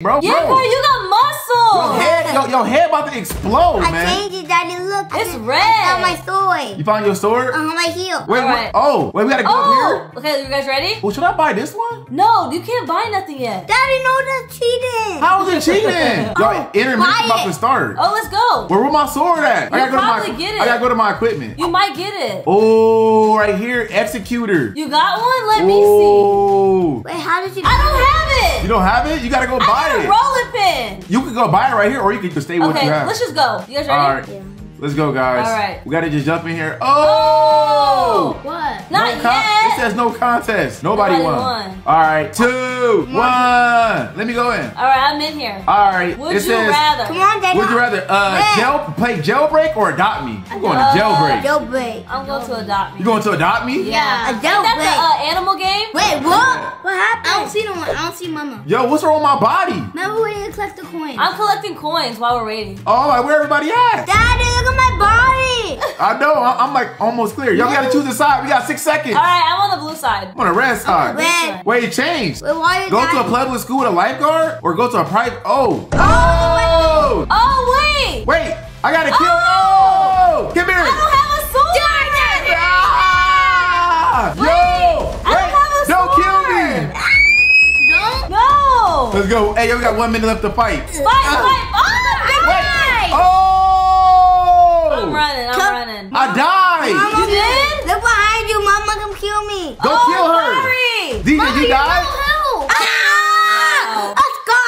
bro. Yeah, bro. bro, you got muscle. Your muscle. head, your, your head about to explode, I man. changed it, Daddy. Look. I It's just- red. I found my sword. You found your sword? Uh, my heel. Wait, Alright. wait, oh, wait, we gotta go up Oh, here? okay, you guys ready? Well, should I buy this one? No, you can't buy nothing yet. Daddy, no, that's cheating. How is it cheating? Y'all, intermission about to start. Oh, let's go. Where where my sword at? I You'll gotta go to my. get it. I gotta go to my equipment. You might get it. Oh, right here, executor. You got one? Let me see. Oh, Wait, how did you? I don't have it. you don't have it? You gotta go I buy got a it. rolling pin. You can go buy it right here, or you can just stay with what Okay, you have. let's just go. You guys ready? All right, Yeah. Let's go, guys. All right. we gotta just jump in here. Oh! Oh, What? Not no con- yet. It says no contest. Nobody, Nobody won. won. All right, two, one. Let me go in. All right, I'm in here. All right. Would it you says, rather? Come on, Daddy. Would you rather uh Yeah. jail play jailbreak or adopt me? I'm going Uh, to jailbreak. Jailbreak. I'm going to adopt me. You going to adopt me? Yeah. A Ain't that jailbreak. the uh, animal game? Wait, what? What happened? I don't see no one. I don't see Mama. Yo, what's wrong with my body? Remember when you collect the coins? I'm collecting coins while we're waiting. Oh, like where everybody at? Daddy, look at my body. I know. I- I'm like almost clear. Y'all gotta choose a side. We got six seconds. All right, I'm on the blue side. I'm on the red side. Red. Wait, change. Wait, why you Go to a public school with a lifeguard or go to a private. Oh. Oh. Oh wait! Wait, I gotta kill. Oh. Oh. Come here. I don't have a sword. Ah! Yo. I don't have a Don't kill sword. me. Don't. No. Let's go. Hey, yo, we got one minute left to fight. Fight, fight. Oh, Wait. I died. Oh. I'm running. I'm Come- running. I died. You did? Look behind you, Mama. Come kill me. Go oh, kill her. Oh, hurry. DJ, you died? Ah! Let's go,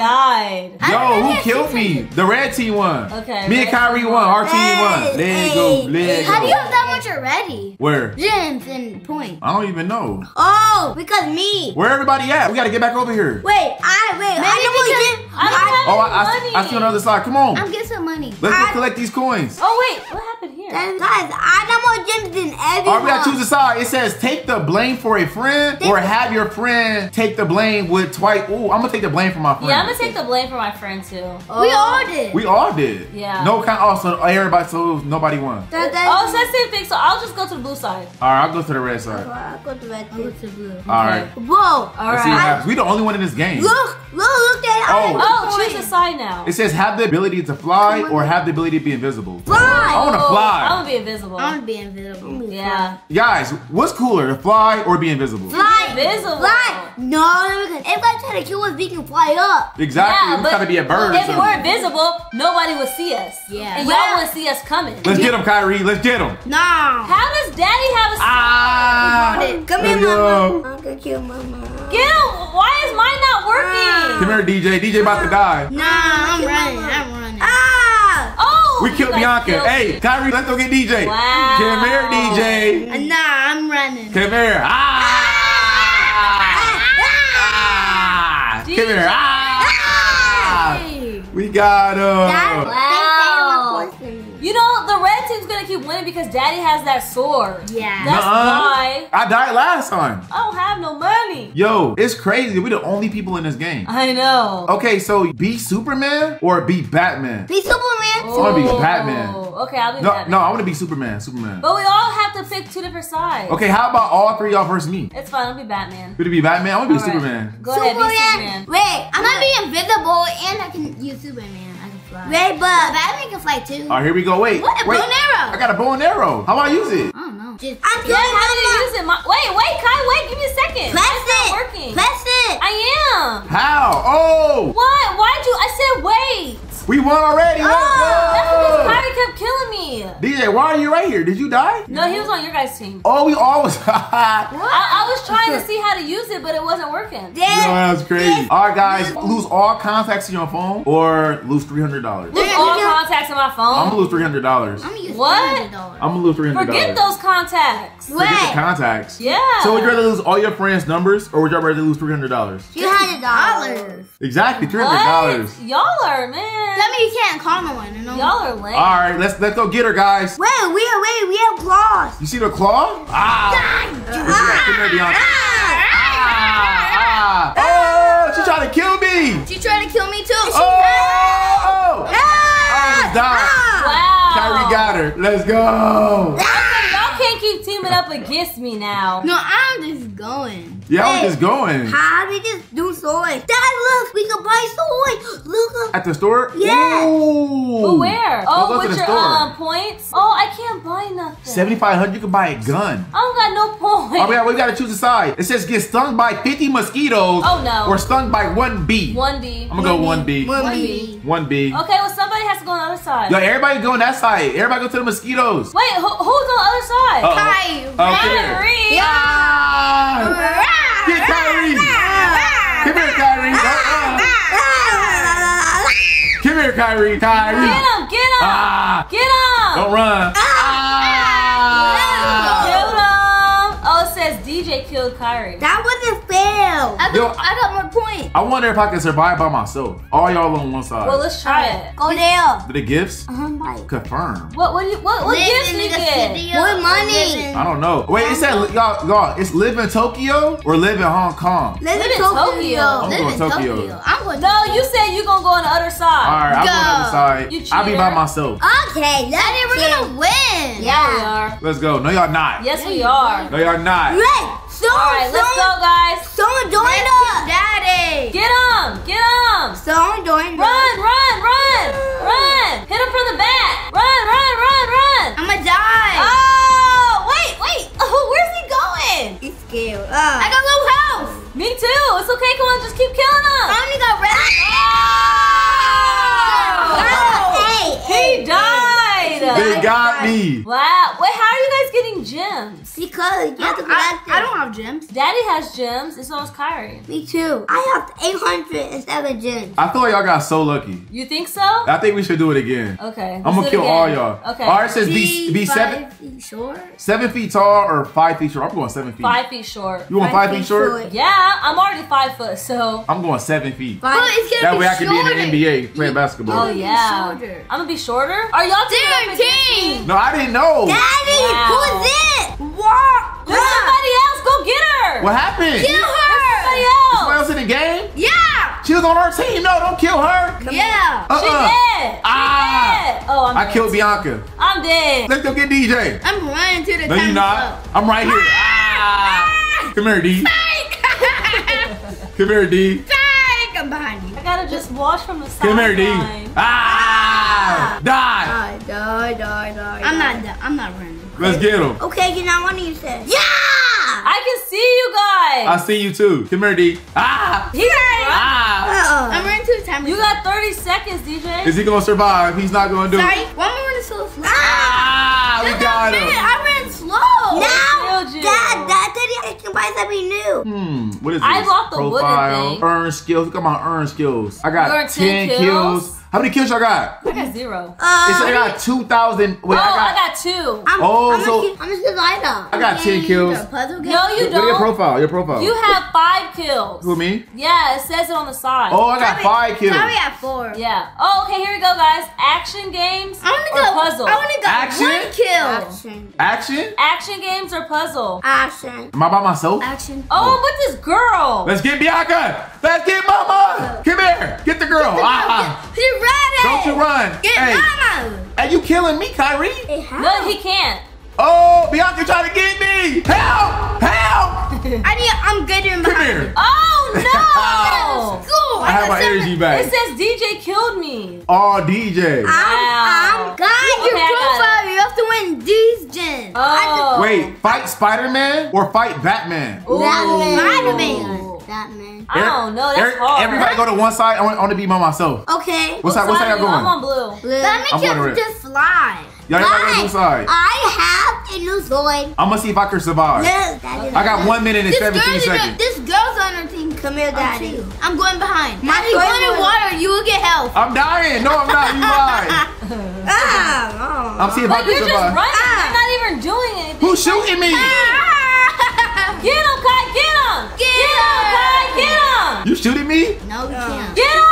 Dad. Died. Yo, who killed me? The red team won. Okay, Me and red Kyrie won. won. Our team Hey, won. Let hey, go. hey. Let How do you have that much already? Where? Gems and points. I don't even know. Oh, because me. Where everybody at? We gotta get back over here. Wait, I wait. I know what you I don't Oh, I, I, money. I see on the other side. Come on. I'm getting some money. Let's go collect these coins. Oh wait, what happened here? Guys, I got more gems than everyone. All right, we gotta choose a side. It says take the blame for a friend or have your friend take the blame with twice. Ooh, I'm gonna take the blame for my friend. Yeah, I'm gonna take the blame for my friend too. Oh. We all did. We all did. Yeah. No kind. Oh, so everybody. So nobody won. That, that, Oh, it says same thing, so I'll just go to the blue side. All right, I'll go to the red side. I'll go to red I'll go too. to blue. All right. Whoa. All Let's see what right. We the only one in this game. Look, look, look at Oh. Oh, choose a side now. It says have the ability to fly or have the ability to be invisible. Fly. I wanna Oh, fly. I wanna be invisible. I want to be invisible. yeah. Guys, what's cooler, to fly or be invisible? Fly. Invisible. Fly. No, because if I try to kill us, we can fly up. Exactly. Yeah, we but gotta be a bird. If something. we're invisible, nobody would see us. Yeah. And y'all wouldn't see us coming. Let's get him, Kyrie. Let's get him. No. How does daddy have a sword? Ah! Come here, Let's. Mama. I'm gonna kill Mama. Get him! Why is mine not working? Come here, DJ. DJ about to die. Nah, I'm running. I'm running. Ah! Oh! We killed Biannca. killed Hey, me. Kyrie, let's go get DJ. Wow. Come here, DJ. Uh, Nah, I'm running. Come here. Ah. Ah! Come here. Ah! Hey. Got him. Wow. You know, the red team's gonna keep winning because daddy has that sword. Yeah. That's Nuh-uh. why I died last time. I don't have no money. Yo, it's crazy. We're the only people in this game. I know. Okay, so be Superman or be Batman? Be Superman. I wanna be Oh, Batman. Okay, I'll be No, Batman. no, I want to be Superman. Superman. But we all have to pick two different sides. Okay, how about all three of y'all versus me? It's fine. I'll be Batman. Could it be Batman? I want to be All right. Superman. Go ahead, be Superman. Wait, I'm gonna be invisible and I can use Superman. I can fly. Wait, But but Batman can fly too. All right, here we go. Wait, What? A wait. bow and arrow. I got a bow and arrow. How about I use it? I don't know. Just I'm Yeah, how do you use it? My, wait, wait, Kai, wait, give me a second. Press It's not it. working. Press it. I am. How? Oh, What? Why'd you? I said wait. We won already. Let's Oh, That's because go. Kyrie kept killing me. DJ, why are you right here? Did you die? No, he was on your guys' team. Oh, we always. Yo, I, I was trying to see how to use it, but it wasn't working. Then, that's crazy. All right, guys, lose all contacts in your phone or lose three hundred dollars. Lose all contacts in my phone. I'm gonna lose three hundred dollars. I'm gonna use What? $400. I'm gonna lose three hundred dollars. Forget those contacts. Forget the Wait. contacts. Yeah. So would you rather lose all your friends' numbers or would you rather lose three hundred dollars? two hundred dollars. Dollars. Exactly, three hundred dollars. What? Y'all are man. That means you can't call no one. You know? Y'all are lame. All right, let's let's go get her, guys. Wait, we have, wait, we have claws. You see the claw? Ah! Come here, Biannca. Ah, ah, ah! Oh, she trying to kill me! She tried to kill me too. Oh. She Oh! Ah. I almost died. Wow. Kyrie got her. Let's go. Y'all can't keep keep teaming up against me now. No, I'm just going. Yeah, I'm just going. How we just do soy? Dad, look, we can buy soy. Look. uh, At the store? Yeah. Ooh. But where? Oh, go to with the your store. um points? Oh, I can't buy nothing. 7500 you can buy a gun. I don't got no points. Oh, we, got, we gotta choose a side. It says get stung by 50 mosquitoes. Oh, no. Or stung by one bee. One bee. I'm gonna go one bee. One One B. B. One bee. Okay, well somebody has to go on the other side. Yo, everybody go on that side. Everybody go to the mosquitoes. Wait, who, who's on the other side? Uh-oh. Kyrie. Okay. Kyrie. Ah! Get Kyrie! Come here, Kyrie. Come here, Kyrie. Kyrie. Get him! Get him! Ah! Get him! Don't run. Ah! Killed him! Oh, it says DJ killed Kyrie. That wasn't fair. I, Yo, I got more points. I wonder if I can survive by myself. All y'all on one side. Well, let's try it. Go there. Did the gifts Uh-huh, confirm? What? What do you? What? What gifts do you get? city More of money. I don't know. Wait, it said y'all, y'all. It's live in Tokyo or live in Hong Kong. Live Live in in Tokyo. Tokyo. I'm Live going in Tokyo. Tokyo. I'm going No, you said you're gonna go on the other side. right, I'll go on the other side. You I'll be by myself. Okay, let's we're gonna win. Yeah, we are. Let's go. No, y'all not. Yes, we are. No, y'all not. Red, someone, All right, let's go, guys. Someone join us. Daddy. Get him! Get him! Someone join us. Run! Run! Run! Run! Hit him from the back! Run! Run! Run! Run! I'm gonna die. Oh! Wait! Wait! Oh, where's he going? He's scared. I Uh, got low health. Me too. It's okay. Come on, just keep killing him. I only got red. Oh! hey, He died though. They got me. Wow. Wait, how are you guys getting gems? Because you have to collect I, I, don't have gems. Daddy has gems, and so is Kyrie. Me too. I have 807 gems. I feel like y'all got so lucky. You think so? I think we should do it again. Okay. I'm gonna kill all y'all. Okay. Ours says be, be seven feet short. Seven feet tall or five feet short. I'm going seven feet. Five feet short. You want five, five feet, feet short? short? Yeah, I'm already five foot, so I'm going seven feet. Five. But it's gonna that way I can shorter. be in the NBA playing basketball. Oh yeah. I'm gonna be shorter. Are y'all doing 17. No, I didn't know. Daddy, wow. who's it? What? There's yeah. somebody else. Go get her. What happened? Kill her. There's somebody else. Somebody else in the game? Yeah. She was on our team. No, don't kill her. Come yeah. Uh -uh. She uh-uh. dead. She ah. Dead. Oh, I'm I dead. killed Biannca. I'm dead. Let's go get DJ. I'm running to the No, you're not. Up. I'm right here. Ah. Ah. Come here, D. Come here, D. Psych. I'm behind you. I gotta just wash from the side. Come here, D. Line. Ah. Die. Die, die, die, die. I'm not. done. I'm not running. Let's get him. Okay, you know what you said. Yeah! I can see you guys. I see you too. Come here, D. Ah! He's right. Ah! Uh-uh. I'm running to the timer. You got 30 seconds, DJ. Is he gonna survive? He's not gonna do Sorry. it. Why am I running so slow? Ah! We That's got him. I ran slow. Now. Dad, Dad said I can buy something new. Hmm. What is this? I bought the wooden thing. Earn skills. Look at my earn skills. I got 10 10 kills? kills. How many kills y'all got? I got zero. It said I Uh, got 2,000. Wait, oh, I got. two. I'm, Oh, I'm so- I'm just gonna lie though. I got 10 kills. The puzzle game. No, you Look at your don't. profile. Your profile. You have five kills. Who me? Yeah, it says it on the side. Oh, I got five kills. Sorry, at four. Yeah. Oh, okay, here we go, guys. Action games I want to or go. puzzle? I want to go Action? one kill. Action. Action? Action games or puzzle? Action. Am I by myself? Action. Oh, I'm with this girl. Let's get Biannca. Let's get Mama. Come here. Get the girl. Ah. He's ready. Don't you run. Get Hey, mama. are you killing me, Kyrie? Hey. No, he can't. Oh, Biannca trying to get me. Help. Help. I need. I'm getting Come behind. here. Oh no! Oh. School. I have my got seven- energy It back. says DJ killed me. Oh, DJ. I'm, Wow. I'm, Guys, your Okay, I got profile. You have to win these gens. Oh. Wait, fight Spider-Man or fight Batman? Ooh. Batman. Spider-Man. Batman. I don't know. That's hard. Everybody go to one side. I want, I want to be by myself. Okay. What side? What side y'all are you? I'm on blue. Blue. That I'm makes you just fly. Y'all everybody go to one side. I have a new sword. I'm gonna see if I can survive. Look, Daddy. I got one minute and This 17 in seconds. a- This girl's on her team. Come here, Daddy. too. I'm going behind. My Daddy, go friend in water. You will get health. I'm dying. No, I'm not. You lied. Ah, oh. I'm seeing if I But can you're just running. Ah. You're not even doing anything. Who's shooting me? Get him, Kai! Get him! Get him, Kai! Get him! You shooting me? no, we can't. Get him!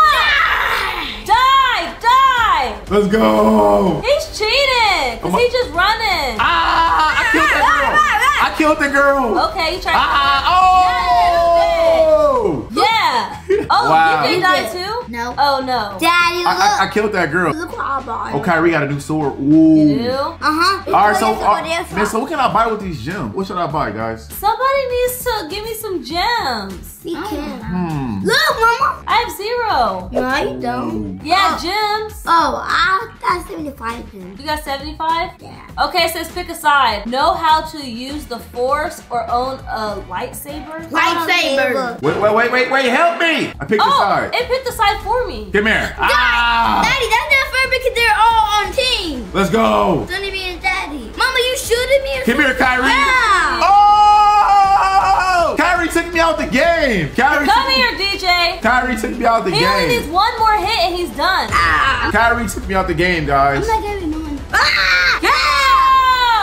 Die! Die! Let's go. He's cheating! Cause Come he's just running. Ah! I killed that girl. I killed the girl. Okay, you tried Ah! Oh! Yeah! Oh, Wow. DJ died too? No. Oh no. Daddy, look. I, I, I killed that girl. look what I bought. Oh, Kyrie got a new sword. You Ooh. do? Uh-huh. All right, so, uh, man, so what can I buy with these gems? What should I buy, guys? Somebody needs to give me some gems. We can. Hmm. Look, Mama. I have zero. No, you don't. Yeah, Oh. gems. Oh, I got 75 then. You got 75? Yeah. Okay, it says pick a side. Know how to use the force or own a lightsaber? Lightsaber. Wait, wait, wait, wait, wait, help me! I picked the Oh, side. it picked the side for me. Come here. Ah! Daddy, that's not fair because they're all on team. Let's go. Sonny me and Daddy. Mama, you shooting me or Come here, Kyrie. Yeah. Oh! Kyrie took me out the game. Kyrie Come here, DJ. Kyrie took me out the game. He only needs one more hit and he's done. Ah. Kyrie took me out the game, guys. I'm not giving no one. Ah!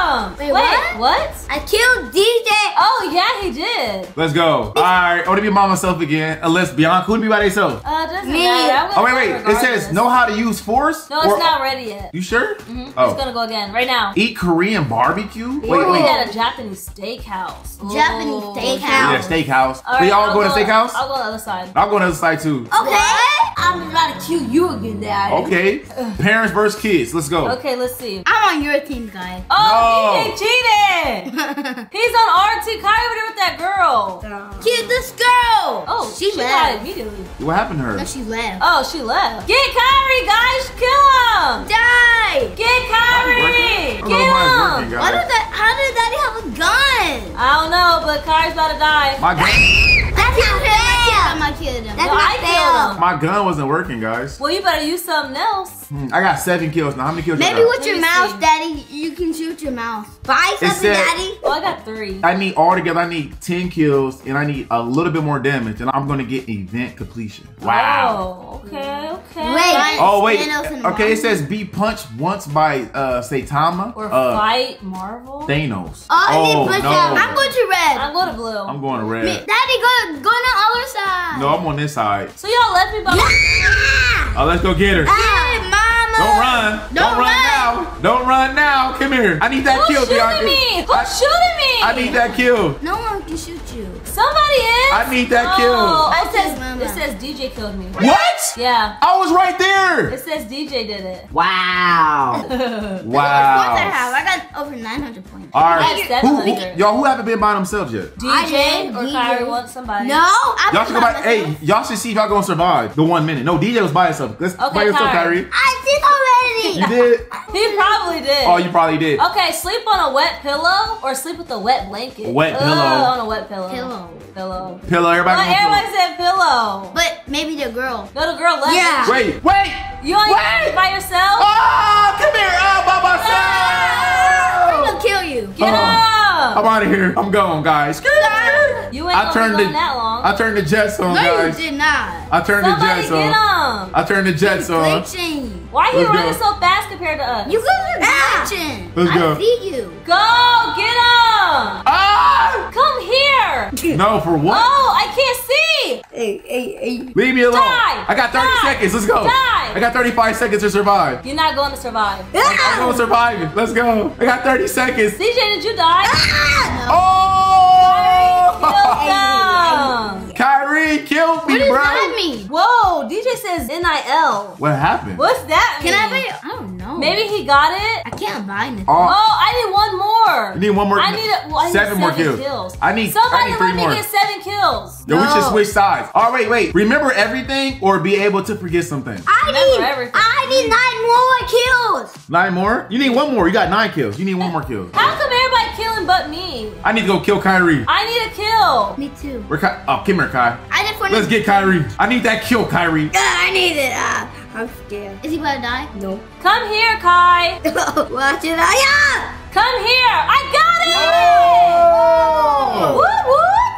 Damn! Wait, Wait, what? I killed DJ. Oh, yeah, he did. Let's go. All right, I want to be by myself again. Unless Biannca, who to be by themselves? Uh, doesn't Me. matter. I'm Oh, gonna wait, do wait. It says know how to use force? No, it's Or- not ready yet. You sure? Mhm. Oh. It's gonna go again right now. Eat Korean barbecue? Wait, wait. We're wait. at a Japanese steakhouse. Japanese Ooh. steakhouse. Yeah, steakhouse. All we right, all I'll go to steakhouse? I'll go on the other side. I'll go to the other side too. Okay. I'm about to kill you again, Daddy. Okay. Parents versus kids. Let's go. Okay, let's see. I'm on your team, guys. Oh, No. DJ cheated! He's on RT. Kyrie over there with that girl. Kid, this girl. Oh, she, she left. died immediately. What happened to her? No, she left. Oh, she left. Get Kyrie, guys! Kill him! Die. Get Kyrie! I don't Get know if mine's working, him! Why did that? How did Daddy have a gun? I don't know, but Kyrie's about to die. My gun, That's not fair. I'm kidding him. That's No, not I fair. killed him. my gun wasn't working, guys. Well, you better use something else. Hmm, I got seven kills now. How many kills? you Maybe got? with your me mouse, see. Daddy, you can shoot your mouse. Buy something, said- Daddy. Oh, I got three. I need all together. I need ten kills, and I need a little bit more damage, and I'm gonna get event completion. Wow. Oh, okay, okay. Wait. Oh wait. Okay, it says be punched once by uh Saitama. Or uh, fight Marvel. Thanos. Oh, I need oh push no. I'm going to red. I'm going to blue. I'm going to red. Daddy, go go on the other side. No, I'm on this side. so y'all left me behind. Ah! Oh, let's go get her. Hey, mama. Don't run. Don't, run, run. now. Don't run now. Come here. I need that Who's kill, shooting Biannca. me? Who's I, shooting me? I need that kill. No one can shoot you. Somebody is. I need that oh, kill. It says, Mama. it says DJ killed me. What? Yeah. I was right there. It says DJ did it. Wow. Points I wow. have. I got over 900 points. All I right. have Who, who, y'all who haven't been by themselves yet? DJ I or DJ. Kyrie wants somebody. No. Y'all should go by by. myself. Hey, y'all should see if y'all gonna survive the one minute. No, DJ was by himself. Let's Okay, by yourself, Kyrie. Kyrie. I did already. You did. He probably did. Oh, you probably did. Okay, sleep on a wet pillow or sleep with a wet blanket. Wet Ugh, pillow. Uh, on a wet pillow. Pillow. Pillow. Pillow. Everybody. Well, on pillow. said pillow. But maybe the girl. No, the girl left. Yeah. Wait, wait. You only Wait. by yourself? Ah, come here. Oh, by myself. I'm gonna kill you. Get Oh. up! I'm out of here. I'm going, guys. You ain't I gonna turned be the gone that long. I turned the jets on, No, you guys. did not. I turned the jets get on. him! I turned the jets on. Glitching. Why he Let's running go. so fast compared to us? You guys are Ah. Let's I go. see you. Go! Get him! Ah! Come here! No, for what? Oh, I can't see! Hey, hey, hey. Leave me alone. Die! I got 30 Die! seconds. Let's go. Die! I got 35 seconds to survive. You're not going to survive. I'm going to survive. Let's go. I got 30 seconds. CJ, did you die? Oh! Kill them! Kyrie killed me, What does that mean? Whoa, DJ says NIL. What happened? What's that Can I mean? buy? I don't know. Maybe he got it? I can't buy anything. Oh, Oh, I need one more. you need one more. I need, a, well, I need seven, more seven kills. I need. Somebody I need three let more. me get seven kills. Yo, we should switch sides. Oh, wait, wait. Remember everything or be able to forget something? I Remember need, everything. I need nine more kills. Nine more? You need one more. You got nine kills. You need one more kill. How come everybody killing but me? I need to go kill Kyrie. I need a kill. Me too. Where Ky- oh, come here, Kai. I did for Let's get Kyrie. I need that kill, Kyrie. Yeah, I need it. Ah, I'm scared. Is he gonna die? No. Come here, Kai. Watch it. Ah, yeah. Come here. I got it. Oh! What?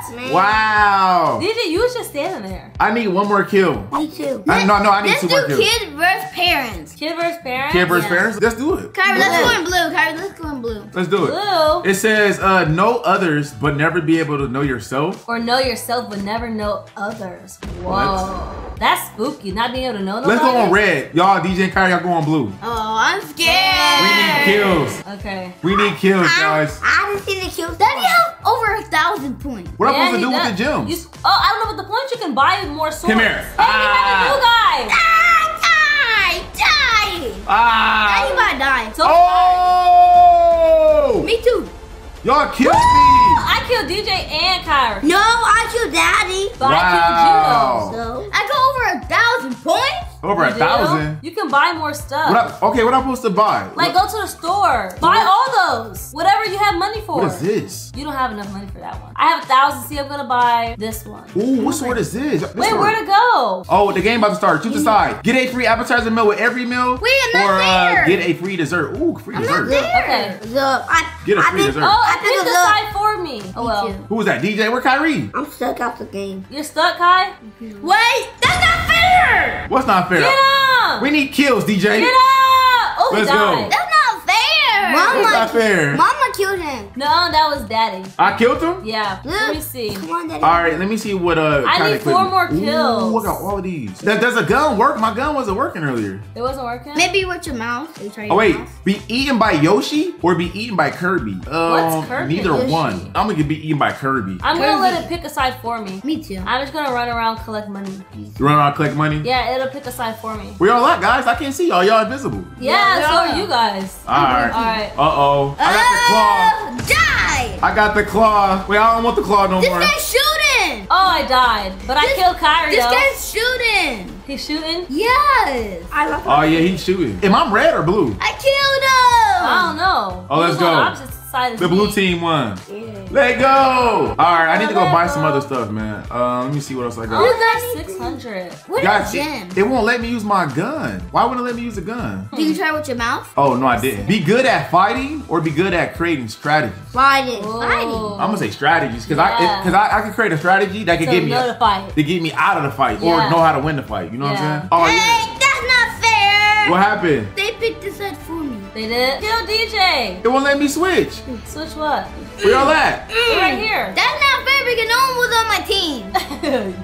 What? Man. Wow. DJ, you was just standing there. I need one more kill. Me too. I, no, no, I need Let's two do more kills. kid versus parents. Kid versus parents. Kid versus Yeah. parents? Let's do it. Kyrie, let's go in blue. Kyrie, let's go in blue. Let's do it. Blue. It says, uh, know others, but never be able to know yourself. Or know yourself but never know others. Whoa. That's spooky. Not being able to know nobody. Let's go on red. Y'all, DJ and Kyrie, y'all go on blue. Oh, I'm scared. We need kills. Okay. We need kills, guys. I, I didn't see the kills. Daddy have over a thousand points. What am I yeah, supposed to do does. with the gems? You, oh, I don't know, but the point you can buy more swords. Come here. Hey, ah. you got a new ah. guy. Die, die, die. Ah. Now you might die. So oh. Die. Me too. Y'all killed Woo! me. I killed DJ and Kyrie. No, I killed Daddy. But wow. I killed Juno. So. I got over a thousand. Over a do? thousand. You can buy more stuff. What I, okay, what am I'm supposed to buy? Like, what, go to the store. Buy all those. Whatever you have money for. what is this? You don't have enough money for that one. I have a thousand. See, I'm gonna buy this one. Ooh, what sword is this? This Wait, sword- where to go? Oh, the game about to start. Choose a side. Get a free appetizer meal with every meal. Wait, I'm not or uh, get a free dessert. Ooh, free dessert. Okay. the I Get a I free think- dessert. Oh, I pick think the it's a- side for me. Oh well. too. Who was that? DJ? Where Kyrie? I'm stuck out the game. You're stuck, Kai? Wait, that's not fair. What's not fair? Get up! We need kills, DJ. Get up! Oh, Let's go. died. Not fair. Mama, That's not fair. Mama killed him. No, that was Daddy. I killed him? Yeah. Let me see. Come on, Daddy. All right, let me see what uh. I kinda need four more kills. Ooh, I got all of these. That, does a gun work? My gun wasn't working earlier. It wasn't working? Maybe with your mouth. Are you trying Oh wait, mouth? be eaten by Yoshi or be eaten by Kirby? Um, Kirby? Neither Yoshi. one. I'm gonna be eaten by Kirby. I'm gonna let it pick a side for me. Me too. I'm just gonna run around collect money. You run around collect money. Yeah, it'll pick a side for me. Where y'all at, guys? I can't see y'all. Y'all invisible. Yeah, we so are. are you guys. All right. All right. Uh oh. I got the claw. Uh, die. I got the claw. Wait, I don't want the claw no This more. guy's shooting. Oh, I died, but I killed Kyrie This though. guy's shooting. He's shooting. Yes. I love Oh yeah, he's shooting. Am I red or blue? I killed him. I don't know. Oh, let's He was go. The opposite side as The blue team won. Yeah. Let go. All right, I need to go buy some other stuff, man. Uh, let me see what else I Oh, got. I got 600. What Guys, is a gem? it, it won't let me use my gun. Why wouldn't it let me use a gun? Did you try with your mouth? Oh no, I didn't. Be good at fighting or be good at creating strategies. Fight it. Oh. I'm gonna say strategies because I Yeah. because I, I can create a strategy that could So get me know to fight. to get me out of the fight Yeah. or know how to win the fight. You know what I'm saying? Oh hey, yeah. that's not fair. What happened? They picked this side for me. They did. Kill DJ. It won't let me switch. Switch what? Where y'all at? They're right here. That's not fair because no one was on my team.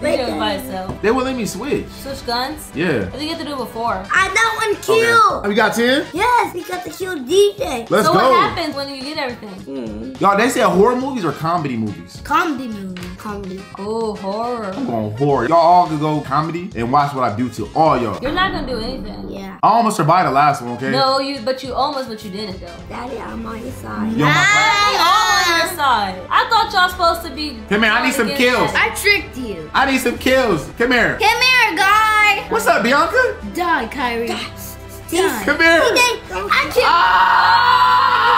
DJ was by himself. They won't let me switch. Switch guns. Yeah. What did you get to do before? I got one Okay. kill. Oh, you got ten? Yes, we got to kill DJ. Let's so go. what happens when you get everything? Hmm. Y'all, they said horror movies or comedy movies. Comedy movie. Comedy. Oh, horror. I'm going horror. Y'all all could go comedy and watch what I do to all y'all. You're not gonna do anything. Yeah. I almost survived the last one, okay? No, you. But you almost, but you didn't though. Daddy, I'm on your side. You on my side? We all on your side. I thought y'all supposed to be. Come here, I need some kills. that. I tricked you. I need some kills. Come here. Come here, guy. What's up, Biannca? Die, Kyrie. Die. Come here. I killed. Ah!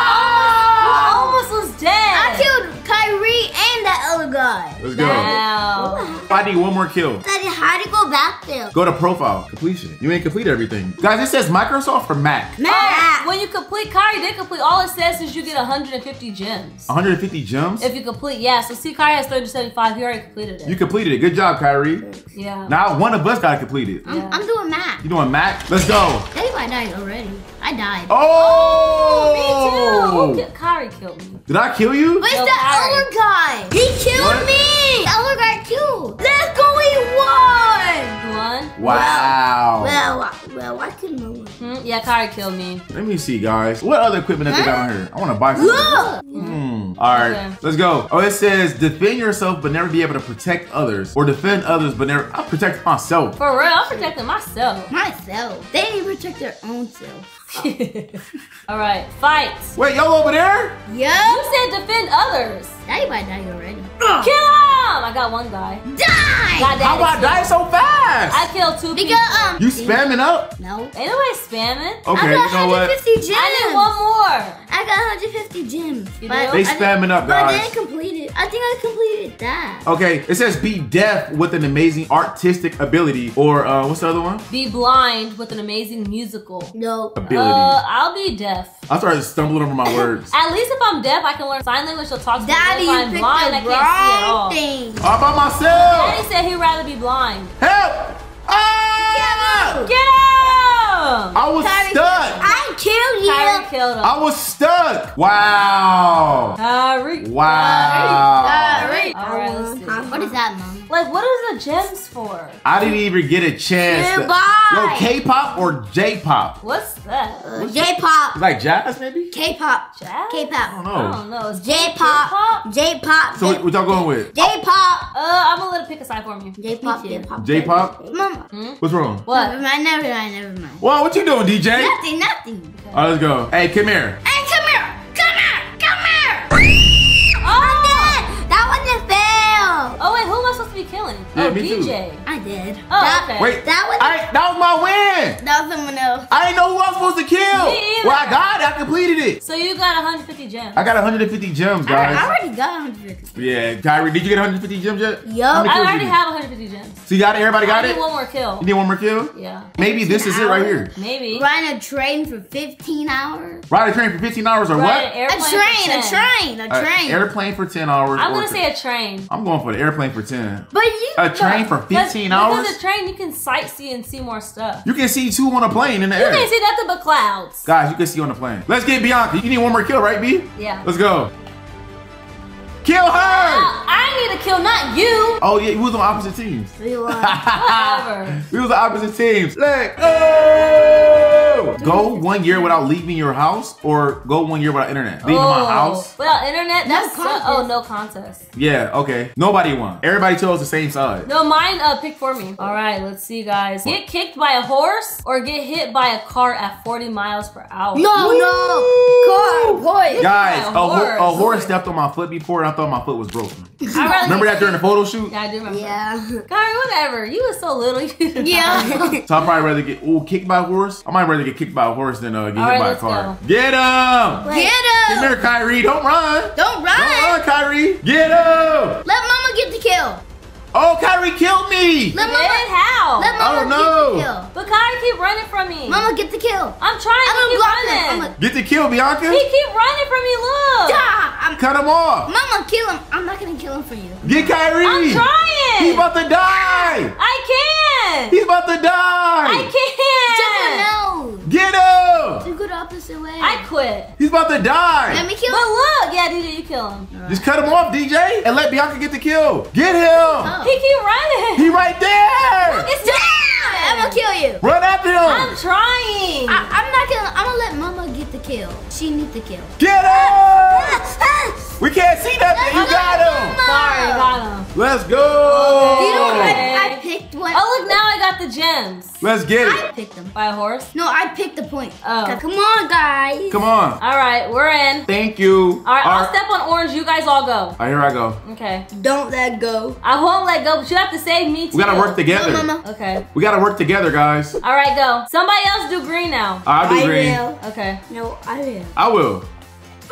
You was dead. I killed Kyrie and that other guy. Let's go. Wow. I need one more kill. Daddy, how to go back there? Go to profile. Completion. You ain't complete everything. Guys, it says Microsoft or Mac. Oh, when you complete Kyrie did complete, all it says is you get 150 gems. 150 gems. If you complete, yeah. So see, Kyrie has 375. He already completed it. You completed it. Good job, Kyrie. yeah. Now one of us got to complete it. I'm, Yeah. I'm doing Mac. You doing Mac? Let's go. I think I died already. I died. Oh! oh me too. Who ki- Kyrie killed me. Did I kill you? Where's No, the Kyrie. other guy? He killed What? me. The other guy killed. Let's go. He won. You? Wow. Well, I- well, I could know. Hmm? Yeah, Kyrie killed me. Let me see, guys. What other equipment that they got on here? I want to buy some. Look! Hmm. All right, Okay. let's go. Oh, it says defend yourself but never be able to protect others, or defend others but never. I protect myself. For real, I'm protecting myself. Myself. They need protect their own self. all right, fight. Wait, y'all over there? Yeah. You Yup. said defend others. Daddy might die already. Kill him! I got one guy. Die. How about daddy die so fast? I killed two Because people. um. you spamming up? No. Ain't nobody spamming. Okay, I you got know what? 150 gems. I need one more. I got 150 gems. You but? They spamming up, But I guys. didn't complete it. I think I completed that. Okay, it says be deaf with an amazing artistic ability, or uh, what's the other one? Be blind with an amazing musical. No. Ability. Uh, I'll be deaf. I started stumbling over my words. At least if I'm deaf, I can learn sign language to talk to Daddy, people. If you I'm picked blind, I can't see at all. wrong thing. All by myself. Daddy said he'd rather be blind. Help! Ah! Get him! I was Kyrie, stuck. I killed you. Kyrie killed him. I was stuck. Wow. Kyrie. Wow. Kyrie. All right, let's see. I'm- What is that, mom? Like, what are the gems for? I didn't even get a chance. to- Goodbye. Yo, K-pop or J-pop? What's that? Uh, J-pop. Like jazz, maybe? K-pop. Jazz? I K-pop. don't I don't know. J-pop. J-pop. So what, what y'all going with? J-pop. Uh, I'm gonna let it pick a side for me. J-pop. J-pop. J-pop? Mom. What's wrong? room. What? Never mind, never mind, never mind. What? what you doing, DJ? Nothing, nothing. All right, let's go. Hey, come here. Hey, come here. Come here. Come here. Oh, oh that one just fail. Oh, wait, who was supposed to be yeah, oh, me too. DJ. I did. Oh, that, okay. Wait, That was I, that was my win. that was someone else. I didn't know who I was supposed to kill. Me either. Well, I got it. I completed it. So you got 150 gems. I got 150 gems, guys. I already got 150. Yeah, Kyrie, did you get 150 gems yet? Yup. I already have 150 gems. So you got it? Everybody got I it? need one more kill. You need one more kill? Yeah. Maybe this is it right here. Maybe. Ride a train for 15 hours. Ride a train for 15 hours or Ride an what? A airplane for train, a 10. train, a A train. airplane for 10 hours. I'm gonna say a train. I'm going for the airplane for 10. but you A train for 15 Because- hours? Because a train, you can sightsee and see more stuff. You can see two on a plane in the You air. You can't see nothing but clouds. Guys, you can see on the plane. Let's get Biannca. You need one more kill, right, B? Yeah. Let's go. Kill her! Uh, I need to kill, not you. Oh, yeah, we was on opposite teams. We won. Whatever. we was on opposite teams. Let's go! Go one year without leaving your house or go one year without internet. Leaving my Oh, house? Without internet, No that's so- contest. oh no contest. Yeah, okay. Nobody won. Everybody chose the same side. No, mine uh pick for me. All right, let's see, guys. Get kicked by a horse or get hit by a car at 40 miles per hour. no, no. Car, boy. Guys, a, Yeah, ho- a horse. horse stepped on my foot before and I thought my foot was broken. I'd Remember that during the photo shoot? Yeah, I do remember. Yeah. Kyrie, whatever. You was so little. Yeah. So I'd probably rather get ooh kicked by a horse. I might rather get kicked by a horse than uh, get All hit right, by a car. go. Get him! Get Come him. here, Kyrie. Don't run. Don't run. Don't run. run, Kyrie. Get him! Let mama get the kill. Oh, Kyrie killed me. Let Then mama. how? Let mama Oh, get the kill. but Kyrie keep running from me. Mama get the kill. I'm trying I'm to keep running. him. I'm gonna. Get the kill, Biannca. He keep running from me. Look. Ah, I'm, Cut him off. mama, kill him. I'm not gonna kill him for you. Get Kyrie. I'm trying. He's about to die. I can't. He's about to die. I can't. Jump no. Get him. To go the opposite way. I quit. He's about to die. Let me kill But him. look, yeah, DJ, you kill him. Just cut him off, DJ, and let Biannca get the kill. Get him. Oh. He keep running. He right there. It's I'm gonna kill you. Run after him. I'm trying. I, I'm not gonna. I'm gonna let mama get the kill. She needs the kill. Get him. We can't see nothing. You got him. Sorry, got him. Let's go. You know what? I, I picked one. Oh, look, now I got the gems. Let's get it. I picked them. By a horse. No, I picked the point. Oh. Come on, guys. Come on. All right, we're in. Thank you. All right, I'll step on orange. You guys all go. All right, here I go. Okay. Don't let go. I won't let go, but you have to save me too. We gotta work together. No, mama. Okay. We gotta work together, guys. All right, go. Somebody else do green now. I'll do I green. will. Okay. No, I will. I will.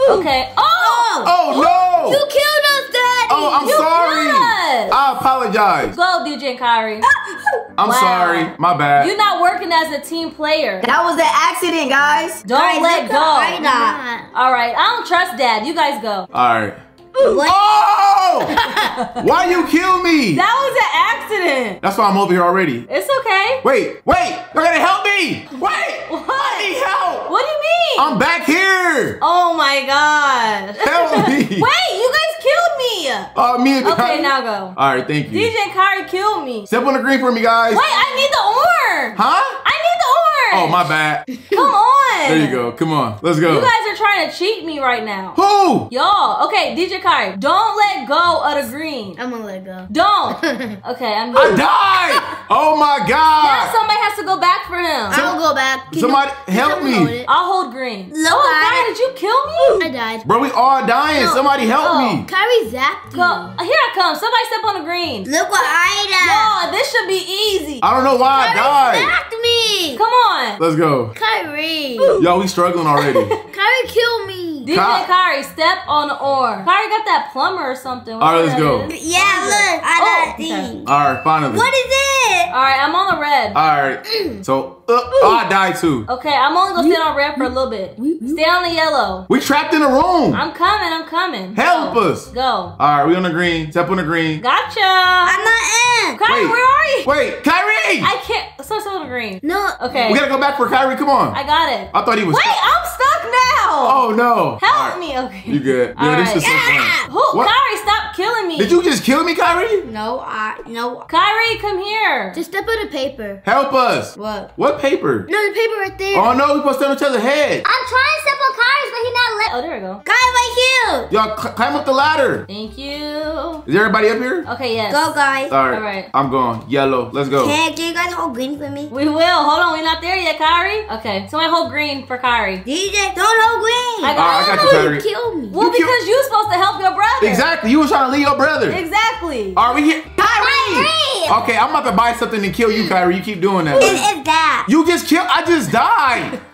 Okay. Oh! oh! Oh no! You killed us, Daddy. Oh, I'm You sorry. good. I apologize. Go, DJ and Kyrie. I'm Wow. sorry. My bad. You're not working as a team player. That was an accident, guys. Don't Guys, let go. at Ida. All right. I don't trust Dad. You guys go. All right. What? Oh! Why you kill me? That was an accident. That's why I'm over here already. It's okay. Wait, wait! You're gonna help me! Wait! What? I need help! What do you mean? I'm back here! oh my god. Help me! Wait, you guys killed me. Uh, me and Okay, now go. All right, thank you. DJ and Kyrie killed me. Step on the green for me, guys. Wait, I need the orange. Huh? I need the orange. Oh, my bad. Come on. There you go. Come on. Let's go. You guys are trying to cheat me right now. Who? Y'all, okay, DJ Kyrie, don't let go of the green. I'm gonna let go. Don't. Okay, I'm going I good. died! Oh my Now God! somebody has to go back for him. I will go back. Can Somebody you- help me. someone hold it? I'll hold green. No, oh, I- Kyrie, did you kill me? I died. Bro, we all dying. No. Somebody help Oh. me. Kyrie zapped you. Go. Here I come. Somebody step on the green. Look what I did. Y'all, this should be easy. I don't know why I Kyrie died. zapped me. Come on. Let's go. Kyrie. Yo, we struggling already. Kyrie killed me. DJ Ky- Kyrie, step on the orange. Kyrie got that plumber or something. All right, let's go. that is. Yeah, look. I Oh, got okay. these. All right, finally. What is it? All right, I'm on the red. All right. So, uh, oh, I died too. Okay, I'm only gonna stay on red for a little bit. Stay on the yellow. We trapped in a room. I'm coming. I'm coming. Help Go. us. Go. All right, we on the green. Step on the green. Gotcha. I'm not in. Kyrie, Wait. where are you? Wait, Kyrie! I can't. So so the green. No. Okay. We gotta go back for Kyrie. Come on. I got it. I thought he was. Wait, I'm stuck now. Oh no. Help All right. me. Okay. You good? All Yeah, this right. is so fun. Who? What? Kyrie, stop killing me. Did you just kill me, Kyrie? No, I no. Kyrie, come here. Just step on the paper. Help us. What? What paper? No, the paper right there. Oh no, we supposed to stand on each other's head. I'm trying to step on Kyrie's, but he's not let. Oh, there we go. Guy right here. Y'all cl- climb up the ladder. Thank you. Is everybody up here? Okay, yes. Go, guys. All right. All right. I'm going. Yellow. Let's go. Can, can you guys hold green for me? We will. Hold on, we're not there yet, Kyrie. Okay, somebody hold green for Kyrie. DJ Don't hold green. I All right, I got you, Kyrie. Kill me. Well, You kill- because you're supposed to help your brother. Exactly. You were trying to leave your brother. Exactly. Are we here? Kyrie! Kyrie! Okay, I'm about to buy something to kill you, Kyrie. You keep doing that. What is that? You just killed. I just died.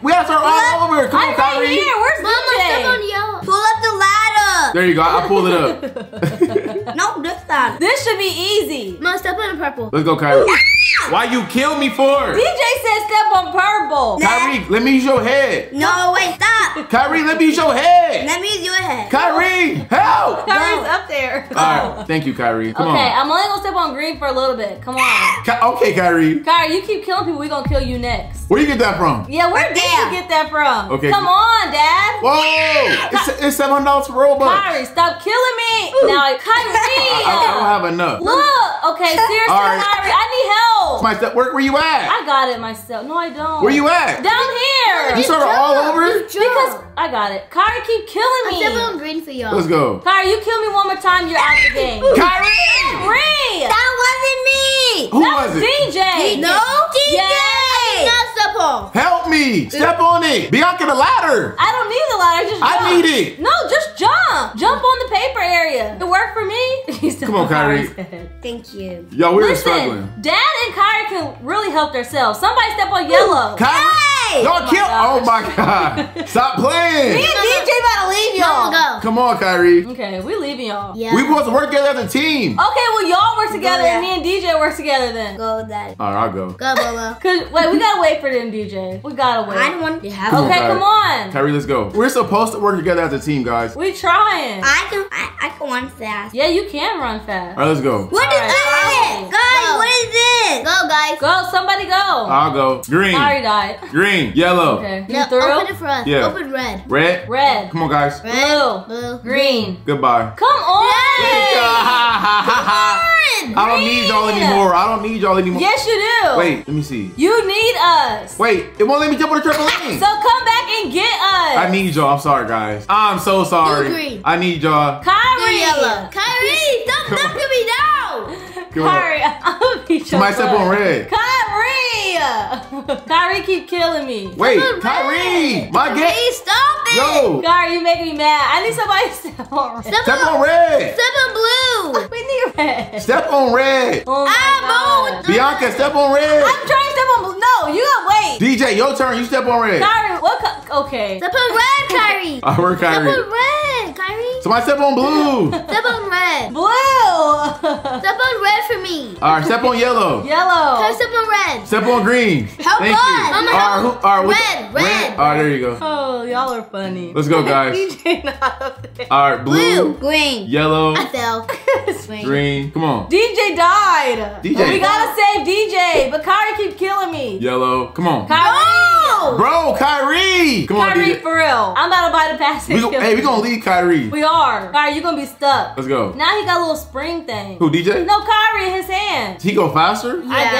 We have to start all over. Come I'm on, right Kyrie. here. Where's Mama, step on DJ? yellow. Pull up the ladder. There you go. I pulled it up. No, this time. This should be easy. Mama, step on the purple. Let's go, Kyrie. Why you kill me for? DJ said step on purple. Kyrie, let me use your head. No, wait, stop. Kyrie, let me use your head. Let me use your head. Kyrie, help! Kyrie's up there. All right, thank you, Kyrie. Come okay, on. I'm only gonna step on green for a little bit. Come on. Ky- okay, Kyrie. Kyrie, you keep killing people, we gonna kill you next. Where you get that from? Yeah, where Right did there. you get that from? Okay. Come on, Dad. Whoa! It's, it's seven dollars for Robux. Kyrie, stop killing me. Now, Kyrie. I, I don't have enough. Look, okay, seriously, All right. Kyrie, I need help. My step. Where, where you at? I got it myself. No, I don't. Where you at? Down here. You sort of all over. Because I got it. Kyrie, keep killing me. I'm me. stepping on green for y'all. Let's go. Kyrie, you kill me one more time, you're out of the game. Kyrie! Kyrie. That wasn't me. Who That was was it? DJ. No, DJ. Yes. Not step. Help me! Step on it. Biannca, the ladder. I don't need the ladder. Just I jump. need it. No, just jump. Jump on the paper area. It worked for me. Come on, Kyrie. Thank you. Yo, we were struggling. Dad and Kyrie can really help themselves. Somebody step on yellow. Kyrie, Hey! y'all oh my kill. Oh my god! Stop playing. Me and DJ about to leave y'all. Mama, go. Come on, Kyrie. Okay, we leaving y'all. Yeah. We supposed to work together as a team. Okay, well y'all work together Go, and me and DJ work together then. Go, Daddy. All right, I'll go. Go, Bobo. Cause wait, we gotta wait for them, DJ. We gotta wait. I don't want to have Come okay, Kyrie. come on. Kyrie, let's go. We're supposed to work together as a team, guys. We trying. I can, I, I can run fast. Yeah, you can run fast. All right, let's go. What is Alright, this? Kyrie. Guys, Go. what is this? Go, guys. Go, somebody go. I'll go. Green, Kyrie died. green, yellow, Okay. You No, through? open it for us. Yeah. Open red. red. Red. Come on, guys. Blue. Blue. Green. Goodbye. Come on. I don't need y'all anymore. I don't need y'all anymore. Yes, you do. Wait, let me see. You need us. Wait, it won't let me jump on the trampoline. So come back and get us. I need y'all. I'm sorry, guys. I'm so sorry. Green. I need y'all. Do Kyrie. yellow. Kyrie, stop Come on. me down. Come on. Kyrie, I'm gonna beat your Somebody step on red. Kyrie. Kyrie keep killing me. Wait, on Kyrie, red. my get. Kyrie, stop it. Yo, Kyrie, you making me mad. I need somebody to step on red. Step, step on, on red. step on blue. We need red. Step on red. Oh my Ah, God. Biannca, step on red. I'm trying to step on blue. No, you gotta wait. DJ, your turn. You step on red. Kyrie, what? Okay. Step on red, Kyrie. I work Kyrie. Step on red, Kyrie. Somebody step on blue. Step on red. Blue. Step on red for me. All right, step on yellow. Yellow. Kyrie, step on red. Step on green. Help Thank us. you. Mama, all right, help. who, all right, which- Red, red. All right, there you go. Oh, y'all are funny. Let's go, guys. DJ not up there. All right, blue, Blue, green. yellow, I fell. green. Come on. DJ died. DJ. We gotta save DJ, but Kyrie keep killing me. Yellow. Come on. Kyrie. Bro, Kyrie. Come on, Kyrie, DJ. for real. I'm about to buy the pass. We go, hey, we gonna leave Kyrie. We are. Kyrie, you're gonna be stuck. Let's go. Now he got a little spring thing. Who, DJ? No, Kyrie in his hand. He go faster? I Yeah.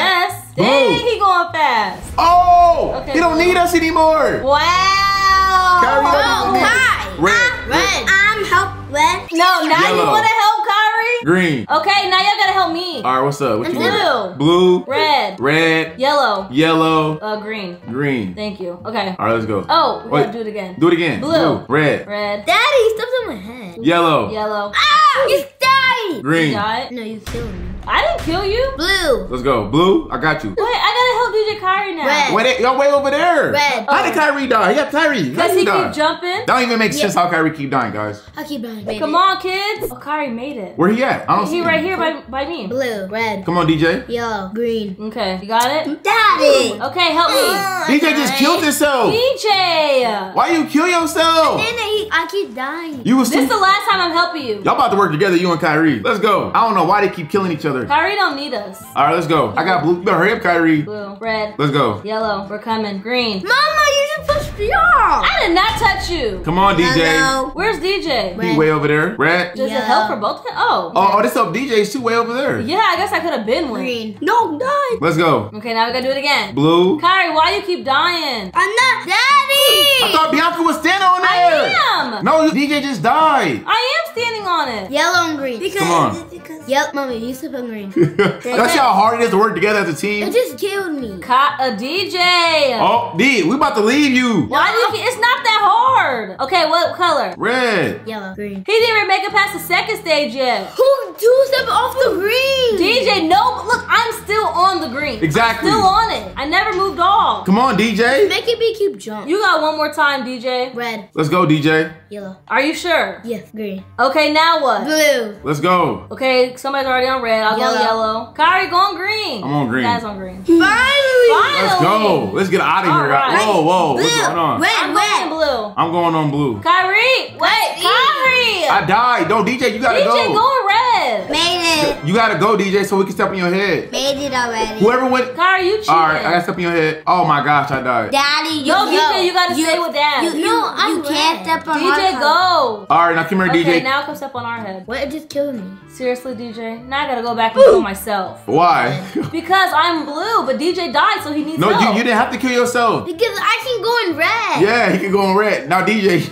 Guess. Boom. Dang, he going fast. Oh! Okay. He don't need us anymore. Wow. Kyrie don't Oh, Kai. Red. Red. I'm help red. No, now you wanna help Kyrie? Green. Okay, now y'all gotta help me. All right, what's up? What you want? Blue, Blue, red, red, yellow, yellow, uh, green. green. Thank you. Okay. All right, let's go. Oh, we Wait. gotta do it again. Do it again. Blue. red, Red, Daddy, step on my head. yellow, yellow. Ah, you died. green. Got it? No, you killed me. I didn't kill you. Blue. Let's go. Blue, I got you. Wait, I gotta help DJ Kyrie now. Red. Wait, y'all way over there. Red. How did Kyrie die? Yeah, Kyrie. How Cause did he die? keep jumping. That don't even make sense how Kyrie keep dying, guys. I keep dying. Come on, kids. Oh, Kyrie made it. Where he at? I don't see He him. right here by, by me. Blue, red, Come on, DJ. yellow, green. Okay, you got it? Daddy. Okay, help me. DJ just killed himself. DJ! Why you kill yourself? Then he, I keep dying. You was This is the last time I'm helping you. Y'all about to work together, you and Kyrie. Let's go. I don't know why they keep killing each other. Kyrie don't need us. All right, let's go. I got blue. You better hurry up, Kyrie. Blue, red, Let's go. yellow, we're coming. Green. Mama, you should push me off. I did not touch you. Come on, DJ. Yellow. Where's DJ? He way over there. Red. Does it help for both? Oh. Oh, oh, this up DJ's two way over there. Yeah, I guess I could have been one. Green. No, die. Let's go. Okay, now we gotta do it again. Blue. Kyrie, why you keep dying? I'm not. Daddy. I thought Biannca was standing on it. I am. No, DJ just died. I am standing on it. Yellow and green. Because, Come on. Because Yep, mommy, you step on green. That's how hard it is to work together as a It team. just killed me. Caught a DJ. Oh, D, we about to leave you. Why do you? It's not that hard. Okay, what color? Red. Yellow. Green. He didn't even make it past the second stage yet. Who two step off the green? DJ, no, look, I'm still on the green. Exactly. I'm Still on it. I never moved off. Come on, DJ. Make it be keep jump. You got one more time, DJ. Red. Let's go, DJ. Yellow. Are you sure? Yes. Green. Okay, now what? Blue. Let's go. Okay, somebody's already on red. I'll go Yellow. yellow. Kyrie, go on green. I'm on green. Guys on green. Hmm. Finally. Finally. Let's go. Let's get out of here. All right. Whoa, whoa. What's going on? Red. I'm going in blue. I'm going on blue. Kyrie, wait, Kyrie. I died. No, DJ, you gotta DJ, go. go red. Made it. You gotta go, DJ, so we can step on your head. Made it already. Whoever went. Kyrie, you cheated. All right, I gotta step on your head. Oh my gosh, I died. Daddy, you Yo, go. DJ, you gotta stay with dad. You, you, No, I'm you can't step on DJ, our go. All right, now come here, Okay, DJ. now come step on our head. What? It just killed me. Seriously, DJ? Now I gotta go back and kill myself. Why? Because I'm blue, but DJ died, so he needs no, help. you, you didn't have to kill yourself. Because I can go in red. Yeah, he can go in red. Now, DJ.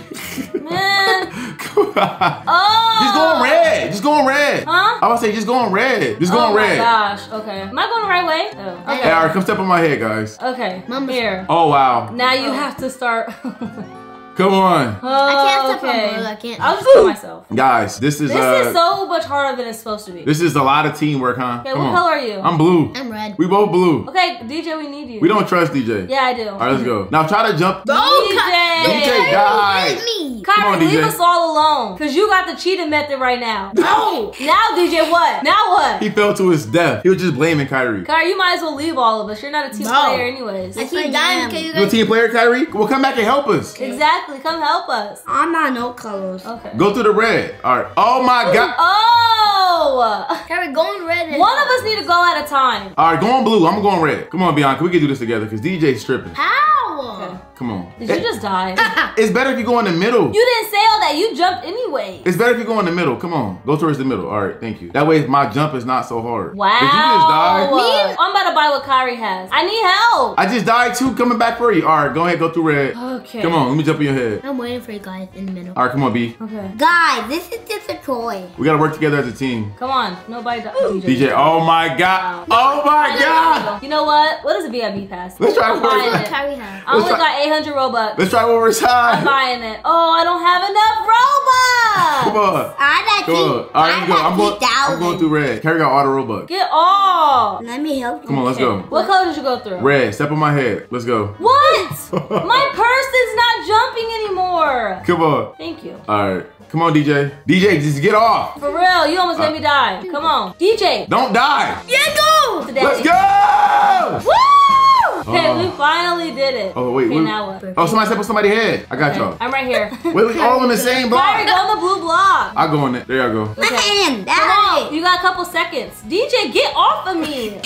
Man. Oh. Just go on red. Just go on red. Huh? I would say just go on red. Just go oh on my red. gosh. Okay. Am I going the right way? Oh. Okay. Hey, all right, come step on my head, guys. Okay. Mama's- Here. Oh wow. Now you have to start. Come on, oh, I can't step on okay. blue, I can't. I'll just kill myself. guys. This is This uh. is so much harder than it's supposed to be. this is a lot of teamwork, huh? Okay, Come what on. color are you? I'm blue. I'm red. We both blue. okay, DJ, we need you. We don't trust DJ. Yeah, I do. All right, let's go. Now try to jump. DJ. DJ died. Hit me. Come on, Kyrie, leave us all alone. Cause you got the cheating method right now. No. Now, DJ, what? Now what? He fell to his death. He was just blaming Kyrie. Kyrie, you might as well leave all of us. You're not a team No. player anyways. I keep dying you You a team player, Kyrie? Well, come back and help us. Exactly. Come help us. I'm not no colors. Okay. Go through the red. All right. Oh my God. Oh! Kyrie, go in red. and- One of us need to go at a time. All right, go on blue. I'm going red. Come on, Biannca. We can do this together because DJ's stripping. How? Okay. Come on. Did you just die? it's better if you go in the middle. You didn't say all that. You jumped anyway. It's better if you go in the middle. Come on. Go towards the middle. All right, thank you. That way my jump is not so hard. Wow. Did you just die? Uh, I'm about to buy what Kyrie has. I need help. I just died too. Coming back for you. All right, go ahead. Go through red. Okay. Come on. Let me jump in your head. I'm waiting for you guys in the middle. All right, come on, B. Okay. Guys, this is just a toy. We gotta work together as a team. Come on. Nobody died. DJ. DJ. Oh my God. Oh my God. You know what? What is a VIP pass? Let's try I'm it buying first. it. Kyrie has. I only Let's try- got 800 Robux. Let's try one more I'm buying it. Oh, I don't have enough Robux. Come on. I got Come on. All right, I let's go. I'm going. I'm going through red. Kyrie got the robux. Get all. Let me help you. Come on, let's go. What color did you go through? Red. Step on my head. Let's go. What? My person's not jumping anymore. Come on. Thank you. All right. Come on, DJ. DJ, just get off. For real, you almost made me uh, die. Come on. DJ. Don't die. Yeah, go. Today. Let's go. Woo! Okay, Oh. we finally did it. Oh wait. Okay, wait. now what? Oh, somebody step on somebody's head. I got Okay, y'all. I'm right here. Wait, we all on the same Kyrie, block. go on the blue block. I go on it. There y'all go. Okay. Come on. You got a couple seconds. DJ, get off of me.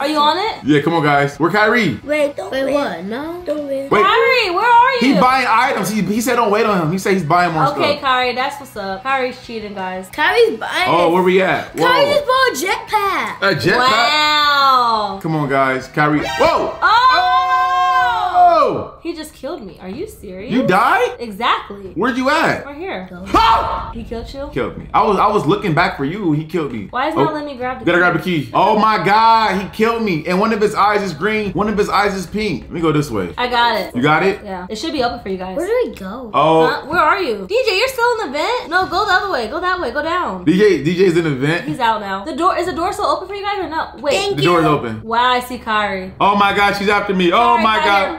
Are you on it? Yeah, come on, guys. Where Kyrie? Wait, don't Wait, wait. what? No? Don't wait. Wait. Kyrie, where are you? He buying items. He, he said don't wait on him. He said he's buying more Okay, stuff. Okay, Kyrie, that's what's up. Kyrie's cheating, guys. Kyrie's buying Oh, where we at? Whoa. Kyrie just bought a jetpack. A jetpack. Wow. Come on, guys. Kyrie. Whoa. Oh! Oh! He just killed me. Are you serious? You died? Exactly. Where'd you at? Right here. Ah! He killed you? Killed me. I was I was looking back for you. He killed me. Why is oh, not letting me grab the Gotta key? grab the key. Oh my god, he killed me. And one of his eyes is green, one of his eyes is pink. Let me go this way. I got it. You got it? Yeah. It should be open for you guys. Where do we go? Oh, Huh? Where are you? DJ, you're still in the vent? No, go the other way. Go that way. Go down. DJ DJ's in the vent. He's out now. The door is the door still open for you guys or no? Wait. Thank The door is open. Wow, I see Kyrie. Oh my god, she's after me. Oh Kyrie my got here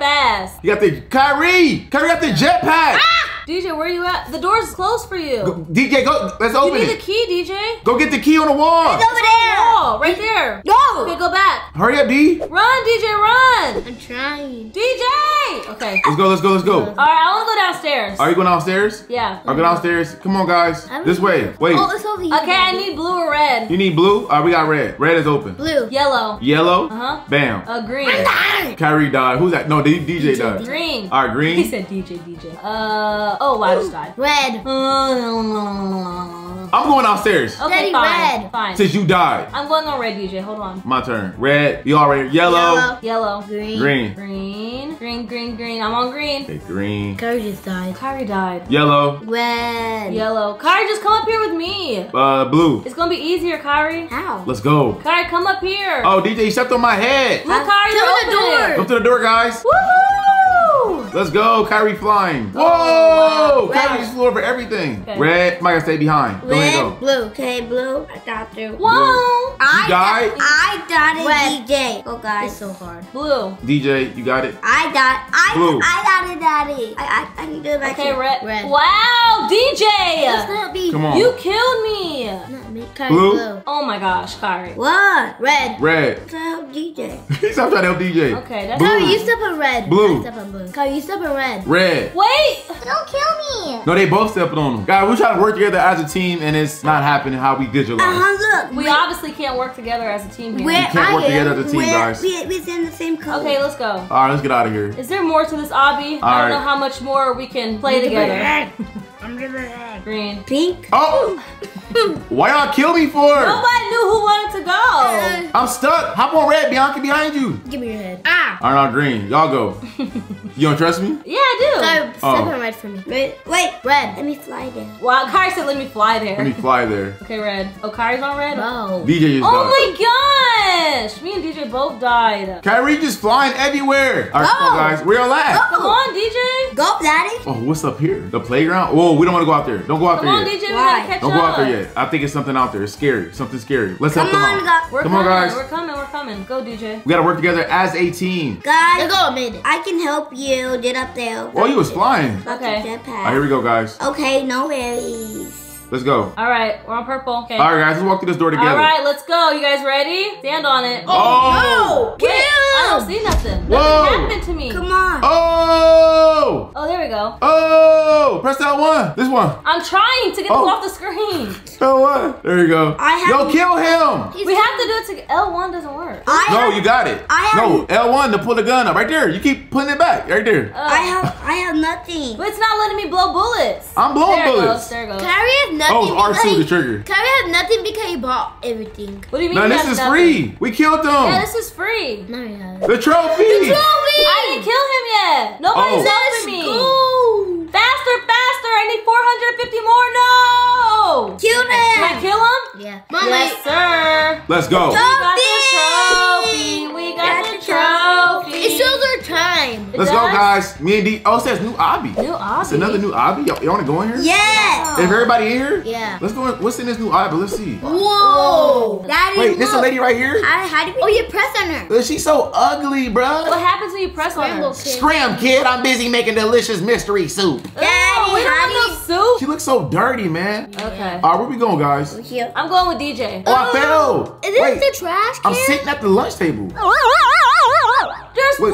You got the Kyrie! Kyrie got the jetpack! Ah! DJ, where you at? The door's closed for you. Go- DJ, go let's open it. you open need the key, DJ. Go get the key on the wall. It's over there. Oh, right there. Go. Okay, go back. Hurry up, D. Run, DJ, run. I'm trying. DJ. Okay. Let's go, let's go, let's go. All right, I want to go downstairs. Are you going downstairs? Yeah. I'll go downstairs. Come on, guys. This way. Wait. Oh, it's over here. Okay, I need blue or red. You need blue? All right, we got red. Red is open. blue. Yellow. Yellow. Uh-huh. Bam. Uh, green. I Kyrie died. Who's that? No, D- DJ died. Green. All right, green. He said DJ, DJ. Uh, oh, wow, I just died. Red. I'm going downstairs. Daddy, fine. red. Fine. Since you died. I'm going on red, DJ. Hold on. My turn. Red. You already. Yellow. Yellow. Yellow. Green. Green. Green. Green, green, green. I'm on green. Okay, green. Kyrie just died. Kyrie died. Yellow. Red. Yellow. Kyrie, just come up here with me. Uh, blue. It's gonna be easier, Kyrie. How? Let's go. Kyrie, come up here. Oh, DJ, you stepped on my head. Look, Kyrie, Through they're the door. Go to the door, guys. Woohoo! Let's go. Kyrie flying. Oh, Whoa! wow. Kyrie Red. just flew over everything. Okay. Red. Mike, stay behind. Go ahead, go. Blue. Okay, blue. I got through. Whoa! I got it? I got it, Red. DJ. Oh, go It's guys. so hard. Blue. DJ, you got it. I got. I Blue. I got it, Daddy. I I, I can do it back Okay, red. Red. Wow, Let's DJ! not be. Come on. You killed me! Not me. Kyrie Blue. blue. Oh my gosh, Kyrie. What? Red. Red. To help DJ. He's trying to help DJ. Okay, that's Blue. Kyrie, you step on red. Blue. I step on blue. Kyrie, you step on red. Red. Wait! Don't kill me. No, they both stepping on him. Guys, we're trying to work together as a team, and it's not happening how we visualize. Uh huh. Look. We obviously can't work together as a team here. Where We can't I work am, together as a team, we're, guys. We, we're in the same color. Okay, let's go. All right, let's get out of here. Is there more to this obby? I don't Alright. know how much more we can play together. I'm gonna red. Green. Pink. Oh! Why y'all kill me for? Nobody knew who wanted to go. I'm stuck. Hop on red, Biannca behind you. Give me your head. Ah. All right, now green. Y'all go. You don't trust me? Yeah, I Kyrie, step Oh. on red for me. Wait. Wait. Red. Let me fly there. do. Wow, Kyrie said let me fly there. Let me fly there. Okay, red. Oh, Kyrie's on red? Bro. DJ just Oh died. my gosh! Me and DJ both died. Kyrie just flying everywhere. All right, come on, Go. guys. Where y'all at? Come on, DJ. Go, Daddy. Oh, what's up here? The playground? Whoa, Oh, we don't want to go out there. Don't go out Come there on, yet. DJ. Why? catch Don't go out there yet. I think it's something out there. It's scary. Something scary. Let's Come help them on, out. guys. We're Come on, coming. guys. We're coming. We're coming. Go, DJ. We gotta work together as a team. Guys, Let's go. I can help you get up there. Oh, you was flying. Got Okay. the. All right, here we go, guys. Okay, no worries. Let's go. All right, we're on purple. Okay. All right, guys. Let's walk through this door together. All right, let's go. You guys ready? Stand on it. Oh! Wait, I don't see nothing. Whoa. Nothing happened to me. Come on. Oh! Oh, there we go. Oh! Press that one. This one. I'm trying to get Oh. this off the screen. That one. There you go. I have- Yo, kill him. We have to do it to L1 doesn't work. I No, have, you got it. I have- no, L1 to pull the gun up. Right there. You keep putting it back. Right there. Uh, I have, I have nothing. But it's not letting me blow bullets. I'm blowing there It bullets. goes, there it goes. Kyrie has nothing Oh, because R2 the he, trigger. Kyrie has nothing because he bought everything. What do you mean? No, you this is nothing? free. We killed them. Yeah, this is free. No, he has. the trophy. I didn't kill him yet. Nobody's Oh. helping me. Go. Faster, faster. I need 450 more. No. Kill him. Can I kill him? Yeah. Mom, yes, sir. Let's go. We got the trophy. We time. Let's go, guys. Me and D. Oh, it says new obby. New obby. It's another new obby. Y'all, y'all want to go in here? Yes. Is everybody in here? Yeah. Let's go. In. What's in this new obby? Let's see. Whoa. Daddy, Wait, this a lady right here? How, how do we? Oh, you press on her. She's so ugly, bro. What happens when you press on Scramble her? kid. Scram, kid. I'm busy making delicious mystery soup. Ew, oh, we don't how have no soup. She looks so dirty, man. Okay. All right, where we going, guys? Here. I'm going with DJ. Oh, I fell. Is this Wait, the trash can? I'm sitting at the lunch table. There's Wait.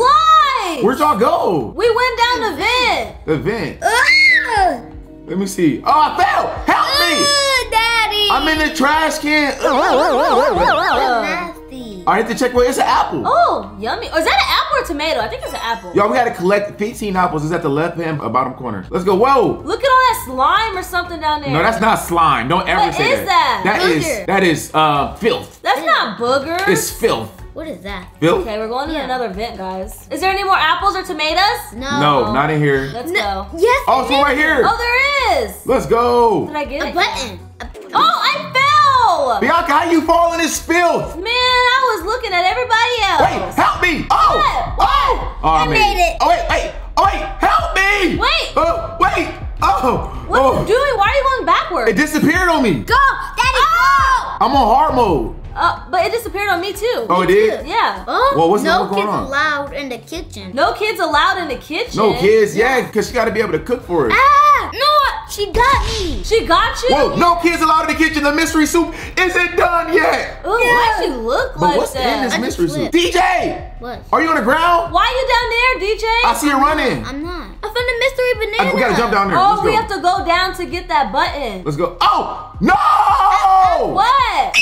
Flies. Where'd y'all go? We went down the vent. The vent. Ah! Let me see. Oh, I fell. Help me. Uh, Daddy. I'm in the trash can. Uh, Nasty. I have to check. Wait, it's an apple. oh, yummy. Or is that an apple or tomato? I think it's an apple. Y'all, we gotta collect 15 apples. It's at the left hand uh, bottom corner. Let's go. Whoa. Look at all that slime or something down there. No, that's not slime. Don't ever What say is that? That is Booger. that is uh filth. That's not booger. It's filth. What is that? Filth? Okay, we're going to Yeah. another vent, guys. Is there any more apples or tomatoes? No. No, not in here. Let's No. go. Yes. Oh, it's one right here. Oh, there is. Let's go. Did I get A it? button. A- Oh, I fell. Biannca, how you fall in this filth? Man, I was looking at everybody else. Wait, help me! Oh! What? Oh! Oh, I, I made it. Oh, wait, wait! Oh, wait! Help me! Wait. Oh, wait! Oh! What oh. are you oh. doing? Why are you going backwards? It disappeared on me. Go, Daddy, go. I'm on hard mode. Uh, but it disappeared on me too. Oh, it did? Yeah. Oh, Well, what's- no what's going kids on? allowed in the kitchen. No kids allowed in the kitchen. No kids, yeah, because she got to be able to cook for us. Ah! No, she got me. She got you. Whoa, no kids allowed in the kitchen. The mystery soup isn't done yet. Ooh, why'd you look But like what's in this I mystery soup? DJ! What? Are you on the ground? Why are you down there, DJ? I see you running. I'm not. I found a mystery banana. I- we gotta jump down there. oh, Let's we go. have to go down to get that button. Let's go. Oh! No! What?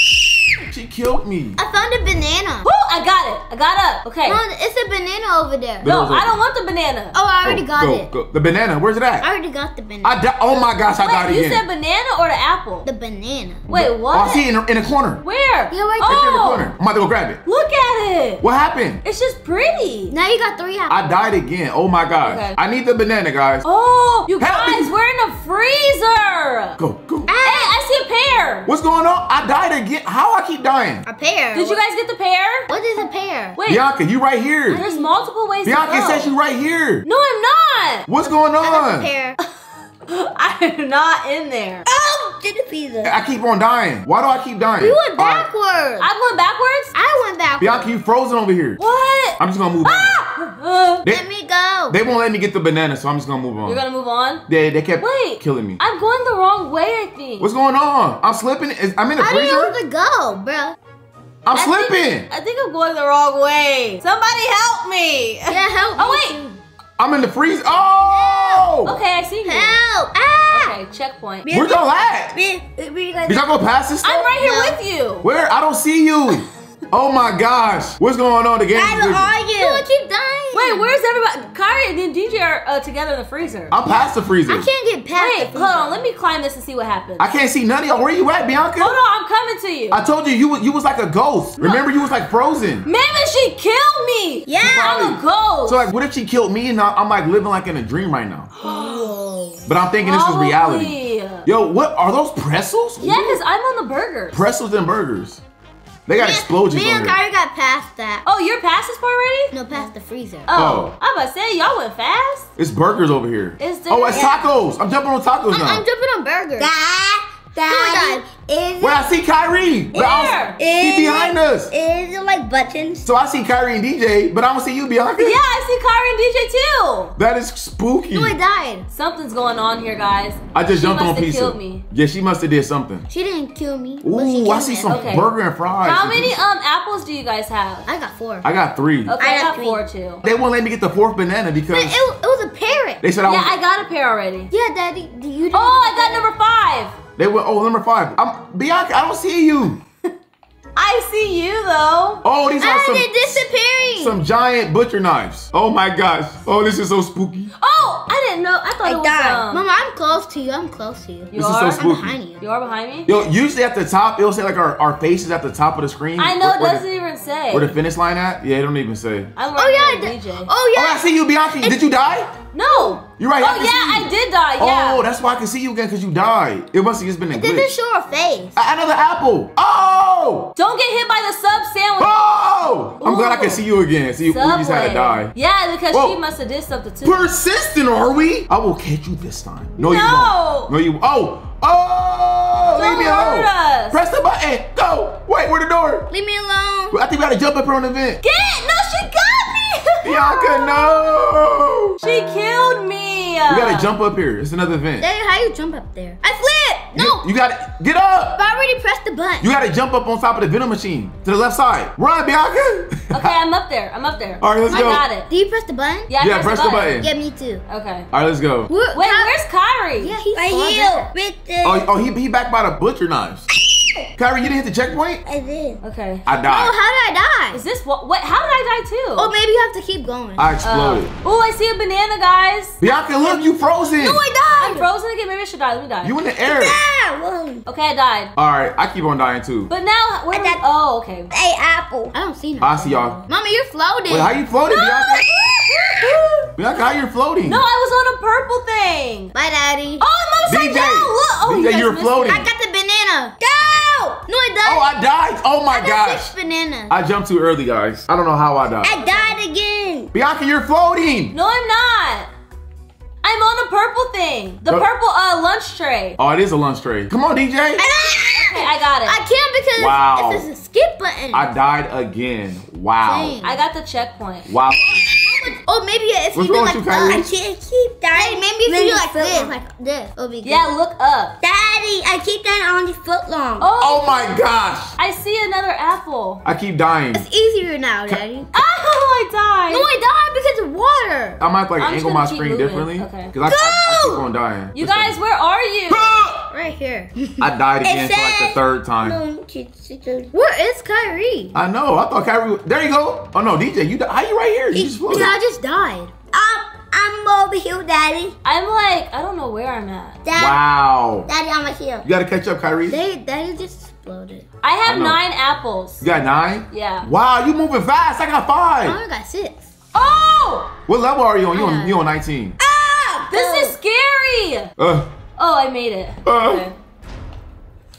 She killed me. I found a banana. Woo, I got it. I got up. Okay. Mom, it's a banana over there. But- No, I don't want the banana. Oh, I already Go, got go, it. go. The banana, where's it at? I already got the banana. I oh my gosh, I died Wait, you again. said banana or the apple? the banana. Wait, Oh, what? I see it in the, in the corner. Where? Yeah, right Right there in the Oh, corner. I'm about to go grab it. look at it. What happened? It's just pretty. Now you got three apples. I died again. Oh my gosh. Okay. I need the banana, guys. Oh, you Help guys, me. we're in a freezer. Go, go. Hey, I see a pear. What's going on? I died again. How I keep dying? A pear. Did you guys get the pear? What is a pear? Wait, Biannca, you right here. there's multiple ways Biannca to go. it says you right here. No, I'm not. not. What's going I got on? the pear. I'm not in there. Oh, did the pizza. I keep on dying. Why do I keep dying? We went All right. backwards. I went backwards? I went backwards. Biannca, you frozen over here. What? I'm just gonna move on. Uh, They, Let me go. they won't let me get the banana, so I'm just gonna move on. you're gonna move on? They, they kept Wait. killing me. I'm going the wrong way, I think. What's going on? I'm slipping. Is- I'm in the I didn't know where to go, bro. I'm I think- slipping. I think I'm going the wrong way. Somebody help me. Yeah, help Oh, me wait. too. I'm in the freezer. Oh! Okay, I see you. Help! Ah! Okay, checkpoint. Man, Where'd y'all at? Man, we got Did y'all go past this stuff? I'm right here No. with you. Where? I don't see you. Oh my gosh. What's going on? The game. Guys, where are you? No, I keep dying. Wait, where's everybody? Kyrie and then DJ are uh, together in the freezer. I'm past the freezer. I can't get past Wait, the hold on. Let me climb this and see what happens. I can't see none of y'all. Where are you at, Biannca? Hold on, I'm coming to you. I told you you was, you was like a ghost. Remember you was like frozen. Maybe she killed me. Yeah. I'm a ghost. So like, what if she killed me and I'm like living like in a dream right now? But I'm thinking this is reality. Probably. Yo, what are those pretzels? Yeah, because I'm on the burgers. pretzels and burgers. They got Me- explosions Me on and. Kyrie got past that. Oh, you're past this part already? No, past the freezer. Oh, Oh. I'm about to say y'all went fast. It's burgers over here. Is there- oh, it's Yeah. tacos. I'm jumping on tacos I'm, now. I'm jumping on burgers. Dad, oh Dad, is Wait, I see Kyrie. But I don't- He behind us. Is it like buttons? So I see Kyrie and DJ, but I don't see you, Biannca. Yeah, I see Kyrie and DJ too. That is spooky. No, I died. Something's going on here, guys. I just She jumped on must have pizza. killed me. Yeah, she must have did something. She didn't kill me. but she Ooh, I killed see me. some Okay. burger and fries. How many um apples do you guys have? I got four. I got three. Okay, I I got got three. four too. They won't let me get the fourth banana But because it, it was a parrot. they said I Yeah, was. I got a pair already. Yeah, Daddy, do you? Oh, I got number five. They went. Oh, number five. I'm Biannca. I don't see you. I see you though. Oh, these are some disappearing. some giant butcher knives. Oh my gosh. Oh, this is so spooky. Oh, I didn't know. I thought I it was died. um. Mama, I'm close to you. I'm close to you. you This is are. so I'm spooky. behind you. You are behind me. Yo, usually at the top it'll say like our, our faces at the top of the screen. I know. Where, It where doesn't the, even say. where the finish line at? Yeah, it don't even say. I'm Oh yeah, here, I did- DJ. oh yeah. Oh, I see you, Biannca. Did you die? No. You're right. Oh can yeah. I did die. Yeah. Oh, that's why I can see you again because you died. It must have just been a It didn't show her face. A- Another apple. Oh! Don't get hit by the sub sandwich. Oh! I'm glad I can see you again. See, we just had to die. Yeah, because Whoa. she must have did something too. Persistent, are we? I will catch you this time. No, you won't. No, you. Oh! Oh! Don't leave me alone. us. Press the button. Go. Wait, where the door? Leave me alone. I think we gotta jump up here on the vent. Get it? No, she got me. Biannca, no! she killed me. We gotta jump up here. It's another vent. Daddy, how you jump up there? I flipped. No. You, you gotta get up. But I already pressed the button. You gotta jump up on top of the vending machine to the left side. Run, Biannca. Okay, I'm up there. I'm up there. All right, let's I go. I got it. Do you press the button? Yeah, I Yeah, pressed press the button. Yeah, me too. Okay. All right, let's go. Where, Wait, Ky- where's Kyrie? Yeah, he's Right far here. back. Right. Oh, oh, he, he back by the butcher knives. Kyrie, you didn't hit the checkpoint? I did. Okay. I died. Oh, how did I die? Is this what? What? How did I die too? Oh, maybe you have to keep going. I exploded. Oh, I see a banana, guys. Biannca, look, you frozen. no, I died. I'm frozen again. Maybe I should die. Let me die. You in the air. Ah, whoa. Okay, I died. All right, I keep on dying too. But now, where? I we- got- oh, okay. Hey, apple. I don't see nothing. I see y'all. Mama, you're floating. Wait, how you floating, Biannca? Biannca, how you floating? No, I was on a purple thing. Bye, Daddy. Oh, I'm upside DJ. down. Look. Oh, DJ, you guys you're floating. it. I got the banana. Go. No, I died. Oh, I died. Oh my I got gosh. six bananas. I jumped too early, guys. I don't know how I died. I died again. Biannca, you're floating. No, I'm not. I'm on a purple thing. The Go- purple uh lunch tray. Oh, it is a lunch tray. Come on, DJ. Okay, I got it. I can't because Wow. it's a skip button. I died again. Wow. Dang. I got the checkpoint. Wow. Oh, maybe if What's you do like this. I can't keep dying. Hey, maybe if Let you do like this, long. like this, it'll be good. Yeah, look up. Daddy, I keep dying on the foot long. Oh, Oh my gosh. I see another apple. I keep dying. It's easier now, Daddy. Oh, I died. No, I died because of water. I might like I'm angle my screen moving. differently. Okay. Cause I, I, I keep on dying. You guys, where are you? Right here. I died again for like the third time. No, kids, kids. Where is Kyrie? I know. I thought Kyrie. There you go. Oh no, DJ, you. di- How you right here? You just Because floated. I just died. Um, I'm over here, Daddy. I'm like, I don't know where I'm at. Dad, Wow. Daddy, I'm right here. You gotta catch up, Kyrie. They, Daddy just exploded. I have I nine apples. You got nine. Yeah. Wow, you moving fast. I got I five. only got six. Oh, What level are you on? You I on? You on 19? Ah, this is scary. Uh, Oh, I made it. Uh. Okay.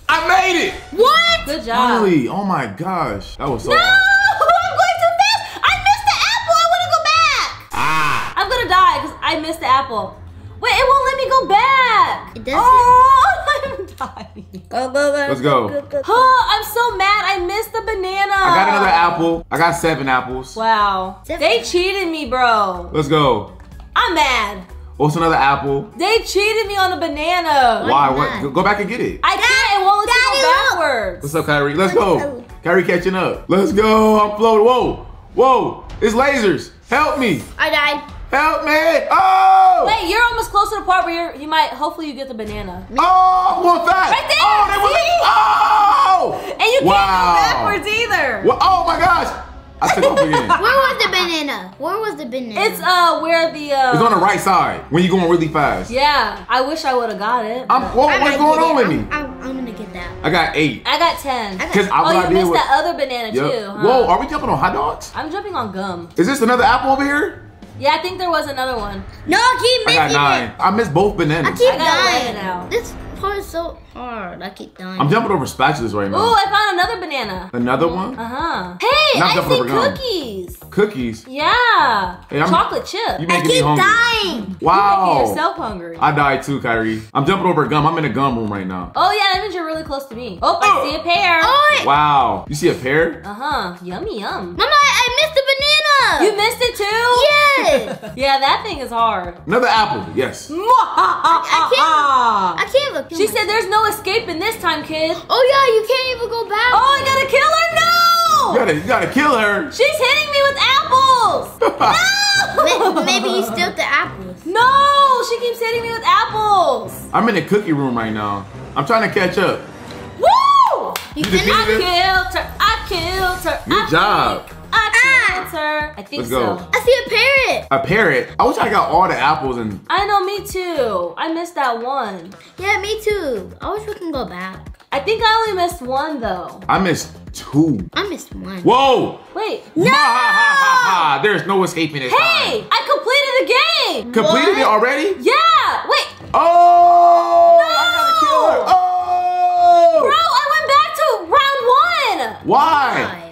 I made it. What? Good job. Finally. Oh my gosh, that was so. No, hard. I'm going too fast. I missed the apple. I want to go back. Ah. I'm gonna die because I missed the apple. Wait, it won't let me go back. It doesn't. Oh, I'm dying. Go, go, go. Let's go. Oh, I'm so mad. I missed the banana. I got another apple. I got seven apples. Wow. Seven. They cheated me, bro. Let's go. I'm mad. What's another apple? They cheated me on the banana. Why? you What? Go- Go back and get it. I can't. It won't let Daddy, me go backwards. What's up, Kyrie? Let's go. Kyrie catching up. Let's go. I'm floating. Whoa. Whoa. It's lasers. Help me. I died. Help me. Oh. Wait, you're almost close to the part where you're, you might, hopefully you get the banana. Oh, one fast. Right there. Oh, they was See? Oh. And you Wow. can't go backwards either. What? Oh my gosh. I took off again. Where was the banana? Where was the banana? It's uh where the uh It's on the right side when you're going really fast. Yeah, I wish I would have got it. I'm, but- whoa, I'm what's gonna going get on it. with me? I'm, I'm, I'm gonna get that. I got eight. I got 10. Because oh, what you I missed was. that other banana Yep. too, huh? Whoa, are we jumping on hot dogs? I'm jumping on gum. Is this another apple over here? Yeah, I think there was another one. No, I keep I got nine. it. I missed both bananas. I keep I got dying. now. This part is so hard. I keep dying. I'm jumping over spatulas right now. Oh, I found another banana. Another one? Uh-huh. Hey, Not I see over gum. cookies. Cookies. Yeah. Hey, I'm- Chocolate chip. You You I making me keep hungry. dying. making Wow. yourself hungry. I died too, Kyrie. I'm jumping over gum. I'm in a gum room right now. oh yeah, that means you're really close to me. Oh, I see a pear. Oh, Wow. You see a pear? Uh-huh. Yummy yum. Mama, I missed the banana. You missed it too? Yes. Yeah, that thing is hard. Another apple. Yes. I I can't even kill She myself. said there's no escaping this time, kid. Oh yeah, you can't even go back. Oh, I gotta kill her? You No! gotta, you gotta kill her. She's hitting me with apples! May- No! Maybe he steal the apples. No! She keeps hitting me with apples! I'm in the cookie room right now. I'm trying to catch up. Woo! You finished? I defeated it? killed her. I killed her. Good I job. think I killed her. Ah! I think Let's go. so. I see a parrot. A parrot. I wish I got all the apples and I know, me too. I missed that one. Yeah, me too. I wish we can go back. I think I only missed one though. I missed two. I missed one. Whoa! Wait. No! There's no escaping this Hey! time. I completed the game! Completed it already? Yeah! Wait! Oh! I gotta kill her. Oh! Bro, Oh! I went back to round one! Why? I don't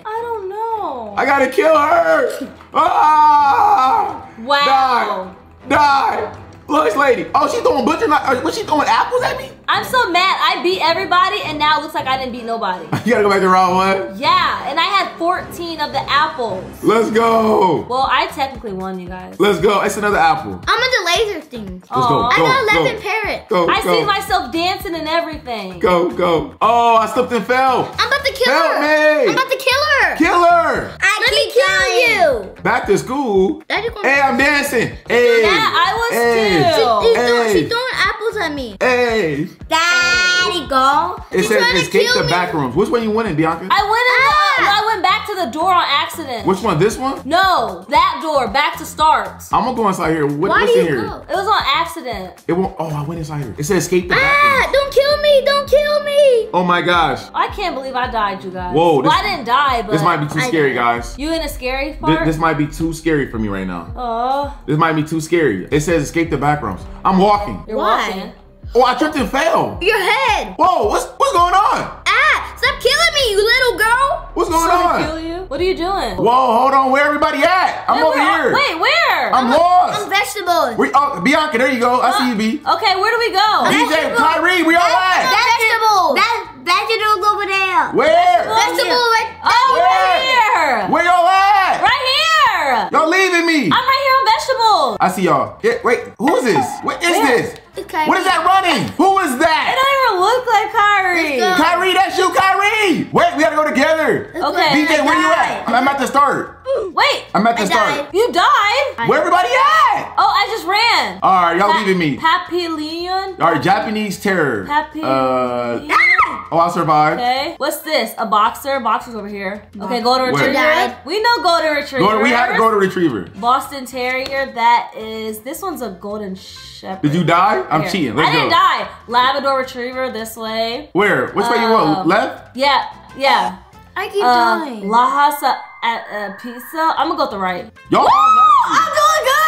I gotta kill her. Ah! Wow. Die! Die! Look, this lady. Oh, she's throwing butcher knife. uh, Was she throwing apples at me? I'm so mad. I beat everybody and now it looks like I didn't beat nobody. You gotta go back to round one. Yeah, and I had 14 of the apples. Let's go. Well, I technically won, you guys. Let's go. It's another apple. I'm in the laser things. Let's go. Aw. I got 11 go. parrots. Go, I go. see myself dancing and everything. Go, go. Oh, I slipped and fell. I'm about to kill Help her. me. I'm about to kill her. Kill her. I Let me kill you. Back to school. Daddy Hey, I'm dancing. Hey. Yeah, I was hey. too. She's, throwing, Hey. she's throwing apples at me. Hey. Daddy, go. It She's says escape the me. back rooms. Which one you winning, Biannca? I went in the, Ah. I went back to the door on accident. Which one? This one? No, that door, back to start. I'm gonna go inside here. What, Why what's do in you here? go? It was on accident. It won't. Oh, I went inside here. It says escape the back Ah, rooms. don't kill me. Don't kill me. Oh my gosh. I can't believe I died, you guys. Whoa, Well, this- I didn't die, but This might be too I scary, know. guys. you in a scary Th- part. This might be too scary for me right now. oh, This might be too scary. It says escape the back rooms. I'm walking. you're Why? walking. Oh, I tripped and fell. Your head. Whoa, what's what's going on? Ah, stop killing me, you little girl. What's going Trying to kill you? What are you doing? Whoa, hold on. Where everybody at? I'm Wait, over where- here. Wait, where? I'm I'm lost. vegetables. We, oh, Biannca, there you go. I see you, B. Okay, where do we go? DJ, Kyrie, we all at? Vegetables. That's vegetables over there. Where? Vegetable right Oh, right here. Where y'all at? Right here. Y'all leaving me. I'm right here on vegetables. I see y'all. Yeah, wait, who is this? What is Where? this? Okay. What is that running? Who is that? It that? don't even look like Kyrie. Let's. Kyrie, that's you, Kyrie. Wait, we gotta go together. Okay. DJ, where you at? I'm at the start. Wait, I'm at the I start. died. you died? Where everybody at? Oh, I just ran. All right, y'all Pa- leaving me. Papillion? All right, Japanese terror. Papillion. Uh, oh, I survived. Okay. What's this? A boxer? Boxer's over here. Okay, golden retriever. Died. We know golden retriever. Go, we had to go to retriever. Boston Terrier. That is. This one's a golden shepherd. Did you die? I'm Here. cheating. Let's I go. didn't die. Labrador retriever this way. Where? Which way you want? Um, Left? Yeah, yeah. I keep Uh, dying. Lhasa at uh, pizza. I'm gonna go with the right. Y'all. I'm doing good.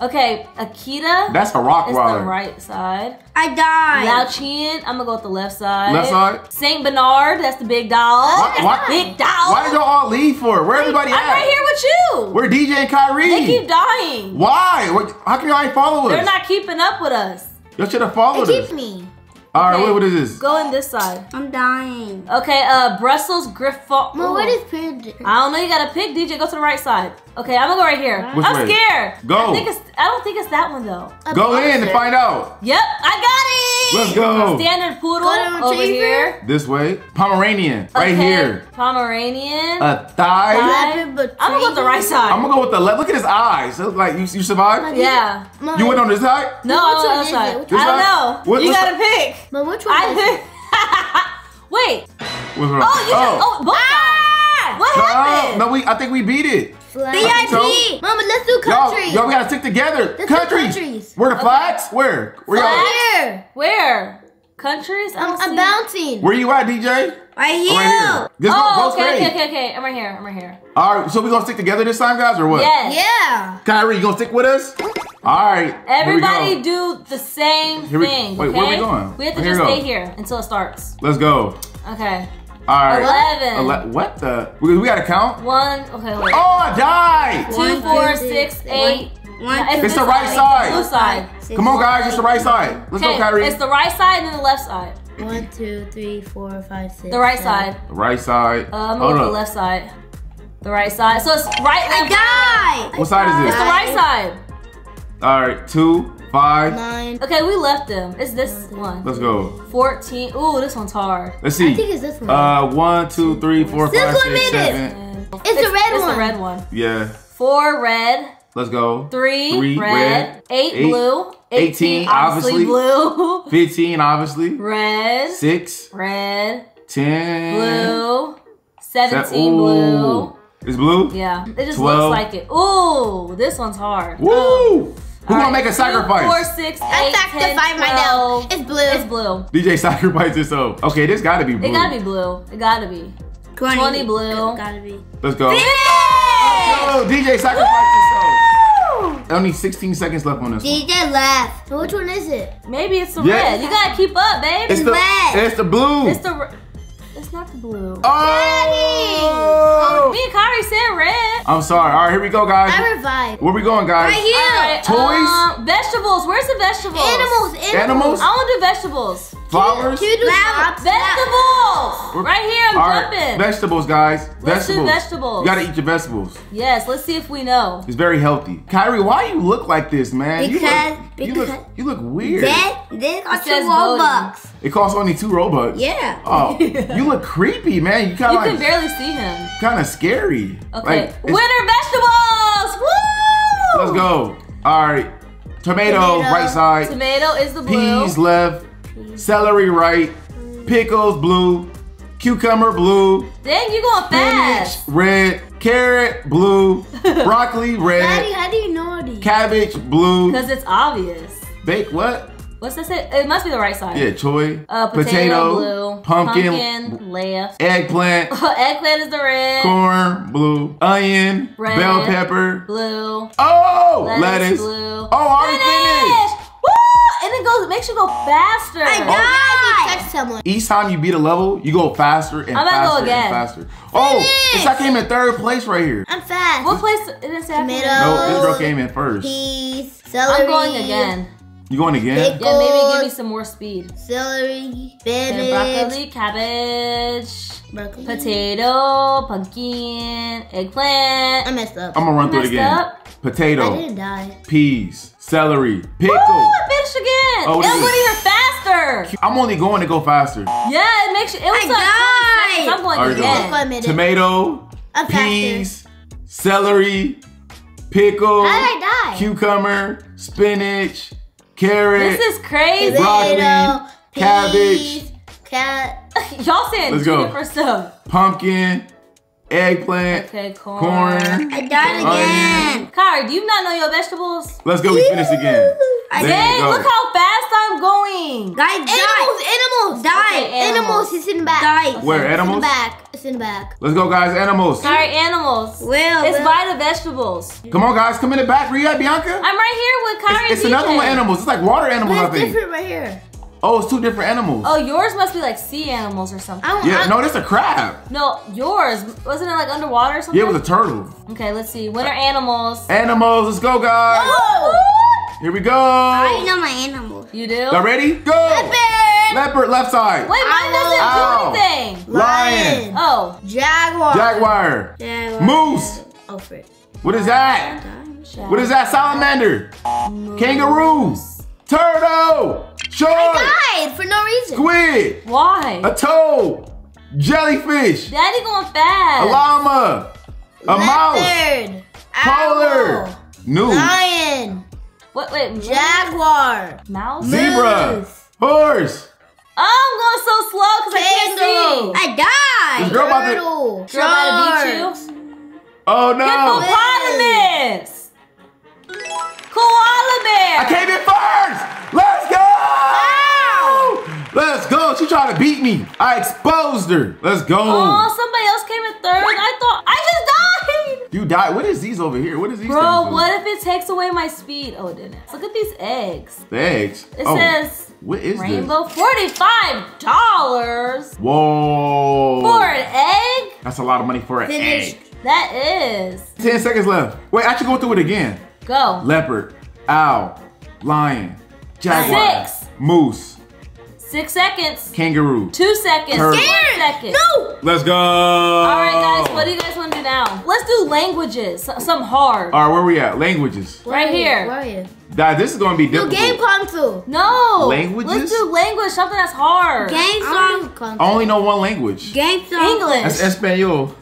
Okay, Akita. That's a rock is the right side. I died. Lao Chien, I'm gonna go with the left side. Left side? Saint Bernard, that's the big dog. Why, why, Big dog. why did y'all all leave for? Where everybody I'm at? right here with you. We're DJ and Kyrie? They keep dying. Why? How come y'all ain't follow us? They're not keeping up with us. Y'all should have It followed keeps us. me. All right, Okay. wait, what is this? Go in this side. I'm dying. Okay, uh, Brussels Griffon. Well, what is period? I don't know. You gotta pick. DJ, go to the right side. Okay, I'm gonna go right here. Which I'm way? scared. Go. I think it's. I don't think it's that one though. Go in and find out. Yep, I got it. Let's go. Standard poodle Golden over retriever? here. This way. Pomeranian, right Okay, here. Pomeranian. A thigh. Thigh. I'm gonna go with the right side. I'm gonna go with the left. Look at his eyes. It look like you, you survived. yeah. You went on this side. No, Which I'm on the other side. I don't know. What- you gotta pick. But which one is it? Wait. What's wrong? Oh, you just. Oh, both sides. What ah! No, happened? no, we. I think we beat it. Flag. VIP. Mama, let's do Y'all, country. y'all, we gotta stick together. Let's do Countries. countries. Where the Okay. flags? Where? Where y'all? Flags? Here. Where? Countries? I I'm, don't I'm bouncing. Where you at, DJ? Right here. right here. Just Oh, go okay, straight. okay, okay, okay. I'm right here. I'm right here. All right, so we gonna stick together this time, guys, or what? Yes. Yeah. Kyrie, you gonna stick with us? All right. here we Everybody go. do the same Here we- thing. wait, okay? where we going? We have to Here just stay here until it starts. Let's go. Okay. All right. Eleven. Ele- what the? We, we gotta count. One. Okay. Wait. Oh, I died. Two, One, four, two, six, six, eight. One, No, two, It's this the right side. Blue side. six, Come on, guys. It's the right side. Let's go, Kyrie. It's the right side and then the left side. One, two, three, four, five, six. The right seven. side. The right side. Uh, I'm Hold going with the left side. The right side. So it's right, I left. died. What side is this? It's the right side. All right. Two, five. Nine. Okay, we left them. It's this one. Let's go. 14. Ooh, this one's hard. Let's see. I think see. it's this one. Uh, one, two, three, four, This five, one six, made it. seven. It's the red one. It's the red one. Yeah. Four red, Let's go. three, Three red, red, eight, eight, blue, 18, obviously, obviously. blue, Fifteen, obviously. red, Six, red, ten. blue, se- 17 Ooh. blue. It's blue. Yeah, it just 12. looks like it. Ooh, this one's hard. Woo! Oh. Who All gonna make a two, sacrifice? Four, six, I eight, 10, sacrifice 12. myself. It's blue. It's blue. DJ sacrificed himself. Okay, this gotta be blue. It gotta be blue. It gotta be. 20 blue. Gotta be. Let's go. Yay! Oh, DJ sacrificed himself. Only 16 seconds left on this one. DJ left. So which one is it? Maybe it's the Yeah. red. You gotta keep up, babe. It's the red. it's the blue. It's the. re- It's not the blue. oh! Me and Kyrie said red. I'm sorry. All right, here we go, guys. I revived. Where we going, guys? Right here. Alright, Toys? Um, vegetables. Where's the vegetables? Animals. Animals. Animals? I want to do vegetables. Flowers? Can you do Flowers. flowers? Vegetables. Right here, I'm All right, jumping. vegetables, guys. Let's do vegetables. vegetables. You gotta eat your vegetables. yes, let's see if we know. It's very healthy. Kyrie, why you look like this, man? Because- you look, because- you look weird. Then, then got two says voting. Robux. It costs only two Robux. Yeah. Oh, you look creepy, man. You kind You of can barely see him. kind of scary. Okay. Like, Winter vegetables. Woo! let's go. All right, tomato, Tomato. right side. Tomato is the blue. Peas left. Celery right. Pickles blue. Cucumber blue. Dang, you going Spinach fast. red. Carrot blue. Broccoli red. Daddy, red. how do you know these? Cabbage blue. Because it's obvious. Bake what? What's this? It It must be the right side. Yeah, choy. Uh, potato, blue. Pumpkin. left. Eggplant. Eggplant is the red. corn blue. Onion. Red. Bell pepper. Blue. Oh, Lettuce, lettuce. blue. Oh, I already finished. Finish! Woo! And it goes, it makes you go faster. I If died. touch someone. Each time you beat a level, you go faster and I'm about to go faster again. and faster. Oh, it's I came in third place right here. I'm fast. What place? It didn't say after No, this girl came in first. Peas. Celery. I'm going again. You going again? Big- Yeah, maybe give me some more speed. Celery. Then Spinach. broccoli, cabbage, Broccoli. potato, pumpkin, eggplant. I messed up. I'm gonna run You through it again. up? I Potato, didn't die. peas, celery, pickle. Woo! I finished again. Oh, what and I'm it? going even faster. I'm only going to go faster. Yeah, it makes you. It was I like 20 seconds. died. I'm going Alright, again. One. Tomato, I'm faster. peas, celery, pickle, How did I die? cucumber, spinach, carrot. This is crazy. Broccoli, Potato. cabbage. Peas. Cat. Y'all saying Let's two go. different stuff. pumpkin, eggplant, Okay, corn. corn. I died again. Kyrie, do you not know your vegetables? Let's go. We finish again. I There Dang, look how fast I'm I'm going. Guys, Animals, die. animals. Die. Okay, Animals. animals. It's in the back. Die. Where, It's in the back. It's in the back. Let's go, guys. Animals. Sorry, animals. Will. It's Will. by the vegetables. Come on, guys. Come in the back. Where you at, Biannca? I'm right here with Kyrie It's, it's another DJ. one animals. It's like water animals, I But it's think. different right here. Oh, it's two different animals. Oh, yours must be like sea animals or something. I don't, yeah, I, no, that's a crab. No, yours. Wasn't it like underwater or something? Yeah, it was a turtle. Okay, let's see. What are animals? Animals, let's go, guys. Oh! Here we go. I know my animals. You do? Y'all ready? Go. Leopard. Leopard, left side. Wait, mine doesn't Ow. do anything. Lion. Oh. Jaguar. Jaguar. Yeah, Moose. Oh, frick. What is that? What is that? Salamander. Kangaroo. Turtle. Shark. Died for no reason. Squid. Why? A toad. Jellyfish. Daddy going fast. A llama. A mouse. Leopard. Polar. Owl. New. Lion. What? Wait. Jaguar. Mouse? Zebra. Moose. Horse. Oh, I'm going so slow because I can't see. I died. This girl about to. Turtle. Girl about to beat you. Oh no. Hippopotamus. Koala bear. I came in first. Let's go. Ow! Let's go. She tried to beat me. I exposed her. Let's go. Oh, somebody else came in third. I thought I just died. You died. What is these over here? What is these Bro, what if it takes away my speed? Oh, it didn't. Look at these eggs. The eggs. It oh, says what is this? rainbow forty-five dollars? Whoa. for an egg. That's a lot of money for an Finished. egg. That is. Ten seconds left. Wait, I should go through it again. Go. Leopard, owl, lion, jaguar, Six. moose, Six seconds. kangaroo. Two seconds. Turtle. One second. No. Let's go. All right, guys. What do you guys want to do now? Let's do languages. Some hard. All right, where we at? Languages. Right Where are here. Where are you? Guys, this is gonna be No difficult. game console. No. Languages? Let's do language. Something that's hard. Game song. console. I only know one language. Game song. English. That's Espanol.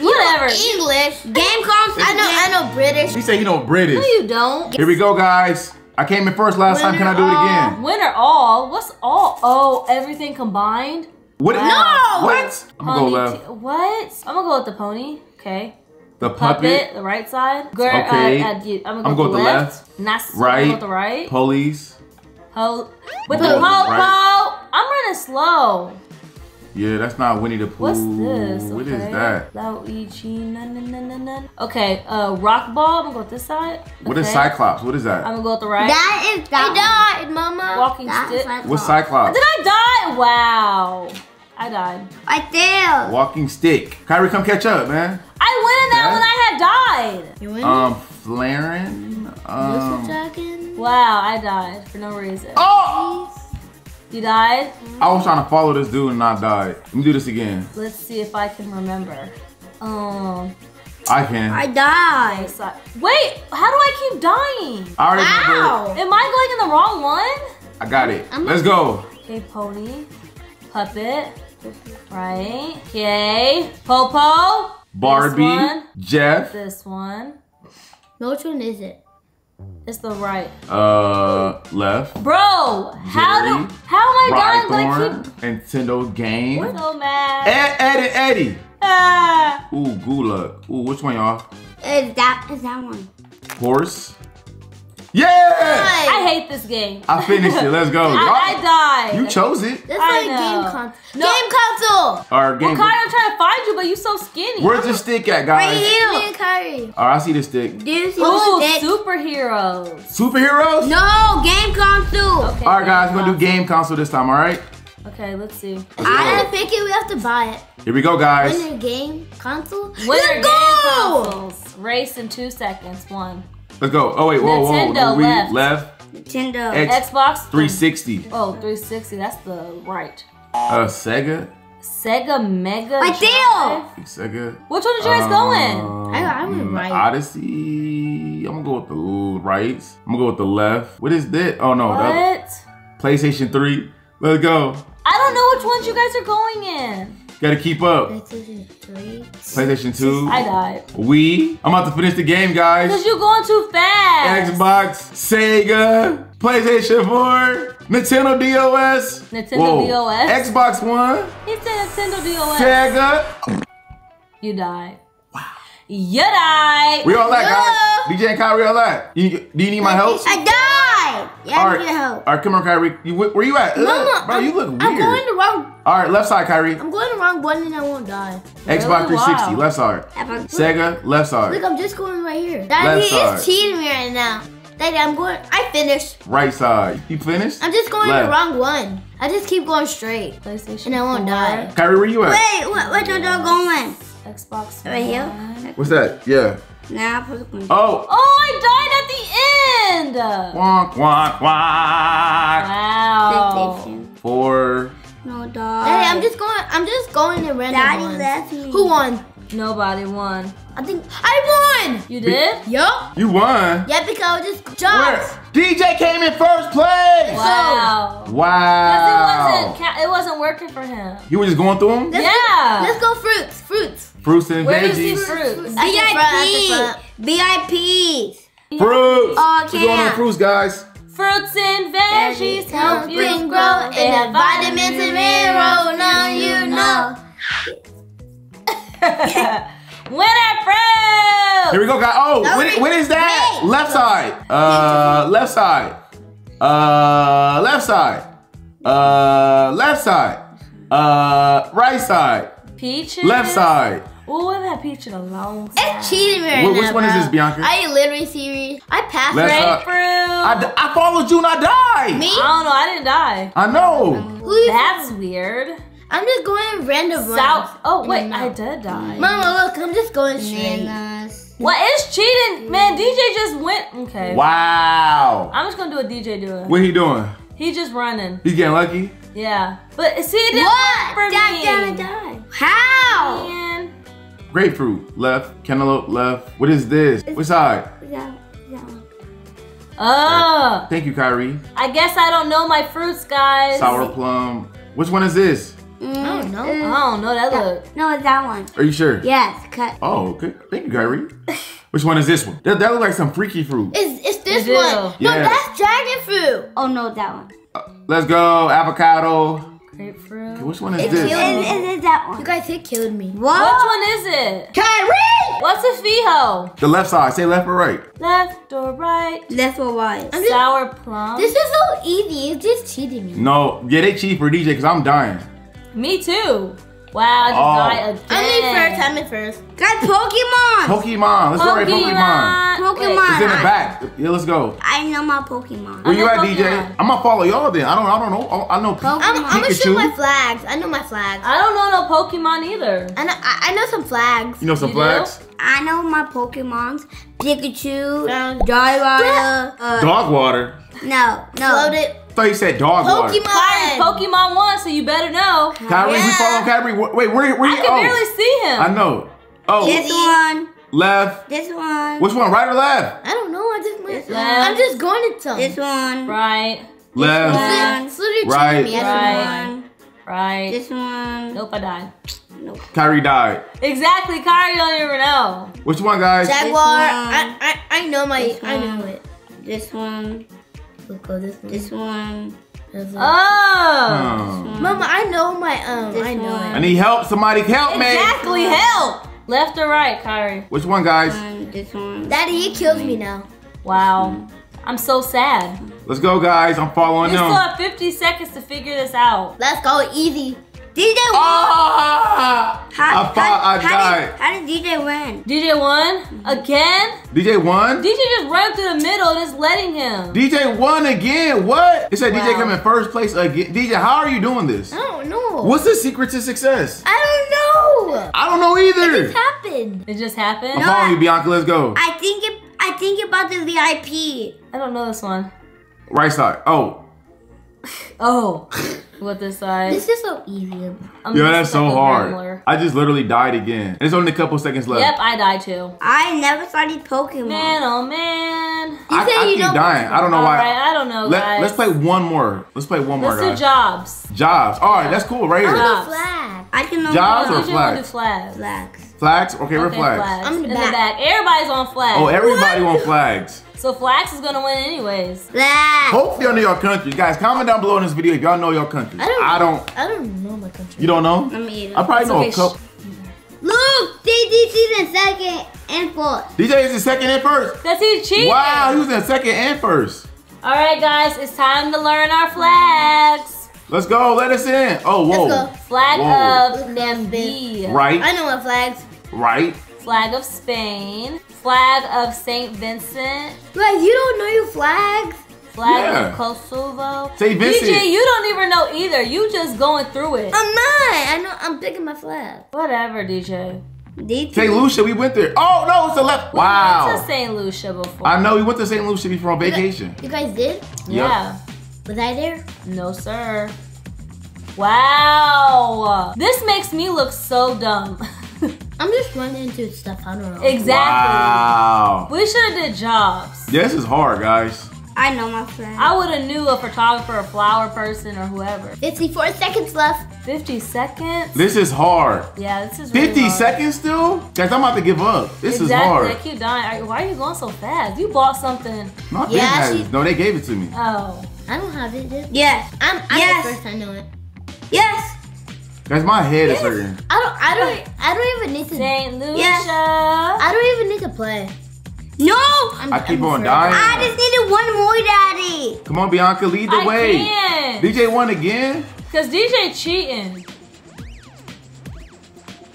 Whatever. English. Game console. I know. I know British. He said he know British. No, you don't. Here we go, guys. I came in first last time. Can I do it again? Winner all? What's all? Oh, everything combined. What? No! What? I'm gonna go left. what? I'm gonna go with the pony. Okay. The Puppet, puppet. the right side. Girl, Okay. Uh, uh, I'm gonna I'm go, with the left. Nice. I'm gonna Right. go with the right. Police. Po- with I'm the the right. I'm running slow. Yeah, that's not Winnie the Pooh. What's this? What is Okay. that? Luigi, na, na, na, na, na. Okay, uh, rock ball. I'm gonna go with this side. What is Cyclops? What is that? I'm gonna go with the right. That is that. I died, Mama. Walking That's stick. like What's Cyclops? Did I die? Wow. I died. I there. Walking stick. Kyrie, come catch up, man. I went in that Yeah. when I had died. You win. Um, Flaren. Um. Dragon. Wow, I died for no reason. Oh! You died? I was trying to follow this dude and not died. Let me do this again. Let's see if I can remember. Um, I can. I I, died. wait, how do I keep dying? already remember. Am I going in the wrong one? I got it. I'm Let's go. Okay, pony, puppet, right? Okay, Popo, Barbie, This one. Jeff, this one. No, which one is it? It's the right. uh, left. Bro, how Jerry, do how am I dying? But I Rhythorn, keep Nintendo game. so mad. Ed, Ed, and Eddie. Ah. Ooh, Gulak. Ooh, which one, y'all? Is that is that one? Horse. Yeah! I hate this game. I finished it. Let's go. I, I Y'all- died. you chose it. That's I like know. game console. No. Game console. Our Well, game. Kai, I'm trying to find you, but you're so skinny. Where's the stick at, guys? Right here. Me and Kyrie. All right, I see the stick. Do you see Ooh, the stick? superheroes. Superheroes? No, game console. Okay. All right, guys, we're gonna do game. game console this time. All right. Okay, let's see. Let's I go. didn't pick it. We have to buy it. Here we go, guys. Winner game console. Winner Let's game go! consoles. Race in two seconds. One. Let's go. Oh wait, whoa, whoa. Nintendo we left. left. Nintendo. X- Xbox 360. Oh, 360. That's the right. Uh, Sega. Sega Mega. Right Drive. there. Sega. Which one did you guys go in? Um, I- I went right. Odyssey. I'm gonna go with the l- right. I'm gonna go with the left. What is that? Oh no, that What? PlayStation 3. Let's go. I don't know which ones you guys are going in. Gotta keep up. PlayStation 3. PlayStation 2. I died. Wii. I'm about to finish the game, guys. Cause you're going too fast. Xbox, Sega, PlayStation 4, Nintendo DOS. Nintendo DOS? Xbox One, He said Nintendo DOS. Sega. You died. Wow. You died. We all that, guys. DJ and Kyrie, all that. You, do you need my help? I died. died. Yeah, All I need your help. all right, come on, Kyrie. You where you at? Ugh, Mama, bro, I'm, you look weird. I'm going the wrong. All right, left side, Kyrie. I'm going the wrong button and I won't die. Xbox Really? 360, Wow. left side. Sega, left side. Look, I'm just going right here. Daddy Left side. is cheating me right now. Daddy, I'm going. I finished. Right side. You finished? I'm just going Left. the wrong one. I just keep going straight. PlayStation. And I won't 4, die. Kyrie, where you at? Wait, what? What are you going? Xbox. Right here? What's that? Yeah. Nah, put the. Oh. Oh, I died at the end. Wonk, wonk, wonk. Wow. Four. No dog. Daddy, I'm just going. I'm just going to random Daddy ones. left me. Who won? Nobody won. I think I won. You did? Yup. You won. Yeah, because I was just Where? DJ came in first place. Wow. Wow. Because it wasn't. It wasn't working for him. You were just going through them? Let's Yeah. Go, let's go fruits. Fruits. Fruits and Where is he veggies. fruits? At the front, at the front. VIPs. Fruits. Oh, We're going on yeah. fruits, guys. Fruits and veggies help Help you you grow. grow and have vitamins and minerals. Now you know. Winner fruit. Here we go, guys. Oh, No, when, wait, when is that? wait. Left side. Uh, left side. Uh, left side. Uh, left side. Uh, right side. Peaches. Left side. Ooh, we haven't had peach in a long time. It's cheating me right Wh- which now, one is this, Biannca? I literally see. I passed. Let's- right. Uh, Grapefruit. I, d- I followed you and I died. Me? I don't know. I didn't die. I know. Who? That's weird. I'm just going random runs. South. Oh wait, No. I did die. Mama, look, I'm just going straight. What is cheating? Man, DJ just went. Okay. Wow. I'm just gonna do what DJ doing. What he doing? He just running. He getting lucky? Yeah. But see, it didn't What? work for Dad, me. Dad, die. How? Man. Grapefruit. Left. Cantaloupe. Left. What is this? Which side? Yeah, yeah. Uh, Thank you, Kyrie. I guess I don't know my fruits, guys. Sour plum. Which one is this? I don't know. I don't know that look. No, it's that one. Are you sure? Yes, cut. Oh, okay. Thank you, Kyrie. Which one is this one? That, that looks like some freaky fruit. It's, it's this They do. one. No, Yeah. that's dragon fruit. Oh no, that one. Let's go. Avocado. Grapefruit. Which one is It's this? cute. It, it is that You guys, it killed me. What? Which one is it? Kyrie! What's a fijo? The left side. Say left or right. Left or right? Left or right? I'm just, Sour plum. this is so easy. It's just cheating me. No. Yeah, they cheat for DJ because I'm dying. Me too. Wow, I just Oh. died again. I'm in first. I'm in first. Guys, Pokemon. Pokemon. Let's go right Pokemon. Pokemon. It's in the back. Yeah, let's go. I know my Pokemon. Where you know at, DJ? I'm gonna follow y'all then. I don't. I don't know. I know. Pokemon. I'm, I'm gonna Pikachu? show my flags. I know my flags. I don't know no Pokemon either. I know, I, I know some flags. You know some You do? flags. I know my Pokemons. Pikachu, Found- Drywater. Uh, Dog water. no, no. Floated. I thought you said dog water. Pokemon. Kyrie, Pokemon one, so you better know. Kyrie, we follow Kyrie. Wait, where? Where? I you? can oh, barely see him. I know. Oh, This one. left. This one. Which one? Right or left? I don't know. I just went. Left. I'm just going to tell. This one. Right, Left. one. It's literally Right. me. Right. don't. One. right. This one. Nope, I died. Nope. Kyrie died. Exactly, Kyrie don't even know. Which one, guys? Jaguar. one. I, I I know my. I know it. This one. Look, go this one. This one. This one. Oh. Hmm. Mama, I know my um. This I know one. I need help. Somebody help me. Exactly, help. Left or right, Kyrie? Which one, guys? one. This one. Daddy, he kills me now. Wow. I'm so sad. Let's go, guys. I'm following We still have 50 seconds to figure this out. Let's go easy. DJ won. Ah! I thought I how died. Did, how did DJ win? DJ won again. DJ won. DJ just ran through the middle and it's letting him. DJ won again. What? It said DJ Wow. come in first place again. DJ, how are you doing this? I don't know. What's the secret to success? I don't know. I don't know either. It just happened? It just happened. I'm following you, Biannca. Let's go. I think it. I think about the VIP. I don't know this one. Right side. Oh, Oh, what this side? This is so easy. I'm yeah, that's so hard. gambler. I just literally died again. There's only a couple seconds left. Yep, I died too. I never studied Pokemon. Man, oh man. I, said I you keep don't- dying. I don't know why. right, I don't know, Let, guys. let's play one more. Let's play one more, Let's do guys. jobs. Jobs. All right, that's cool. Right here. Jobs. the flag. I can know Jobs or do flags? flags. flags. Flags. Okay, we're flags. flags. I'm in in the the back. back. Everybody's on flags. Oh, everybody want flags. So flags is gonna win anyways. Flags. Hopefully, y'all know your country. Guys, comment down below in this video if y'all know your country. I don't. I don't. I don't know my country. You don't know? Let me eat it. I probably It's know okay, a couple. Look, DDC's in second and fourth. DJ is in second and first. That's he cheating. Wow, he was in second and first. All right, guys, it's time to learn our flags. Let's go. Let us in. Oh, whoa. Let's go. Flag Whoa. of Namibia. Right. I know what flags. Right. Flag of Spain. Flag of Saint Vincent. Guys, you don't know your flags? Flag Yeah. of Kosovo. Saint Vincent. DJ, you don't even know either. You just going through it. I'm not. I know. I'm picking my flag. Whatever, DJ. These St. Lucia, we went there. Oh, no, it's the left. Wow. We went to St. Lucia before. I know we went to St. Lucia before on vacation. You guys did? yeah. Was I there? No, sir. Wow. This makes me look so dumb. I'm just running into stuff. I don't know. exactly. Wow. We should have did jobs. This is hard, guys. I know my flag. I would have knew a photographer, a flower person, or whoever. 54 seconds left. 50 seconds? This is hard. Yeah, this is really 50 hard. seconds still? Guys, I'm about to give up. This exactly. is I keep dying. Why are you going so fast? You bought something. Not Yeah, yeah, she- No, they gave it to me. Oh. I don't have it yet. Yes. I'm, I'm Yes. the first. I know it. Yes. Guys, my head is hurting. I don't. I don't. I don't even need to. St. Lucia. Yes. I don't even need to play. No. I'm, I keep I'm on afraid. dying. I just needed one more, Daddy. Come on, Biannca, lead the I way. can't. DJ won again? Because DJ cheating.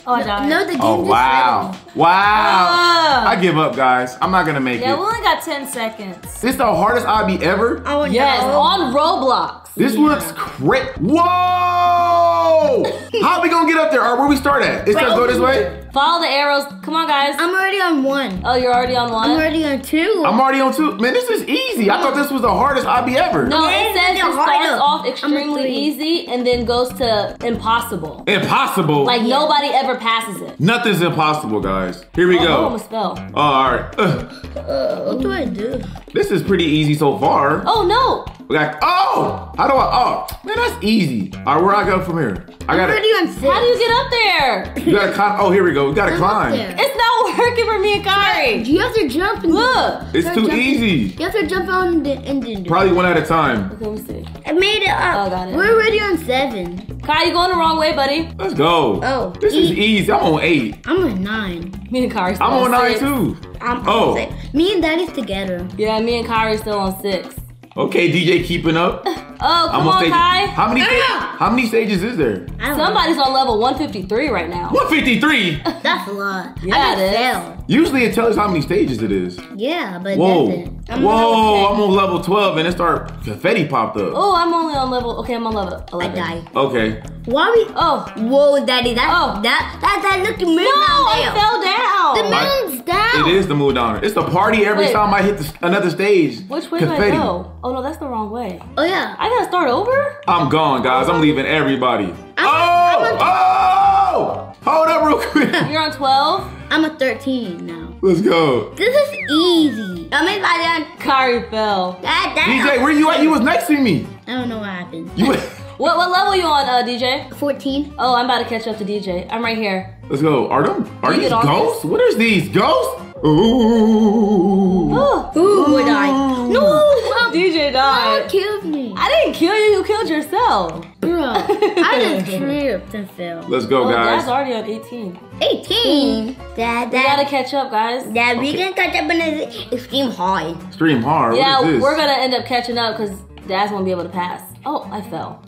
Oh, I died. No, the game Oh, just wow. Wow. Ah. I give up, guys. I'm not going to make it. Yeah, we only got 10 seconds. This the hardest obby ever? Oh Yes, no. on Roblox. This looks great. Whoa! How are we gonna get up there? Or where we start at? It's going to go this way? Follow the arrows. Come on, guys. I'm already on one. oh, you're already on one? I'm already on two. I'm already on two. Man, this is easy. I thought this was the hardest obby ever. no, Yeah, it says it's it harder. starts off extremely easy and then goes to impossible. Impossible. Like nobody ever passes it. Nothing's impossible, guys. Here we Oh, I go. almost fell. Oh, all right. Uh, what do I do? This is pretty easy so far. Oh no! We got, oh, how do I, oh, man, that's easy. All right, where I go from here? I gotta, already on six. How do you get up there? you gotta climb, oh, here we go. We gotta I'm climb. It's not working for me and Kari. You have to jump and Look. It's too jumping. easy. You have to jump on the and then. Probably one at a time. Okay, Let me see. I made it up. Oh, got it. We're already on seven. Kai, you going the wrong way, buddy. Let's go. Oh, This is easy. I'm on eight. I'm on nine. Me and Kari still I'm on nine six. too. I'm Oh. on six. Me and Daddy's together. Yeah, me and Kari still on six. Okay, DJ keeping up. Oh, come on, stage- Kai. How many, Ah! how many stages is there? I don't Somebody's on level 153 right now. 153. That's a lot. Yeah, I it just Usually it tells us how many stages it is. Yeah, but it Whoa. doesn't. I'm Whoa, on I'm on level 12 and it start confetti popped up. Oh, I'm only on level. Okay, I'm on level I 11. died. Okay. Why we? Oh. Whoa, Daddy, that Oh. that that that look the moon No, down I fell down. The moon's down. It is the mood downer. It's the party every Wait. time I hit the, another stage. Which way confetti. do I go? Oh no, that's the wrong way. Oh yeah. I gotta start over? I'm gone, guys. I'm leaving everybody. I'm- oh! I'm oh! Hold up real quick. You're on 12? I'm a 13 now. Let's go. This is easy. I'm in by Kari fell. that. That. DJ, where you at? You was next to me. I don't know what happened. You What what level you on, uh, DJ? 14. Oh, I'm about to catch up to DJ. I'm right here. Let's go. Are them are You these get on ghosts? What is these? Ghosts? Ooh. Oh, Ooh, would I? No, um, DJ God died. killed me. I didn't kill you, you killed yourself. Bro, I just tripped and fell. Let's go, Oh, Dad's guys. already on 18. 18. Dad, We gotta catch up, guys. dad, we can catch up in the extreme hard. Stream hard. Yeah, what is this? we're gonna end up catching up because Dad's won't be able to pass. Oh, I fell.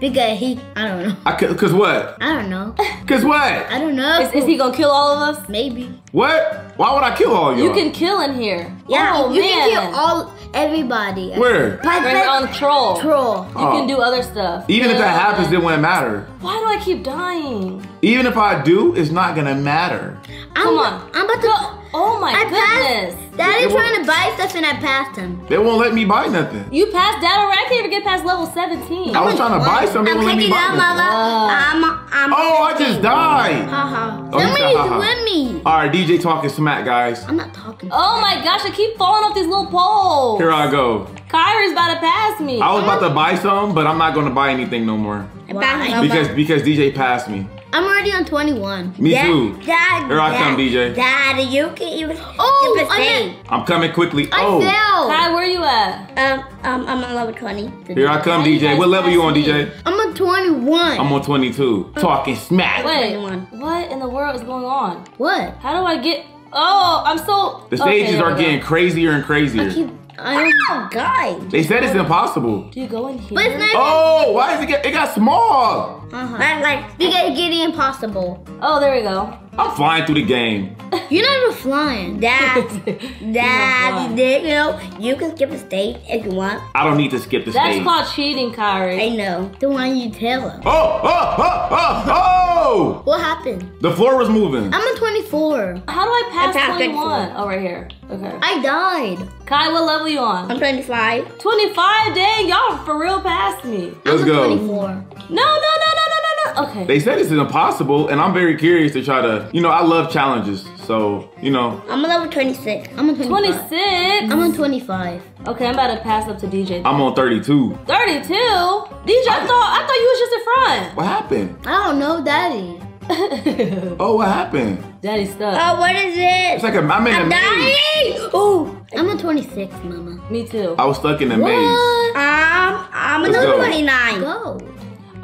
Because he, I don't know. I could, cause what? I don't know. Cause what? I don't know. Is, is he gonna kill all of us? Maybe. What? Why would I kill all y'all? You can kill in here. Yeah, oh, you man. can kill all, everybody. Where? But, Right but, on troll. troll. You Oh. can do other stuff. Even if that happens, it wouldn't matter. Why do I keep dying? Even if I do, it's not gonna matter. I'm, Come on. I'm about to. Go- Oh my I goodness. passed. Daddy It won't- trying to buy stuff and I passed him. They won't let me buy nothing. You passed Dad already. I can't even get past level 17. I was trying to buy something. They I'm won't let me picking buy up, nothing. Mama. I'm, I'm. Oh, I just died. Haha. Oh, you said Somebody's with me. All right, DJ talking smack, guys. I'm not talking. Oh my gosh, I keep falling off these little poles. Here I go. Kyrie's about to pass me. I was about to buy some, but I'm not gonna buy anything no more Why? because because DJ passed me. I'm already on 21. Me Dad, too. Dad, Here I Dad, come, DJ. Dad, you can even. Oh, skip a I'm stage. I'm coming quickly. I Oh, fell. Kai, where you at? Um, um, I'm on level 20. here I come, DJ. What level you on. DJ? I'm on 21. I'm on 22. Talking smack. Wait, 21. what in the world is going on? what? How do I get? Oh, I'm so. The stages there are we go. getting crazier and crazier. I crazier. keep. I oh, guys. They said it's impossible. Do you go in here? But it's not. Oh, why is it get? It got small. Uh-huh. Like, like, we gotta get the impossible. Oh, there we go. I'm flying through the game. You're not even flying. Dad, flying. Dad, you know, you can skip a stage if you want. I don't need to skip the That's stage. called cheating, Kyrie. I Kyrie. know. The one you tell us. Oh, oh, oh, oh, oh! What happened? The floor was moving. I'm on 24. How do I pass I passed it 21? Oh, right here. Okay. I died. Kai, what level you on? I'm 25. 25? Dang, y'all for real past me. Let's I'm go. 24. No, no, no, Okay. They said this is impossible, and I'm very curious to try to. You know, I love challenges, so you know. I'm on level 26. I'm on 25. 26? I'm on 25. Okay, I'm about to pass up to DJ. I'm on 32. 32? DJ, I thought I thought you was just in front. What happened? I don't know, Daddy. Oh, what happened? Daddy stuck. Oh, what is it? It's like a, I'm in a I'm maze. dying. Ooh, I'm on 26, Mama. Me too. I was stuck in a maze. Um, I'm on Let's go. 29. Go.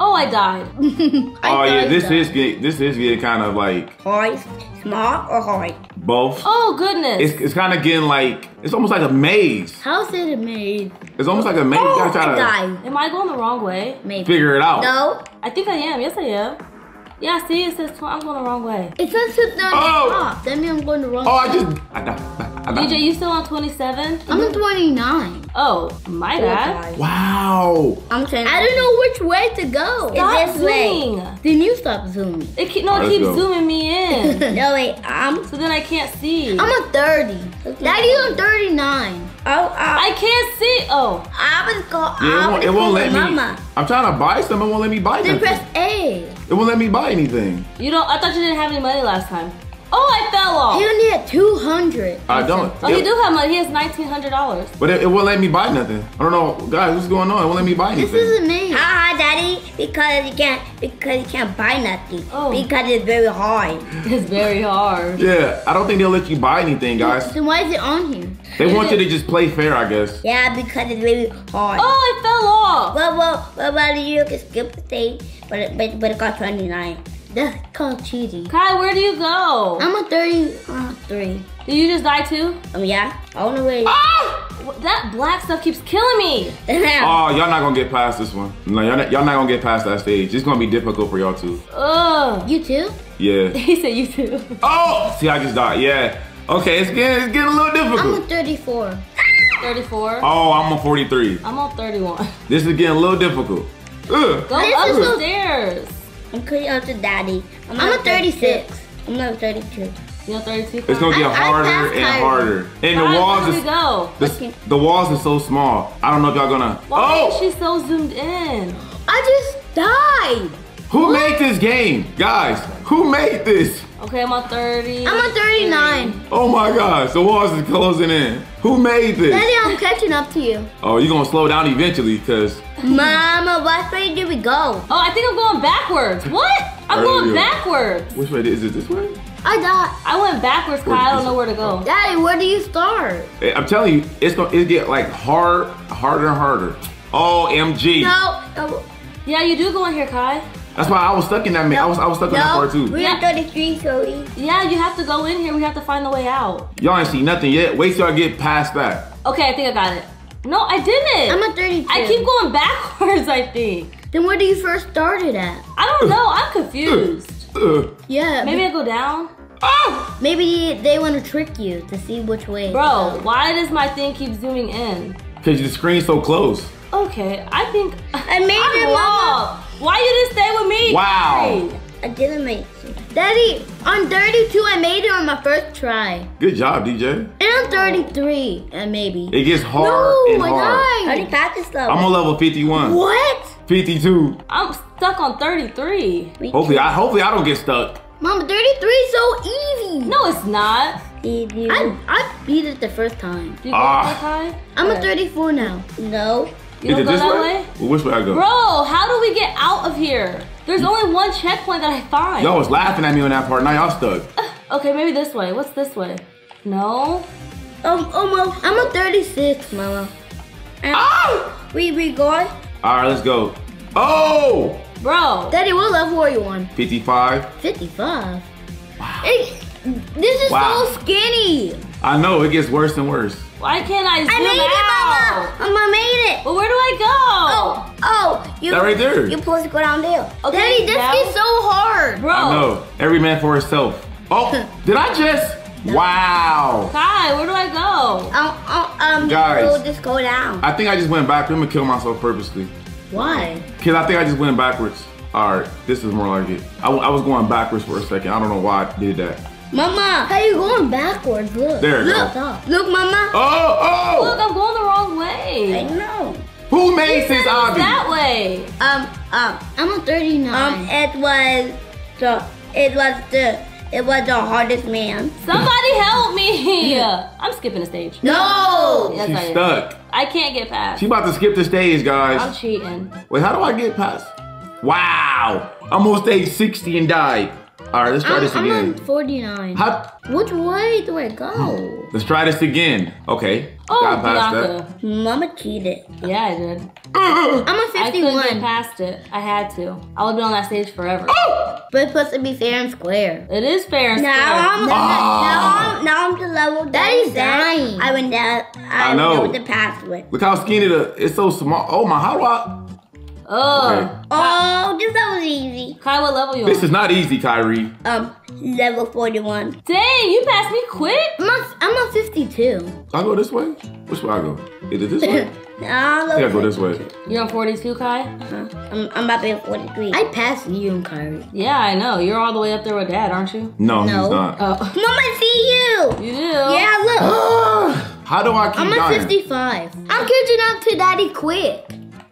Oh, I died. Oh yeah, this is getting this is getting kind of like hard, small or hard. both. Oh, goodness. It's, it's kind of getting like it's almost like a maze. How's it a maze? It's almost like a maze. Oh, I try to died. Am I going the wrong way? Maybe. figure it out. No, I think I am. Yes, I am. Yeah, see, it says tw- I'm going the wrong way. it says sit down Oh. the top. That means I'm going the wrong Oh, I just I died. I died. DJ, you still on 27? I'm on 29. Oh, my bad. Wow. I'm saying I don't know which way to go. Stop It's this way. zooming. Then you stop zooming. It keep, no, it keeps go. zooming me in. no wait, I'm so then I can't see. I'm on 30. Daddy's on 39. Oh, uh, I can't see. Oh, I was go. Yeah, it won't, it won't let me. I'm trying to buy some. It won't let me buy Then nothing. press A. It won't let me buy anything. you don't. I thought you didn't have any money last time. Oh, I fell off. He only had 200. I don't. Oh, he It- do have money. He has nineteen hundred dollars. But it, it won't let me buy nothing. I don't know, guys. What's going on? It won't let me buy anything. This isn't me. Haha, Daddy, because you can't because you can't buy nothing. Oh. Because it's very hard. It's very hard. Yeah, I don't think they'll let you buy anything, guys. Then why is it on here? They want you to just play fair, I guess. Yeah, because it's very hard. Oh, I fell off. Well, well, well, well, you can skip the stage, but it, but, but it got 29. That's called cheating. Kai, where do you go? I'm a 33. Did you just die too? Um, yeah, I don't know where. Ah! What- That black stuff keeps killing me. Oh, y'all not gonna get past this one. No, y'all not, y'all not gonna get past that stage. It's gonna be difficult for y'all too. Oh. you too? Yeah. He said you too. Oh, see, I just died. Yeah. Okay, it's getting it's getting a little difficult. I'm a 34. 34. Oh, I'm on 43. I'm on 31. This is getting a little difficult. Ugh. Go This up the stairs. I'm cutting out to daddy. I'm, I'm a a 36. I'm not 32. You know 32. It's gonna get I harder passed and harder. And the walls where do we is go? the, the walls are so small. I don't know if y'all gonna. Why is Oh, she so zoomed in? I just died. Who made this game, guys? Who made this? Okay, I'm on 30. I'm on 39. Oh my gosh, the walls is closing in. Who made this? Daddy, I'm catching up to you. Oh, you're gonna slow down eventually, cause Mama, what way did we go? Oh, I think I'm going backwards. What? I'm Where going you? backwards. which way is it? This way? I died. I went backwards, Kai. I don't know where to go. Daddy, where do you start? I'm telling you, it's gonna it get like hard, harder and harder. Oh, OMG. No, no, Yeah, you do go in here, Kai. That's why I was stuck in that. ma- I was I was stuck in that part too. We're at 33, Cody. Yeah, you have to go in here. We have to find the way out. Y'all ain't see nothing yet. Wait till I get past that. Okay, I think I got it. No, I didn't. I'm at 32. I keep going backwards, I think. Then where do you first started at? I don't know. I'm confused. Yeah, Maybe I go down? Ah! maybe they want to trick you to see which way. Bro, why does my thing keep zooming in? Cause the screen's so close. Okay, I think I made I'm it, Mama. Wrong. Why you didn't stay with me? Wow. Kai? I didn't make it. Daddy, on 32, I made it on my first try. Good job, DJ. And on 33, and maybe. It gets hard no, and I hard. died. I already passed this level. I'm on level 51. What? 52. I'm stuck on 33. Hopefully I hopefully I don't get stuck. Mama, 33 is so easy. No, it's not. I, I beat it the first time. Do you go Ah. that Kai? I'm a 34 now. No. You Is don't it go this that way? way? Well, which way I go? Bro, how do we get out of here? There's only one checkpoint that I find. Y'all was laughing at me on that part. Now y'all stuck. Okay, maybe this way. What's this way? No. Um, almost. I'm a 36, Mama. And Ah! we we going? All right, let's go. Oh! Bro. Daddy, what level are you on? 55. 55. It, this is Wow. so skinny. I know it gets worse and worse. Why can't I zoom I made it, out? Mama made it. But where do I go? Oh, oh, you. That right there. You're supposed to go down there. Okay, Daddy, this now- is so hard. Bro. I know. Every man for himself. Oh, did I just? Wow. Kai, where do I go? Um, um, um, Guys. We'll just go down. I think I just went backwards. I'm gonna kill myself purposely. Why? Cause I think I just went backwards. All right, this is more like it. I, I was going backwards for a second. I don't know why I did that. Mama. How you going backwards? Look. There you Look, go. look, Mama. Oh, oh! Look! I'm going the wrong way. I know. Who made this It's obby? that way. Um, um, I'm a 39. um, it was the, it was the, it was the hardest man. Somebody help me. I'm skipping the stage. No. Yes, She's I am. stuck. I can't get past. She about to skip the stage, guys. I'm cheating. Wait, how do I get past? Wow! I'm on stage 60 and died. All right, let's try I'm, this I'm again. on 49. How, Which way do I go? let's try this again. Okay. Oh, got past Biannca. Mama cheated. Yeah, I did. that. I'm a I couldn't get past it. I had to. I would be on that stage forever. But it's supposed to be fair and square. It is fair and Now square. I'm, Ah. now I'm, now I'm the level that Daddy's is that dying. I went down. I, I know. know the password. Look how skinny the, it's so small. Oh my, how do I? Oh. Okay. Oh, this that was easy. Kai, what level you This on? is not easy, Kyrie. Um, level 41. Dang, you passed me quick. I'm on, I'm on 52. I go this way? Which way I go? Is it this way? Now I think I go this way. You're on 42, Kai? I'm, I'm about to be at 43. I passed you and Kyrie. Yeah, I know. You're all the way up there with dad, aren't you? No, No. he's not. Oh. Mama, see you. You do? Yeah, look. how do I keep I'm on dying? 55. I'm catching up to Daddy quick.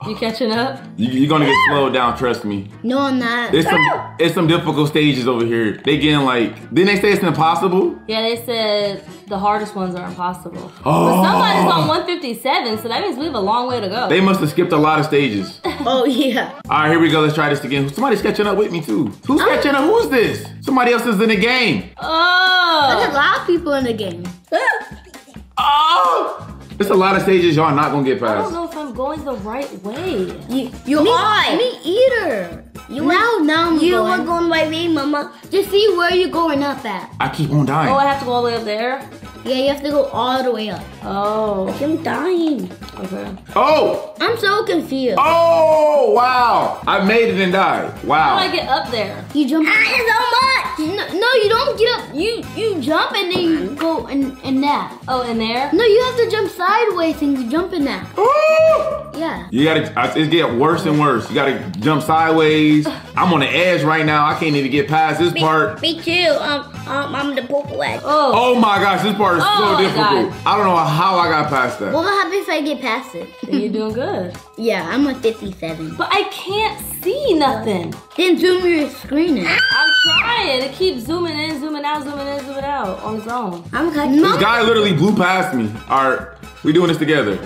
You catching up? You, you're gonna get slowed down, trust me. No, I'm not. It's some it's some difficult stages over here. They getting like didn't they say it's impossible? Yeah, they said the hardest ones are impossible. Oh. But somebody's on 157, so that means we have a long way to go. They must have skipped a lot of stages. Oh, yeah. All right, here we go. Let's try this again. Somebody's catching up with me too. Who's catching up? Who's this? Somebody else is in the game. Oh. There's a lot of people in the game. Oh! It's a lot of stages y'all not gonna get past. I don't know if I'm going the right way. You, you Me, are. me either. You now, now I'm You going. were going by way, Mama. Just see where you're going up at. I keep on dying. Oh, I have to go all the way up there? Yeah, you have to go all the way up. Oh, I'm dying. okay. Oh! I'm so confused. Oh! Wow! I made it and died. Wow. How do I get up there? You jump. Ah, so much. No, no, you don't get up. You you jump and then you go in, in that. Oh, in there? No, you have to jump sideways and you jump in that. Ooh! Yeah. You gotta, I- it's getting worse and worse. You gotta jump sideways. I'm on the edge right now. I can't even get past this Me, part. me too. Um, um, I'm the purple egg. Oh, Oh my gosh, this part is Oh so difficult. God. I don't know how I got past that. What will happen if I get past it? you're doing good. yeah, I'm at 57. But I can't see nothing. Then zoom your screen in. I'm trying to keep zooming in, zooming out, zooming in, zooming out on its own. I'm catching This guy literally blew past me. All right, we doing this together.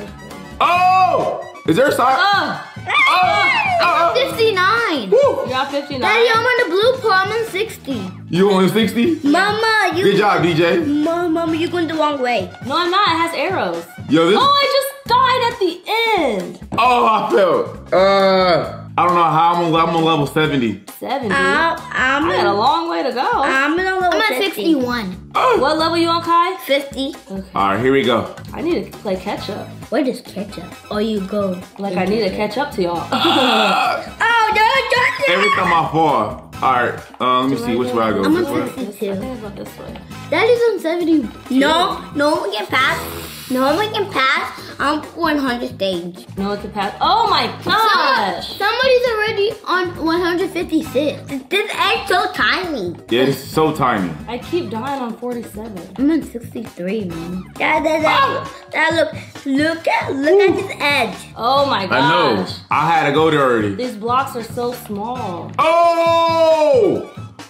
Oh! Is there a side? Oh, Oh! oh, 59. oh. you're on 59. Daddy, I'm on the blue part. I'm on 60. You on 60? Mama, you. Good job, DJ. Mama, Mama, you're going the wrong way. No, I'm not. It has arrows. Yo, this. Oh, I just died at the end. Oh, I felt. Uh, I don't know how I'm on, I'm on level 70. 70. Um, I'm, I got a long way to go. I'm in a level I'm at 61. Oh. what level you on, Kai? 50. All right, here we go. I need to play catch up. Where does ketchup? Oh, you go. Like I need to catch up to y'all. Ah, Oh, don't, don't, every time I fall. All right, uh, let me see which way I go. I'm This on 62. think it's about this way. Daddy's on 70. No, no one can pass. No one can pass. I'm 100 stage. No one can pass. Oh my gosh. Somebody's already on 156. This egg so tiny. Yeah, this is so tiny. I keep dying on 47. I'm on 63, man. Dad, dad, dad, dad, look, look at, look at this edge. Oh my god. I know. I had to go there already. These blocks are so small. Oh!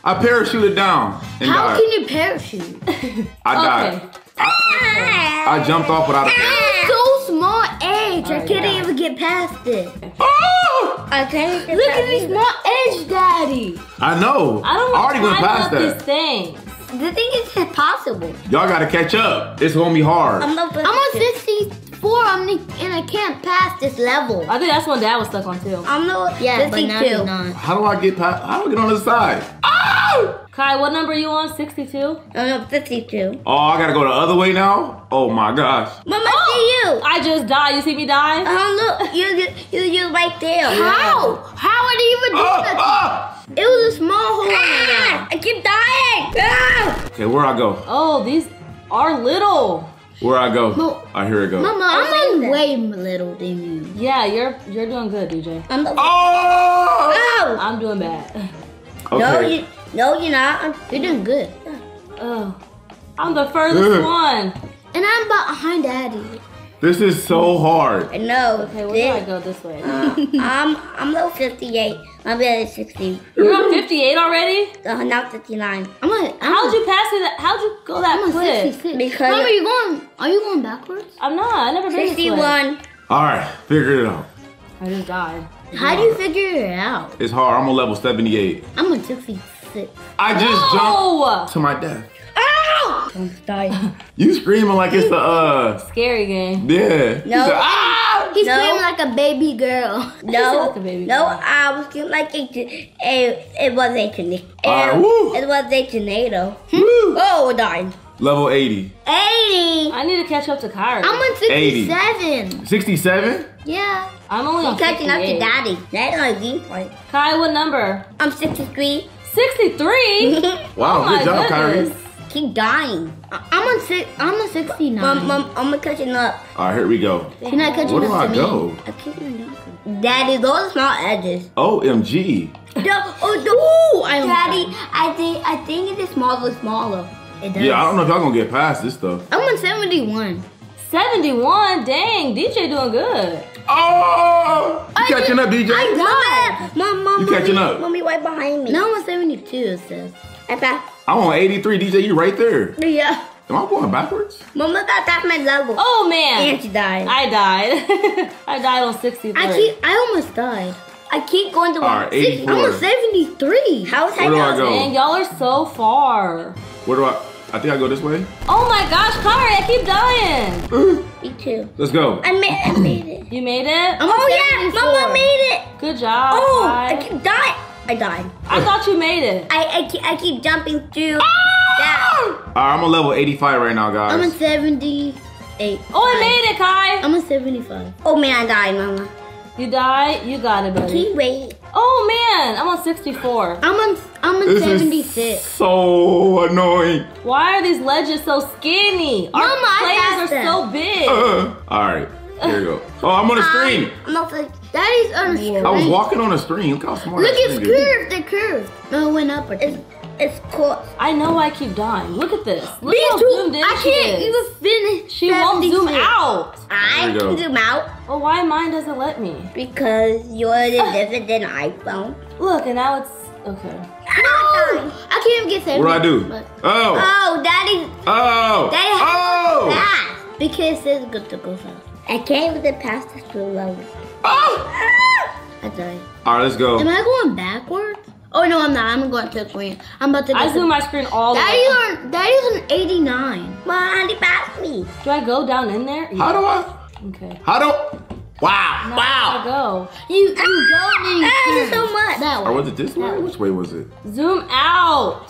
I parachuted down and How died. can you parachute? I died. Okay. I jumped off without a parachute. so small edge. I Oh, can't yeah. even get past it. Oh! I can't even Look at this small edge, Daddy. I know. I don't I already to went climb past up that. these things. The thing is impossible. Y'all gotta catch up. It's gonna be hard. I'm not I'm on 64 I'm and I can't pass this level. I think that's one dad was stuck on too. I'm not Yeah, but now 52. not. How do I get past? How do I get on the side? Ah! Ah! Kai, what number are you on? 62? No, no, 52. Oh, I gotta go the other way now? Oh my gosh. Mama, see you. I just died. You see me die? Oh, look. You, you, you, you right there. How? How would he even do Ah, that? ah! It was a small hole. Ah, wall. I keep dying. Ah. Okay, where I go? Oh, these are little. Where I go? Mo- Ah, here it go. Mama, Oh, I'm my way little than you. Yeah, you're you're doing good, DJ. I'm the, Oh! no. I'm doing bad. No, you, no, you're not. I'm, You're doing good. Oh, I'm the furthest Ugh. one. And I'm behind Daddy. This is so hard. I know. Okay, where do I This- go this way? uh, I'm, I'm level 58. I'm at 60. You're on 58 already? Uh, now 59. I'm like, I'm How'd you pass me that? How'd you go that I'm on quick? 66. Because- Mama, are you going? Are you going backwards? I'm not. I never been this way. 61. All right, figure it out. I just died. How do you figure it out? It's hard. I'm on level 78. I'm on 66. I just jumped Oh! to my death. Ow! Don't die. You screaming like it's the uh Scary game. yeah. You No. said, ah! He's No. screaming like a baby girl. No, like a baby no, girl. I was feeling like a, a, it was a tornado. Alright, woo. It was a tornado. Woo! Oh, I died. Level 80. 80. I need to catch up to Kyrie. I'm on 80. 67. 67? Yeah. I'm only on I'm catching up to daddy. That's my viewpoint. Kai, what number? I'm 63. 63? Wow, oh good job, Kyrie. Goodness. Keep dying. I- I'm on six. I'm on 69. Mom, mom, I'm catching up. All right, here we go. You're not catching Where do up I to me. go? I keep on Daddy, those small edges. OMG. No, oh, no. Ooh, I Daddy, I think I think it is smaller, smaller. It does. Yeah, I don't know if y'all gonna get past this stuff. I'm on 71. 71? Dang, DJ doing good. Oh! You I catching up, DJ? Mom, mom, mom, You catching up? Mommy, right behind me. No, I'm on 72, it says. I passed. I'm on 83, DJ. You right there. Yeah. Am I going backwards? Mama got that my level. Oh man. And she died. I died. I died on 63. I keep. I almost died. I keep going to All right, 84. I'm on 73. How's that do I go? Dang, y'all are so far. Where do I? I think I go this way. Oh my gosh, Kari, I keep dying. Me too. Let's go. I made, I made it. You made it? I'm on Oh yeah, 74. Mama made it. Good job. Oh, Kai. I keep dying. I died. I thought you made it. I I keep, I keep jumping through. Ah! that. All right, I'm on level 85 right now, guys. I'm on 78. Oh, I made it, Kai. I'm on 75. Oh man, I died, Mama. You died? You got it, buddy. Keep wait? Oh man, I'm on 64. I'm on. I'm on This is 76. so annoying. Why are these ledges so skinny? Our Mama, I players passed are them. so big. Uh, all right, here we go. Oh, I'm on a screen. I'm not like Daddy's on a screen. I was walking on a screen. Look how smart Look, that it's screen curved. They're curved. No, it went up it's it's cool. I know I keep dying. Look at this. Look Me how too. zoomed in I she can't is. even finish. She won't zoom 76. out. I There you go. can zoom out Well, why mine doesn't let me? because yours is different than iPhone. Look, and now it's okay. No, I can't even get 70. What do I do? but- Oh, Oh, Daddy, oh, Daddy has oh, fast. Because it says good to go fast. I can't even pass the school level. oh. I died. All right, let's go. Am I going backwards? Oh no, I'm not. I'm going to the green. I'm about to. I go zoom my screen all the way. Daddy's up. on. Daddy's on 89. Mom, he passed me. Do I go down in there? How do I? Okay. How do? Wow, Now wow. I go. You you go and then you Ah, turn. there's so much. That Or way. was it this way? Which way was it? Zoom out.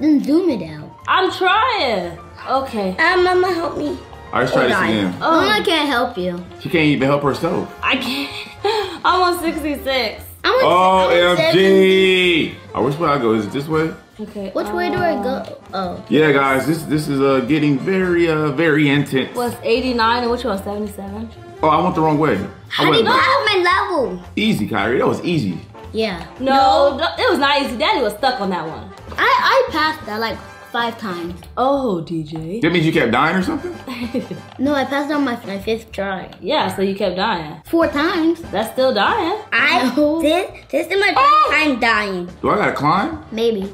Then zoom it out. I'm trying. Okay. Ah, Mama, help me. All right, let's try Hold this on. again. Mama Oh, can't help you. She can't even help herself. I can't. I'm on 66. I'm on, I'm on 70. OMG! Oh, which way I go? Is it this way? Okay. Which way do I uh, go? Oh. Yeah, guys, this this is uh getting very uh very intense. Was 89 and which one? 77? Oh, I went the wrong way. I How do went you pass my level? easy, Kyrie. That was easy. Yeah. No, no, it was not easy. Daddy was stuck on that one. I I passed that like five times. Oh, DJ. That means you kept dying or something? No, I passed on my, my fifth try. yeah, so you kept dying. Four times. That's still dying. I No. this this is my Oh! time dying. Do I gotta climb? Maybe.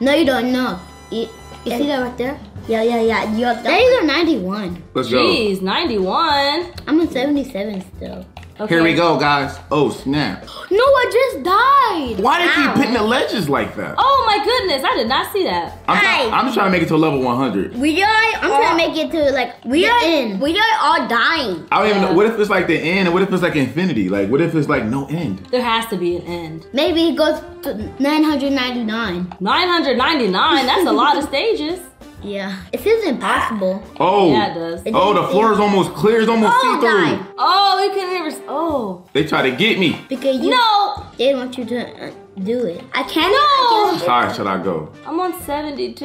No, you don't know. You, you see that right there? Yeah, yeah, yeah. You have Daddy's on 91. Let's go. Jeez, 91. I'm on 77 still. Here we go, guys. Oh, snap. No, I just died. Why did Ow. keep hitting the ledges like that? Oh my goodness, I did not see that. I'm, try- Hey. I'm just trying to make it to a level 100. We are. I'm trying to make it to like we The are end. We are all dying. I don't even know. What if it's like the end? And what if it's like infinity? Like, what if it's like no end? There has to be an end. Maybe it goes to 999. 999, that's a lot of stages. Yeah, it feels impossible. Oh. Yeah, it does. Oh, the floor is almost clear. It's almost Oh, see through. die. Oh, you can never. Oh. They try to get me. Because you, No! they want you to uh, do it. I can't. No! I How high should I go? I'm on 72.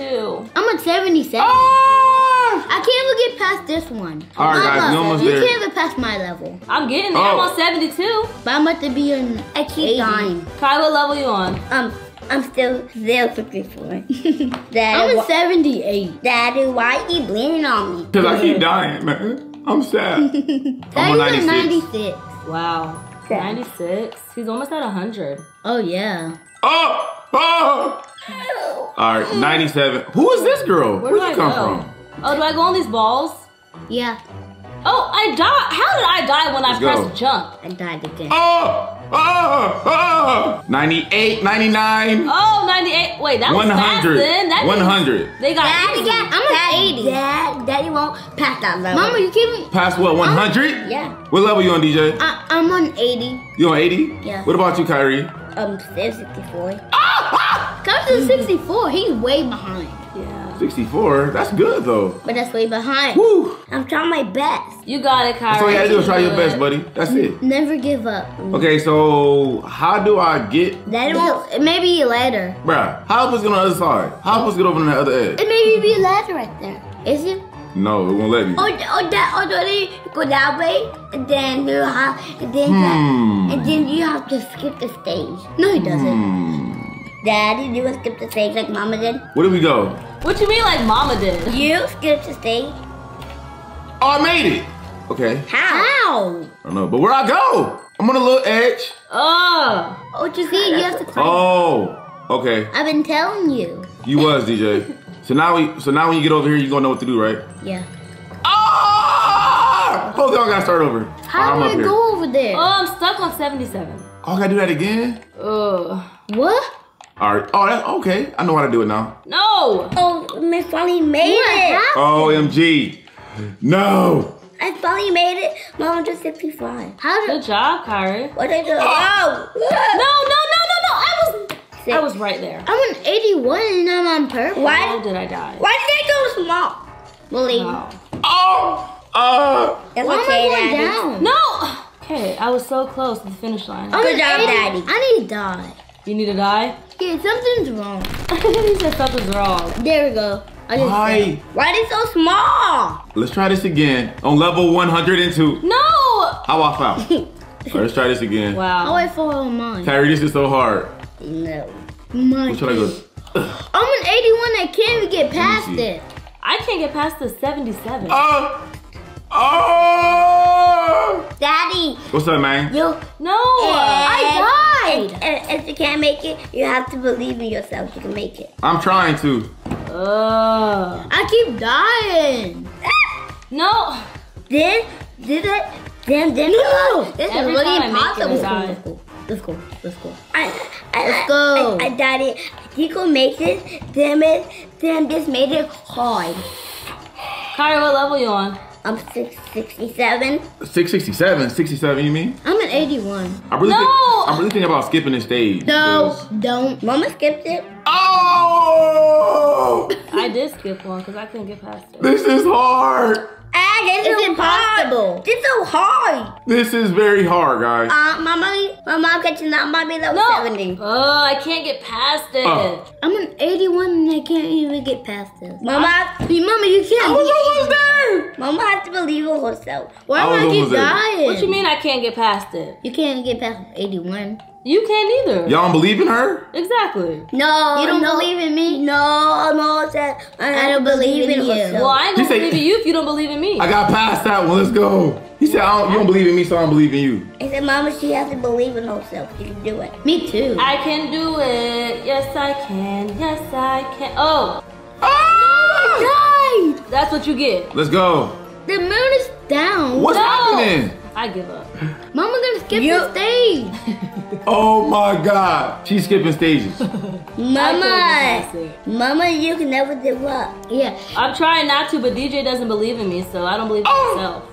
I'm on 77. Ah! I can't even get past this one. All right, My guys, we level. almost you there. can't even pass my level. I'm getting there. I'm Oh. on 72. But I'm about to be in. I keep 80. dying. Kai, what level you on? Um, I'm still zero fifty four. Daddy, I'm wh- at 78. Daddy, why are you bleeding on me? Because I keep dying, man. I'm sad. I'm Daddy's 96. at 96. Wow. 96. He's almost at 100. Oh yeah. Oh! Oh! All right, 97. Who is this girl? Where Where'd do I you come go? from? Oh, do I go on these balls? Yeah, Oh, I died. How did I die when Let's I go. pressed jump? I died again. Oh! Oh! Oh! 98, 99, Oh, 98. Wait, that was fast 100. then. 100. They got Daddy, easy. I'm at 80. Dad, Daddy won't pass that level. Mama, you keep Pass what, 100? Yeah. What level you on, DJ? I, I'm on 80. You on 80? Yeah. What about you, Kyrie? Um, still 64. Come to 64. He's way behind. Yeah. 64? That's good, though. But that's way behind. Woo! I'm trying my best. You got it, Kyrie. That's all you gotta do is try your best, buddy. That's it. Never give up. Okay, so how do I get... Daddy won't. Maybe later. Bruh, how am I supposed to get on the other side? How am I get over on the other edge? It maybe be a ladder right there. Is it? No, it won't let me. Or, or that, or then you go that way, and then you have, and then Hmm. and then you have to skip the stage. No, he doesn't. Hmm. Daddy, you want to skip the stage like Mama did? Where do we go? What you mean like mama did? You skip the stage. Oh, I made it. Okay, How? How? I don't know, but where I go? I'm on a little edge. Oh. Oh, you see, you have to climb. Oh, okay. I've been telling you. You was DJ. So now we, so now when you get over here, you gonna know what to do, right? Yeah. Ah! Both y'all gotta start over. How I'm do I go over there? Oh, I'm stuck on 77. Oh, I gotta do that again. Ugh. what? All right. Oh, that's okay. I know how to do it now. No. Oh, Miss finally made What it. happened? OMG. No. I finally made it. Mama just 55. How did? Good job, Kyrie. What did I do? Oh. No, no, no, no, no. I was I was right there. I'm on 81 and I'm on purple. How Why? did I die? Why did I go small? Believe. Wow. Oh. Uh. That's Why am I okay, going Daddy. down? No. Okay, I was so close to the finish line. Good job, Daddy. I need to die. You need to die? Yeah, something's wrong. he said something's wrong. There we go. I just Why? Why they so small? Let's try this again on level 102. No. How I found. All right, let's try this again. I Wow. wait for all mine. Kyrie, this is so hard. No. My Where should I go? I'm an 81. I can't even get past see. it. I can't get past the 77. Oh. Oh. Daddy, What's up, man? you. No. I died. And if you can't make it, you have to believe in yourself. You can make it. I'm trying to. Ugh. I keep dying. No. Then, did it? Then, then. No. This is really time I make it, impossible. Let's go. Let's go. I, I, Let's go. I, I, Daddy, you can make this. Damn it. Damn, this made it hard. Kyrie, what level you on? I'm six, 67. 667. 67, you mean? I'm at 81. I really No! think I'm really thinking about skipping this stage. No, because- don't. Mama skipped it. Oh! I did skip one because I couldn't get past it. This is hard. Ah, this It's is impossible. Hard. This is so hard. This is very hard, guys. Uh, my mommy, my mom catching that might be level No. 70. Oh, I can't get past it. Oh. I'm an 81 and I can't even get past this. Mama, mama, you can't. I was almost there. Mama has to believe in herself. Why was am I keep dying? What you mean I can't get past it? You can't get past 81. You can't either. Y'all don't believe in her? Exactly. No, You don't no. believe in me? No, no, that I, don't believe in you. Well, I ain't He gonna said- believe in you if you don't believe in me. I got past that one. Let's go. He said, I don't, You don't believe in me, so I don't believe in you. I said, Mama, she has to believe in herself. She can do it. Me too. I can do it. Yes, I can. Yes, I can. Oh, Ah! that's what you get. Let's go. The moon is down. What's No. happening? I give up. Mama gonna skip You- the stage. Oh my God. She's skipping stages. Mama, Mama, you can never give up. Yeah. I'm trying not to, but DJ doesn't believe in me, so I don't believe in Oh. myself.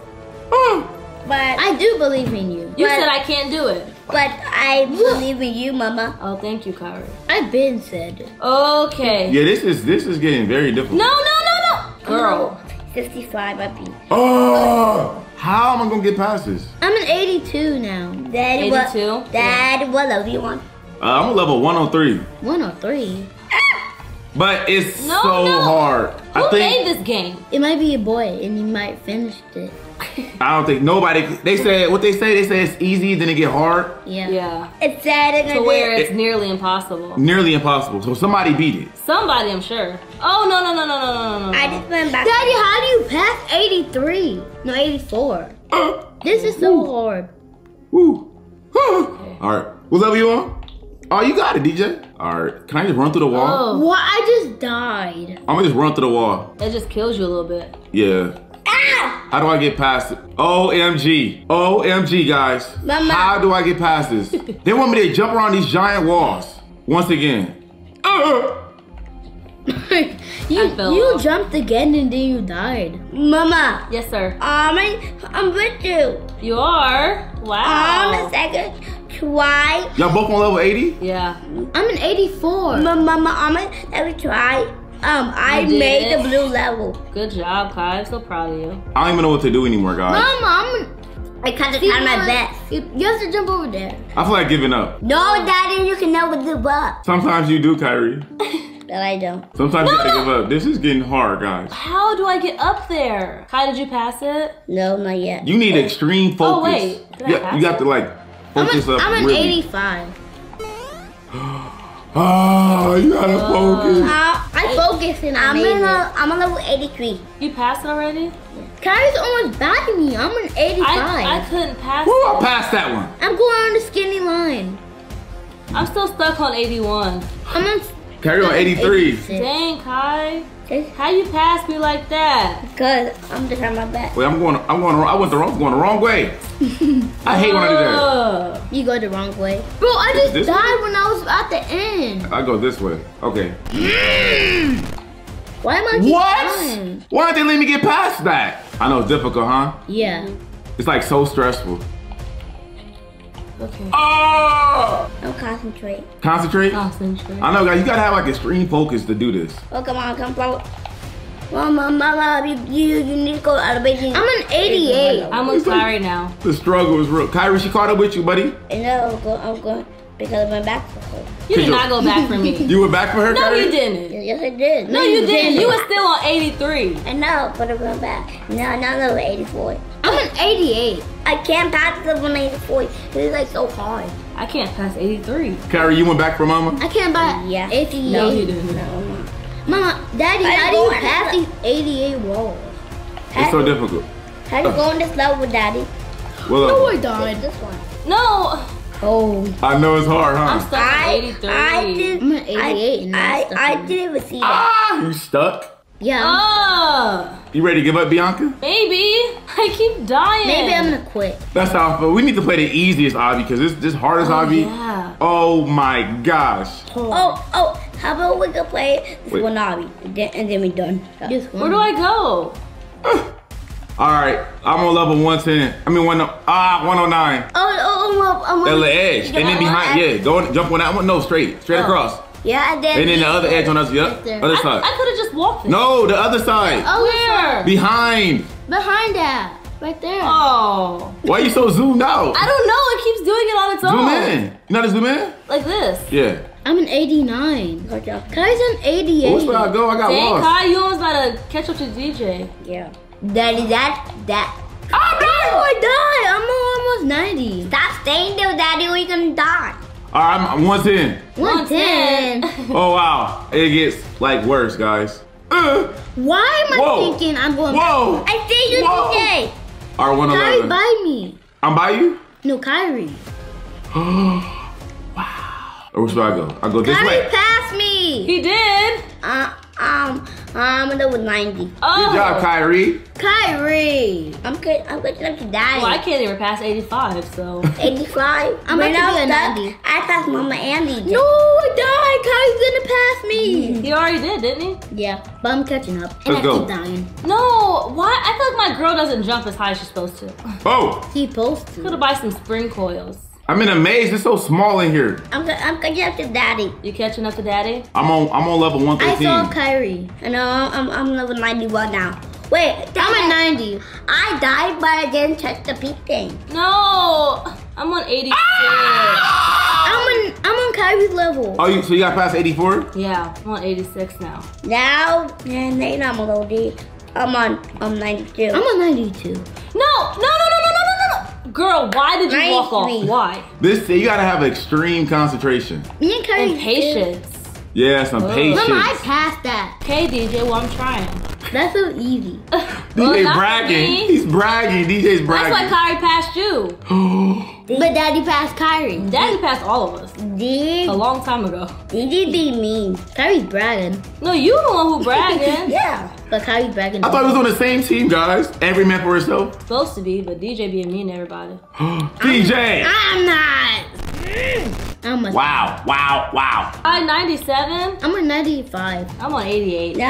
Oh. But I do believe in you. You said I can't do it. but I believe in you, Mama. Oh, thank you, Kyrie. I've been said. Okay. Yeah, this is this is getting very difficult. No, no, no, no. Girl. 65, I beat. Oh, how am I gonna get past this? I'm an 82 now. Daddy, what? 82? Daddy, what level do you want? Uh, I'm a level 103, 103. But it's no, so no. hard. Who I think, played this game? It might be a boy, and he might finish it. I don't think nobody. They said what they say. They say it's easy, then it get hard. Yeah, yeah. It's sad. It's to where it's it, nearly impossible. Nearly impossible. So somebody beat it. Somebody, I'm sure. Oh no no no no no no no. I just went back. Daddy, how do you pass 83? No, 84. Uh, this is so Woo. hard. Woo. okay. All right. What level you on? Oh, you got it, DJ. All right. Can I just run through the wall? Oh, What? I just died. I'm gonna just run through the wall. that just kills you a little bit. Yeah. How do I get past it? OMG. OMG, guys. Mama. How do I get past this? they want me to jump around these giant walls once again. Uh, you you off. jumped again and then you died. Mama, Yes, sir. um, I, I'm with you. You are? Um, a Wow. second. Try. y'all both on level 80? Yeah. I'm an 84. Ma- Mama, um, let me try. Um, I You made it. the blue level. Good job, Kai. I'm so proud of you. I don't even know what to do anymore, guys. Mama, I'm an. I kind of See, tried my Mama, best. You, you have to jump over there. I feel like giving up. No, Daddy, you can never give up. Sometimes you do, Kyrie. But I don't. Sometimes you gotta give up. This is getting hard, guys. How do I get up there? Kai, did you pass it? No, not yet. You need extreme focus. Oh, wait. Did I Yeah, pass you got it? to like I'm an, up. I'm an really. 85. Oh, you gotta focus. Uh, I focused and I I'm made in a, I'm on level 83. You passed already? Kyrie's almost back at me. I'm an 85. I, I couldn't pass Woo, I it. passed that one. I'm going on the skinny line. I'm still stuck on 81. I'm on. Carry on 83. 86. Dang, Kai. Okay. How you pass me like that? Because I'm just trying my best. Wait, I'm going. I'm going. I went the wrong. Going the wrong way. I hate when I do that. You go the wrong way. Bro, I just This died way? when I was at the end. I go this way. Okay. Why am I keep What? dying? Why didn't they let me get past that? I know it's difficult, huh? Yeah. It's like so stressful. Okay. Oh! Don't concentrate. Concentrate. Concentrate. I know, guys. You gotta have like extreme focus to do this. Oh, come on, come forward. Mama, mama, you, you, you need to go out of the I'm an 88. I'm with Kyrie now. The struggle is real. Kyrie, she caught up with you, buddy. And now I'm going, I'm going because I went back for her. You did not go back for me. You were back for her, No, Kyrie? you didn't. Yes, I did. No, you didn't. You were still on 83. I know, but I went back. No, Now, now level 84. I'm an 88. I can't pass level 84. It's like so hard. I can't pass 83. Kyrie, you went back for mama? I can't buy Yeah. 88. No, you didn't. No, Mama, Daddy, how do you don't pass these 88 walls? It's so difficult. How do you go on this level, Daddy? Well, Oh, I This, died. this one. No, Oh, I know it's hard, huh? I'm huh? stuck on I, 83. I did. I'm at 88 I, I'm I, I didn't even see that. Ah, you stuck. Yeah. Ah, You ready to give up, Biannca? maybe. I keep dying. Maybe I'm gonna quit. That's how I feel. We need to play the easiest obby because this this hardest obby. Yeah. Oh my gosh. Oh, oh, how about we go play this Wait. one obby and then, and then we done. Just Where do I go? All right, I'm on level 110. I mean, one ah 109. Oh, oh, oh, oh, That oh, little edge, and then behind, yeah, go jump on that one. No, straight, straight across, Yeah, and then. and then the other edge on us. Yep, there. other side. I could have just walked it. No, the other side. Oh, Where? Behind. behind that, right there. Oh. Why are you so zoomed out? I don't know. It keeps doing it on its own. Zoom own. in. You know how to zoom in? Like this. Yeah. I'm an 89. Good job. Kai's an 88. Well, which way I go? I got Dang, lost. Kai, you almost gotta catch up to DJ. Yeah. Daddy, that, that. Oh, no, I died. I'm almost 90. Stop staying there, Daddy, or you're gonna die. All right, I'm, I'm 110. 110. Oh wow, it gets like worse, guys. Uh, Why am I Whoa. thinking I'm going whoa. I see you Whoa. today. All right, Kyrie by me. I'm by you. No, Kyrie. Or which way I go? I go this Daddy way. passed me. He did. Uh, Um, I'm gonna with 90. Oh. Good job, Kyrie. Kyrie. I'm good. I'm good enough to die. Well, I can't even pass 85, so. 85. I'm When about to I be a 90. I passed Mama Andy. DJ. No, I died. Kyrie's gonna pass me. He already did, didn't he? Yeah, but I'm catching up. And Let's I go. keep dying. No, why? I feel like my girl doesn't jump as high as she's supposed to. Oh, He supposed Could to. have buy some spring coils. I'm in a maze. It's so small in here. I'm good. I'm good enough to daddy. You catching up to daddy? I'm on. I'm on level one. I 113. saw Kyrie. I know. I'm I'm level 91 now. Wait, I'm at 90. I died, but I didn't touch the peak thing. No, I'm on 86. Ah! I'm on I'm on Kyrie's level. Oh, you, so you got past 84? Yeah, I'm on 86 now. Now, and then I'm on OD. I'm on I'm 92. I'm on 92. No, no, no, no, Girl, why did you walk off? Why? This you gotta have extreme concentration. Me and Kyrie. And patience. Yeah, some Ugh. patience. Mama, I passed that. Okay, DJ, well, I'm trying. That's so easy. Well, DJ not bragging. me. He's bragging. DJ's bragging. That's why bragging. Kyrie passed you. But Daddy passed Kyrie. Daddy passed all of us Did a long time ago. did you be mean? Kyrie's bragging. No, you the one who bragging. Yeah. But Kyrie's bragging. I thought we was on the same team, guys. Every man for himself. Supposed to be, but DJ being mean to everybody. DJ. I'm not. I'm a, Wow, wow, wow. I'm 97. I'm a 95. I'm on 88. No,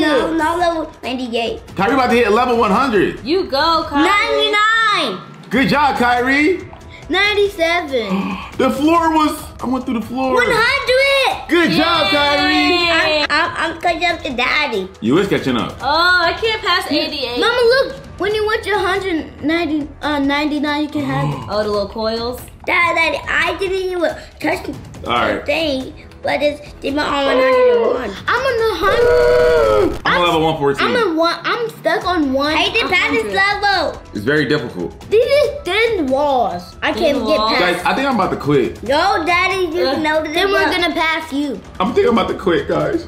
no, no, level 98. Kyrie about to hit level 100. You go, Kyrie. 99. Good job, Kyrie. 97. The floor was. I went through the floor. 100. Good job, Kyrie. I'm, I'm, I'm catching up to daddy. You is catching up. Oh, I can't pass 88. Mama, look. When you went to 190, uh, 99, you can have it. Oh, the little coils. Dad, daddy, I didn't even touch the thing, but it's they went on 101. I'm on the 100. I'm on level 114. I'm on one. I'm stuck on one. I didn't pass this 100. level. It's very difficult. These is thin walls. I can't Thin get walls. Guys. I think I'm about to quit. No, daddy, you Ugh. know that Then we're gonna pass you. I'm thinking I'm about to quit, guys.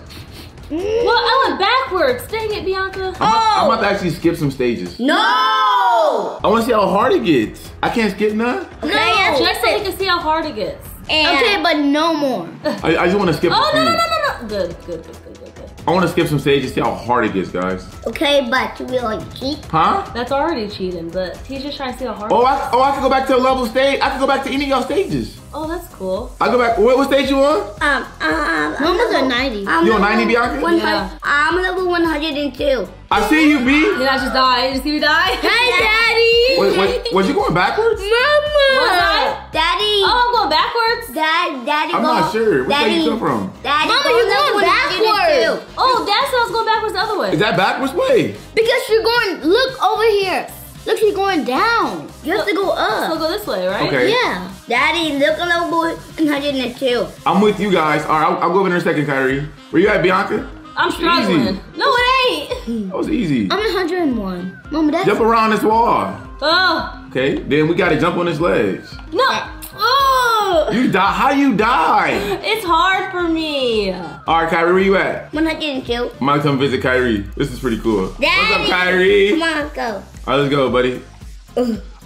Well, I went backwards. Dang it, Biannca. I'm, about, I'm about to actually skip some stages. No. I want to see how hard it gets. I can't skip none. Okay, yes, Just so we can see how hard it gets. And Okay, but no more. I, I just want to skip. Oh, no, no, no, no, no. Good, good, good, good, good, good. I want to skip some stages, see how hard it gets, guys. okay, but you will cheat. Huh? That's already cheating, but he's just trying to see how hard Oh, I, oh, I can go back to a level stage. I can go back to any of y'all stages. Oh, that's cool. I go back. What, what stage you on? Um, um, Mama's a 90. I'm You on 90, Biannca? 100 Yeah. I'm level 102. I see you, B. Did I just die? Did You see me die? Hey, daddy. Wait, wait, was you going backwards? Was I? Daddy. Oh, I'm going backwards? Dad, daddy. I'm go, not sure. Which way daddy, you come from? Daddy, Mama, you're level going backwards. Oh, that's what I was going backwards the other way. Is that backwards way? Because you're going. Look over here. Look, you're going down. You have to go up. So up. go this way, right? Okay. Yeah. Daddy, look at level 102. I'm with you guys. All right, I'll, I'll go over in a second, Kyrie. Where you at, Biannca? I'm Easy. struggling. No, it ain't. That was easy. I'm 101. Mama, that's. Jump around this wall. Oh, Okay, then we gotta jump on this ledge. no. Oh, You die. How you die? it's hard for me. All right, Kyrie, where you at? 102. I'm gonna come visit Kyrie. This is pretty cool. What's up, Kyrie? Come on, let's go. All right, let's go, buddy.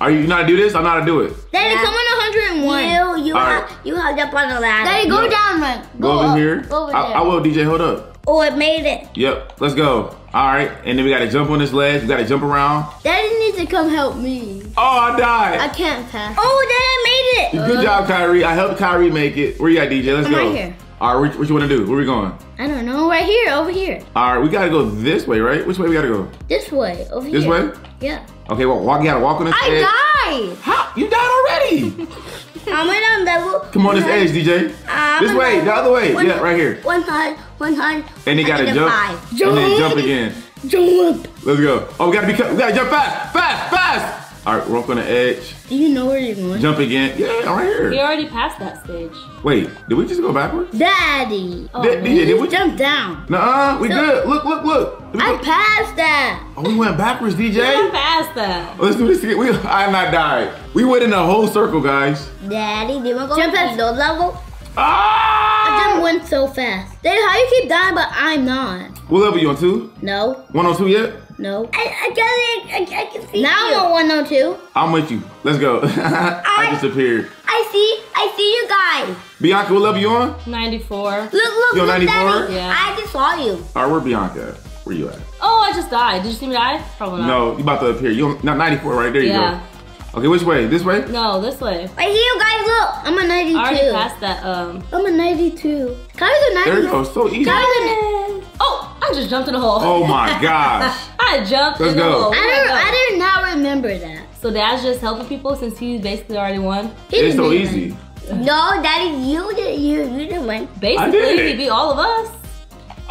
Are you, you know how to do this? I know how to do it. Daddy, Yeah. come on 101. You, you All have, you have jump on the ladder. Daddy, go Yeah. down, man. Go, Go, over up. here. Go over I, there. I will, DJ. Hold up. Oh, it made it. Yep, let's go. All right, and then we gotta jump on this ledge. We gotta jump around. Daddy needs to come help me. Oh, I died. I can't pass. Oh, Dad, I made it. Good job, uh-huh. Kyrie. I helped Kyrie make it. Where you at, DJ? Let's I'm go. right here. All right, what, you wanna do? Where we going? I don't know. Right here, over here. All right, we gotta go this way, right? Which way we gotta go? This way, over This here. This way? Yeah. Okay, well, walk. You gotta walk on this edge. I died. How? You died already? I'm on level. Come on this edge, DJ. I'm This way, the other way. One- Yeah, right here. 100, 100. And you gotta jump. 105. And then jump again. Jump. Let's go. Oh, we gotta be. We gotta jump fast, fast, fast. All right, walk on the edge. Do you know where you're going? Jump again. Yeah, I'm right We here. already passed that stage. Wait, did we just go backwards? Daddy. Oh, Did- man. DJ, did we? Jump down. Nuh-uh, we good. Look, look, look. We I go- passed that. Oh, we went backwards, I DJ. passed that. Let's do this again. We, I have not died. We went in a whole circle, guys. Daddy, do we go Jump to at- the level? Ah! I just went so fast. Daddy, how you keep dying but I'm not? What level you on two? No. One on two yet? No. I, I got it. I, I can see you. Now you. I'm on 102. I'm with you. Let's go. I I- disappeared. I see. I I see you guys. Biannca, what level you on? 94. Look, look, You on 94? Yeah. I just saw you. All right, where Biannca? Where you at? Oh, I just died. Did you see me die? Probably not. No, you about to appear. You on, not 94, right? There you Yeah. go. Okay, which way? This way? No, this way. Right here, you guys. Look. I'm a I already 92. passed that. Um. I'm a 92. Kyler's a 92. There you go. So easy. Kyler's a Oh, I just jumped in a hole. Oh my gosh. I jumped Let's in a go. hole. I Where'd don't. I I did not remember that. So Dad's just helping people since he basically already won. He It's didn't so win. easy. No, Daddy, you did. You you didn't win. Basically, did. he beat all of us.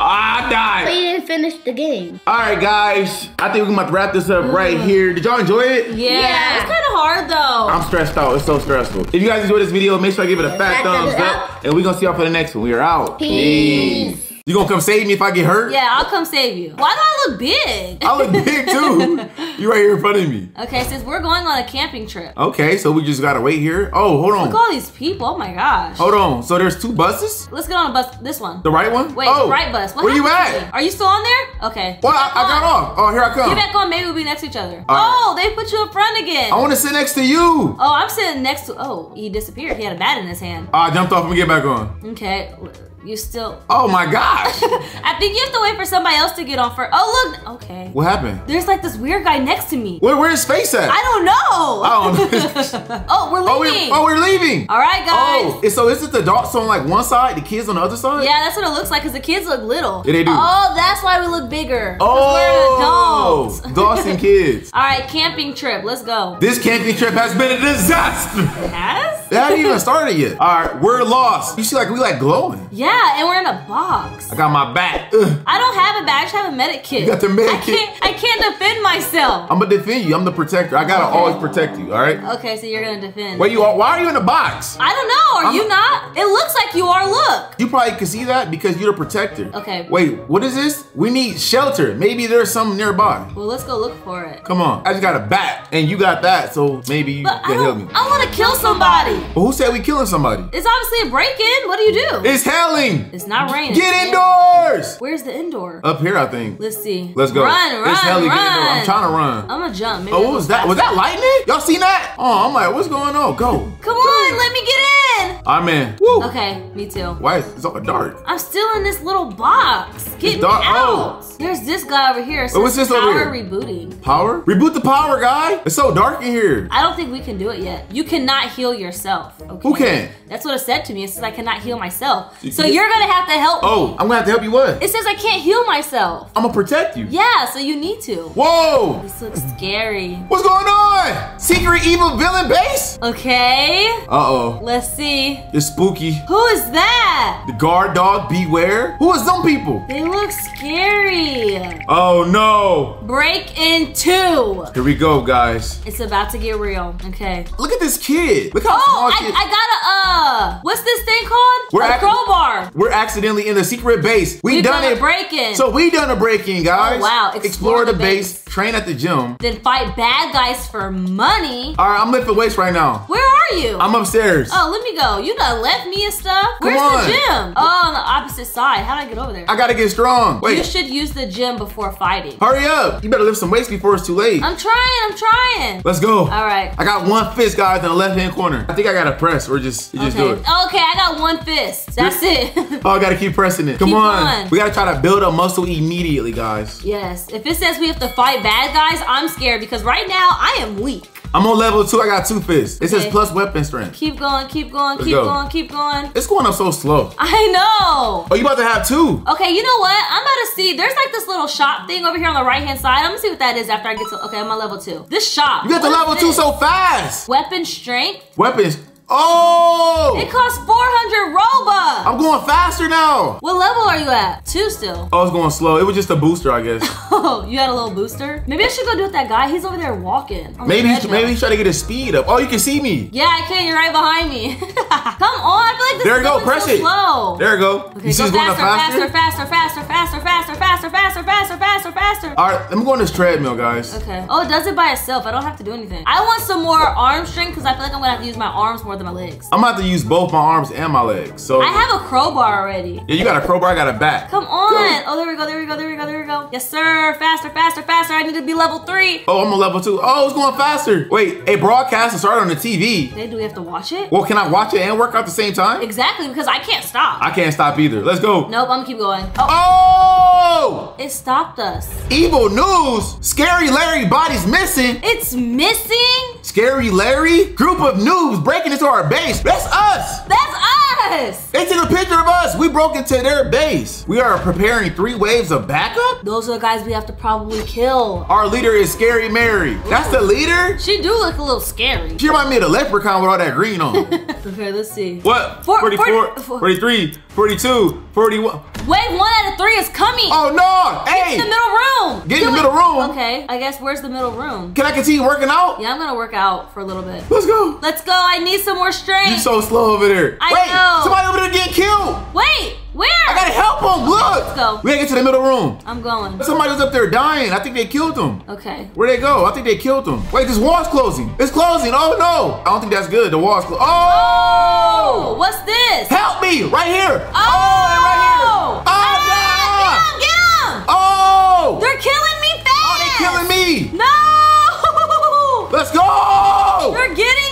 Ah, I But died. he didn't finish the game. All right, guys. I think we're about to wrap this up right mm. here. Did y'all enjoy it? Yeah, Yeah. it's kind of hard though. I'm stressed out. It's so stressful. If you guys enjoyed this video, make sure I give it a fat Fat thumbs thumbs up. And we're going to see y'all for the next one. We are out. Peace. You to come save me if I get hurt? yeah, I'll come save you. Why do I look big? I look big too. You right here in front of me. Okay, since we're going on a camping trip. Okay, so we just gotta wait here. Oh, hold on. Look at all these people. Oh my gosh. Hold on. So there's two buses? Let's get on a bus. This one. The right one? Wait, oh, the right bus. What where you at? Are you still on there? Okay. Well, I, I got on. off. Oh, here I come. Get back on. Maybe we'll be next to each other. All right. Oh, they put you in front again. I want to sit next to you. Oh, I'm sitting next to. Oh, he disappeared. He had a bat in his hand. I jumped off and get back on. Okay, you still. Oh my gosh. I think you have to wait for somebody else to get on first. Oh look. Okay. what happened? There's like this weird guy next to me. Where, where's his face at? I don't know. I don't oh, we're oh, leaving. we, oh, we're leaving. All right, oh, guys. Oh, so is it the adults on like one side, the kids on the other side? Yeah, that's what it looks like because the kids look little. Yeah, they do. Oh, that's why we look bigger. Oh, we're adults. adults and kids. All right, camping trip. Let's go. This camping trip has been a disaster. Yes? They haven't even started yet. All right, we're lost. You see, like we like glowing. Yeah, and we're in a box. I got my back. Ugh. I don't have a bag. I just have a medic kit. You got the medic I kit? can't, I can't defend myself. I'm gonna defend you. I'm the protector. I gotta always protect you. All right. Okay, so you're gonna defend. Wait, you are? Why are you in a box? I don't know. Are I'm- you not? It looks like you are. Look. You probably can see that because you're the protector. Okay. Wait, what is this? We need shelter. Maybe there's some nearby. Well, let's go look for it. Come on. I just got a bat, and you got that, so maybe you But can help me. I want to kill somebody. But who said we killing somebody? It's obviously a break-in. What do you do? It's It's not raining. Get indoors. Where's the indoor? Up here, I think. Let's see. Let's go. Run, run, It's hailing. run. I'm trying to run. I'm gonna jump. Maybe Oh, what was that? Was that lightning? Y'all seen that? Oh, I'm like, what's going on? Go. Come on, let me get in. I'm in. Woo. Okay, me too. Why is it's all dark? I'm still in this little box. Get me dark- oh. out. oh. There's this guy over here. It what's this over here? power rebooting. Power? Reboot the power, guy. It's so dark in here. I don't think we can do it yet. You cannot heal yourself. Okay? Who can? That's what it said to me. It says I cannot heal myself. So you're gonna have to help Oh, me. I'm gonna have to help you. What? It says I can't heal myself. I'm gonna protect you. Yeah, so you need to. Whoa! This looks scary. What's going on? Secret evil villain base? Okay, Uh oh. let's see. It's spooky. Who is that? The guard dog, beware. Who is them people? They look scary. Oh no. Break in two. Here we go, guys. It's about to get real. Okay. Look at this kid. Look how Oh, small I, kid. I got a uh. What's this thing called? We're a act- We're accidentally in the secret base. We, We done, done a it. break-in. So we done a break-in, oh, guys. Oh, wow. Explore, Explore the the base. base. Train at the gym. Then fight bad guys for money. All right, I'm lifting weights right now. Where are you? I'm upstairs. Oh, let me go. You done left me and stuff. Come Where's on. the gym? Oh, on the opposite side. How do I get over there? I gotta get strong. Wait, You should use the gym before fighting. hurry up. You better lift some weights before it's too late. I'm trying. I'm trying. Let's go. All right. I got one fist, guys, in the left hand corner. I think I gotta press or just just do Okay. it. Okay, I got one fist. That's it. Oh, I gotta keep pressing it. Come Keep on. We gotta try to build up muscle immediately, guys. yes. If it says we have to fight bad guys, I'm scared because right now I am weak. I'm on level two. I got two fists. It says plus weapon strength. Keep going. Keep going. Let's keep go. going. Keep going. It's going up so slow. I know. Oh, you about to have two? Okay, you know what? I'm about to see. There's like this little shop thing over here on the right hand side. I'm gonna see what that is after I get to. Okay, I'm on level two. This shop. You got to level two so fast. Weapon strength. Weapons. Oh! It costs 400 Robux. I'm going faster now. What level are you at? Two still. Oh, it's going slow. It was just a booster, I guess. Oh, you had a little booster? Maybe I should go do it with that guy. He's over there walking. Maybe he's, maybe he's trying to get his speed up. Oh, you can see me. Yeah, I can. You're right behind me. Come on. I feel like this There is go. going Press so it. slow. There you go. Okay, you see go going faster, faster? faster, faster, faster, faster, faster, faster, faster, faster, faster, faster. All right, let me go on this treadmill, guys. Okay. Oh, it does it by itself. I don't have to do anything. I want some more arm strength because I feel like I'm gonna have to use my arms more than my legs. I'm about to use both my arms and my legs. So I have a crowbar already. yeah, you got a crowbar, I got a bat. Come on. Oh, there we go, there we go, there we go, there we go. Yes, sir. Faster, faster, faster. I need to be level three. Oh, I'm on level two. Oh, it's going faster. Wait, a broadcast is started on the TV. Okay, do we have to watch it? Well, can I watch it and work out at the same time? Exactly, because I can't stop. I can't stop either. Let's go. Nope, I'm gonna keep going. Oh, Oh! it stopped us. Evil news! Scary Larry body's missing. It's missing? Scary Larry? Group of noobs breaking into our base. That's us! That's us! They took a picture of us. We broke into their base. We are preparing three waves of backup? Those are the guys we have to probably kill. Our leader is Scary Mary. That's the leader? She do look a little scary. She remind me of the leprechaun with all that green on. Okay, let's see. what? Four- 44, forty- 43, 42, 41. Wave one out of three is coming. Oh no! Get in the middle room. Get in the middle room? Okay, I guess where's the middle room? Can I continue working out? Yeah, I'm gonna work out for a little bit. Let's go. Let's go. I need some more strength. You so slow over there. I Wait, know. somebody over there getting killed. Wait, where? I gotta help them. Look. Let's go. We gotta get to the middle room. I'm going. Somebody was up there dying. I think they killed them. Okay. Where'd they go? I think they killed them. Wait, this wall's closing. It's closing. Oh no. I don't think that's good. The wall's closing. Oh, Oh! what's this? Help me! Right here! Oh, they're right here! Oh, Ah, no! Get him, get him. Oh! They're killing me fast. Oh, they're killing me! No! Let's go! They're getting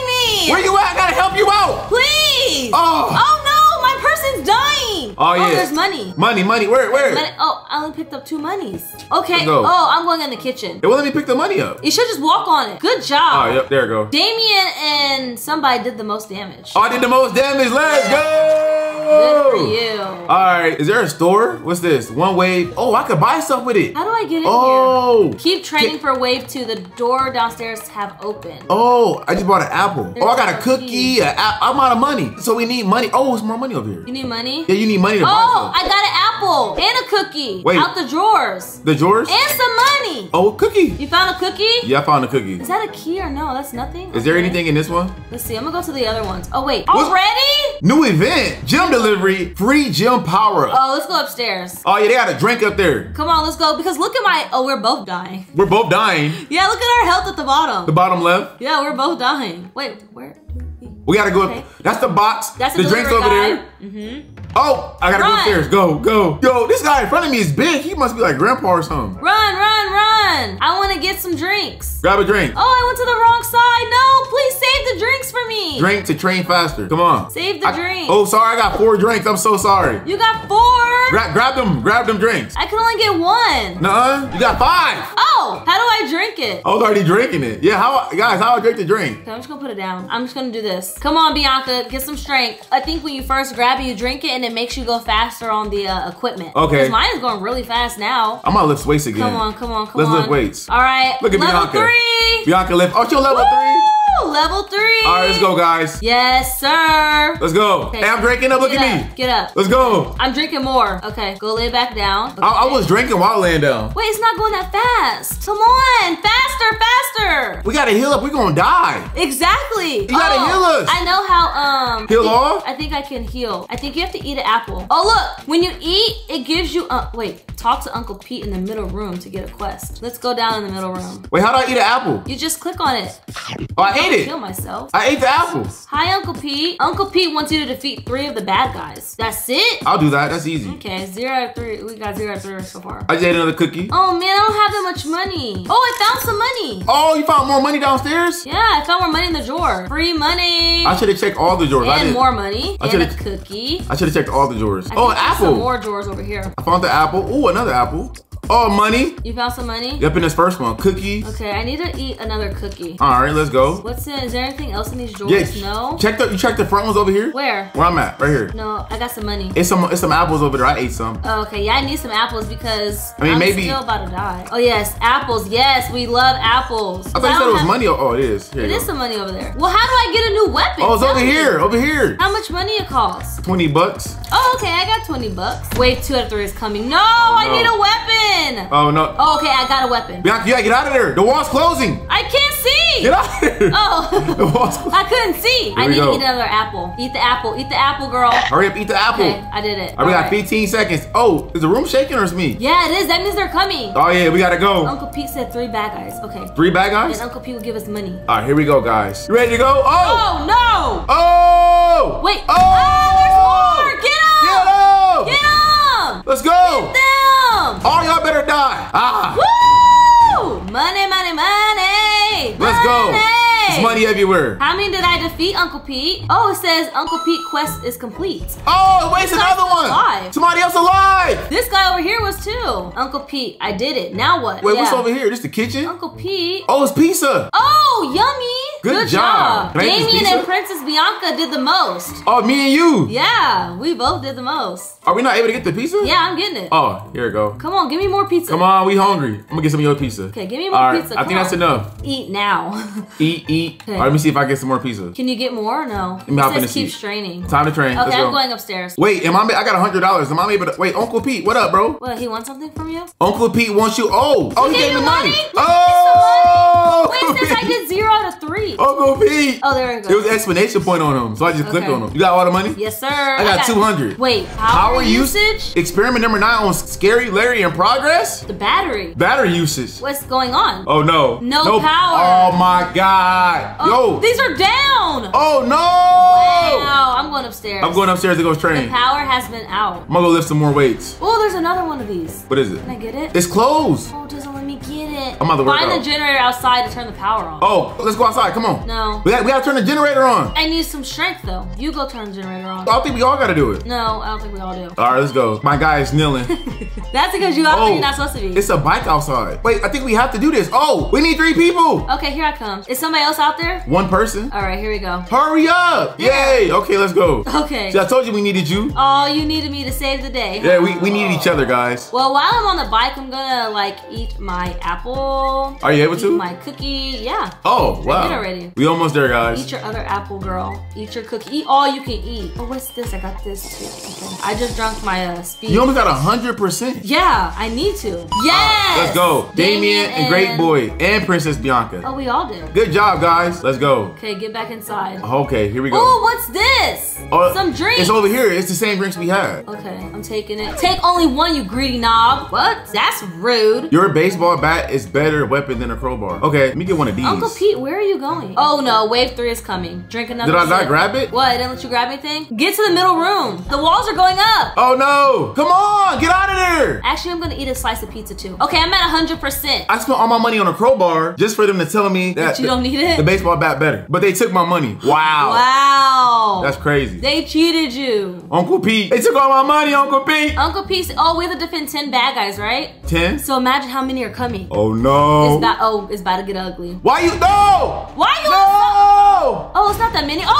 Where you at? I gotta help you out! Please. Oh. Oh no, my person's dying. Oh, oh, yeah. there's money. Money, money, where, where? Money- Oh, I only picked up two monies. Okay. Go. Oh, I'm going in the kitchen. They won't let me pick the money up. You should just walk on it. Good job. Oh, yep, there we go. Damien and somebody did the most damage. Oh, I did the most damage. Let's go! Good for you. All right, is there a store? What's this? One wave. Oh, I could buy stuff with it. How do I get in Oh. here? Keep training for wave two. The door downstairs have open. Oh, I just bought an apple. Oh, I got a cookie. A, I'm out of money. So we need money. Oh, it's more money over here. You need money? Yeah, you need money to Oh, buy I got an apple and a cookie Wait. out the drawers. The drawers? And some money. Oh, cookie. You found a cookie? Yeah, I found a cookie. Is that a key or no? That's nothing. Is there anything in this one? Let's see. I'm gonna go to the other ones. Oh wait, What's- already? New event. Gym delivery. Free gym power up. Oh, let's go upstairs. Oh, yeah, they got a drink up there. Come on, let's go. Because look at my. Oh, we're both dying. We're both dying. Yeah, look at our health at the bottom. The bottom. left. Yeah, we're both dying. Wait, where? we- We gotta go Okay. up. That's the box. That's the drinks over guy. there. Mm-hmm. Oh, I gotta Run. go upstairs. Go, go. Yo, this guy in front of me is big. He must be like grandpa or something. Run, run, run! I want to get some drinks. Grab a drink. Oh, I went to the wrong side. No, please save the drinks for me. Drink to train faster. Come on. Save the I- drink. Oh, sorry. I got four drinks. I'm so sorry. You got four. Gra- grab them. Grab them drinks. I can only get one. Nuh-uh. You got five. Oh, how do I drink it? I was already drinking it. Yeah, how guys, how I drink the drink? Okay, I'm just gonna put it down. I'm just gonna do this. Come on, Biannca, get some strength. I think when you first grab it, you drink it, and it makes you go faster on the uh, equipment. Okay. Because mine is going really fast now. I'm gonna lift weights again. Come on, come on, come on. Let's lift weights. All right. Look at level Biannca. three. Biannca lift. Oh, you're level three. Woo! Level three. All right, let's go, guys. Yes, sir. Let's go. Okay. Hey, I'm drinking up. Look Get at up, me. Get up. Let's go. I'm drinking more. Okay, go lay back down. I, I was drinking while laying down. Wait, it's not going that fast. Come on, faster, faster. We gotta heal up. We're gonna die. Exactly. You gotta heal us. I know how. Um. Heal I think, off? I think I can heal. I think you have to eat an apple. Oh look, when you eat, it gives you. Uh, wait. Talk to Uncle Pete in the middle room to get a quest. Let's go down in the middle room. Wait, how do I eat an apple? You just click on it. Oh, I ate Kill myself. I ate the apples. Hi, Uncle Pete. Uncle Pete wants you to defeat three of the bad guys. That's it. I'll do that. That's easy. Okay, zero out of three. We got zero out of three so far. I just ate another cookie. Oh man, I don't have that much money. Oh, I found some money. Oh, you found more money downstairs? Yeah, I found more money in the drawer. Free money. I should have checked all the drawers. I and more money. I and a cookie. I should have checked all the drawers. I oh, an there's Some apple. more drawers over here. I found the apple. Ooh, another apple. Oh, money. You found some money? Yep, in this first one. Cookie. Okay, I need to eat another cookie. All right, let's go. What's in? Is there anything else in these drawers? Yes. No. Check the. You check the front ones over here. Where? Where I'm at, right here. No, I got some money. It's some. It's some apples over there. I ate some. Oh, okay, yeah, I need some apples because I mean, I'm maybe- still about to die. Oh yes, apples. Yes, we love apples. I thought you said it was money. Oh, it is. Here It is some money over there. Well, how do I get a new weapon? Oh, it's Tell over me. here. Over here. How much money it costs? Twenty bucks. Oh, okay, I got 20 bucks. Wave two out of three is coming. No, I no. need a weapon. Oh no. Oh, okay, I got a weapon. Biannca, gotta get out of there. The wall's closing. I can't see. Get out of there. Oh. The wall's closing. I couldn't see. I need go. to eat another apple. Eat the apple. Eat the apple, girl. Hurry up, eat the apple. Okay, I did it. All right, we got 15 seconds. Oh, is the room shaking or is me? Yeah, it is. That means they're coming. Oh yeah, we gotta go. Uncle Pete said three bad guys. Okay. Three bad guys. And Uncle Pete will give us money. All right, here we go, guys. You ready to go? Oh, Oh Oh! Wait. Oh! Ah, there's more. Get him. Get him! Get him. Let's go! Get Them. All y'all better die. Ah! Woo! Money, money, money. Let's go. Money. There's money everywhere. How many did I defeat, Uncle Pete? Oh, it says Uncle Pete quest is complete. Oh, wait, it's another one. alive. Somebody else alive. This guy over here was too. Uncle Pete, I did it. Now what? Wait, Yeah. what's over here? This the kitchen? Uncle Pete. Oh, it's pizza. Oh, yummy. Good job. I eat this Damien and Princess Biannca did the most. Oh, me and you. Yeah, we both did the most. Are we not able to get the pizza? Yeah, I'm getting it. Oh, here we go. Come on, give me more pizza. Come on, we hungry. I'm gonna get some of your pizza. Okay, give me more All right, pizza. I Come think that's enough. Eat now. Eat, eat. Okay. All right, let me see if I get some more pizza. Can you get more or no? me hop in the keep seat. straining. Time to train. Okay, go. I'm going upstairs. Wait, am I? I got a hundred dollars. Am I able to? Wait, Uncle Pete, what up, bro? What, he wants something from you? Uncle Pete wants you. Oh, oh, he gave gave me money. money? Oh, Wait, it says I did zero out of three. Uncle oh, Pete. Oh, there we go. There was an explanation point on him, so I just clicked on him. You got all the money? Yes, sir. I got 200. Wait, power, Power usage? Experiment number nine on Scary Larry in progress. The battery. Battery usage. What's going on? Oh no. No no power. Oh my god. Oh, Yo. These are down. Oh no. Wow, I'm going upstairs. I'm going upstairs to go The train. power has been out. I'm gonna go lift some more weights. Oh, there's another one of these. What is it? Can I get it? It's closed. Oh, it doesn't let me get it. I'm about to work Find out. the generator outside to turn the power on. Oh, let's go outside. Come on. No. We got, we got to turn the generator on. I need some strength though. You go turn the generator on. Oh, I don't think we all got to do it. No, I don't think we all do. All right, let's go. My guy is kneeling. That's because you out oh, you're not supposed to be. it's a bike outside. Wait, I think we have to do this. Oh, we need three people. Okay, here I come. Is somebody else out there? One person. All right, here we go. Hurry up. Yay. Okay, let's go. Okay. See, I told you we needed you. Oh, you needed me to save the day. Yeah, we, we need each other, guys. Well, while I'm on the bike, I'm gonna like eat my apple. Are you able to? my cookie. Yeah. Oh, wow. did already. We almost there, guys. Eat your other apple, girl. Eat your cookie. Eat all you can eat. Oh, what's this? I got this too. Okay. I just drunk my uh, speed. You only got a hundred percent. yeah, I need to. Yes. Let's go. Damien and Great Boy and Princess Biannca. Oh, we all did. Good job, guys. Let's go. Okay, get back inside. Okay, here we go. Oh, what's this? Oh, Some drink. It's over here. It's the same drinks we had. Okay, I'm taking it. Take only one, you greedy knob. What? That's rude. Your baseball bat is better weapon than a crowbar. Okay, let me get one of these. Uncle Pete, where are you going? Oh no, wave three is coming. Drink another. Did I not grab it? What? I didn't let you grab anything? Get to the middle room. The walls are going up. Oh no! Come on, get out of there! Actually, I'm gonna eat a slice of pizza too. Okay, I'm at 100%. I spent all my money on a crowbar just for them to tell me that But you don't need it? the baseball bat better. But they took my money. Wow. Wow. That's crazy. They cheated you. Uncle Pete. They took all my money, Uncle Pete. Uncle Pete, oh, we have to defend 10 bad guys, right? Ten? So imagine how many are coming. Oh no. It's oh, it's about to get ugly. Why you no? Why you No! Oh, it's not that many. Oh,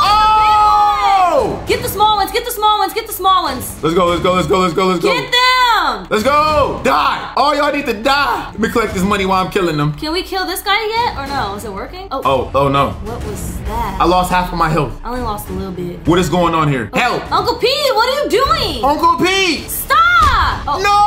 Oh! Get the small ones, get the small ones, get the small ones. Let's go, let's go, let's go, let's go, let's go. Get them! Let's go! Die! All y'all need to die! Let me collect this money while I'm killing them. Can we kill this guy yet or no? Is it working? Oh, Oh, oh no. what was that? I lost half of my health. I only lost a little bit. What is going on here? Oh, Help! Uncle Pete, what are you doing? Uncle Pete! Stop! Oh, No!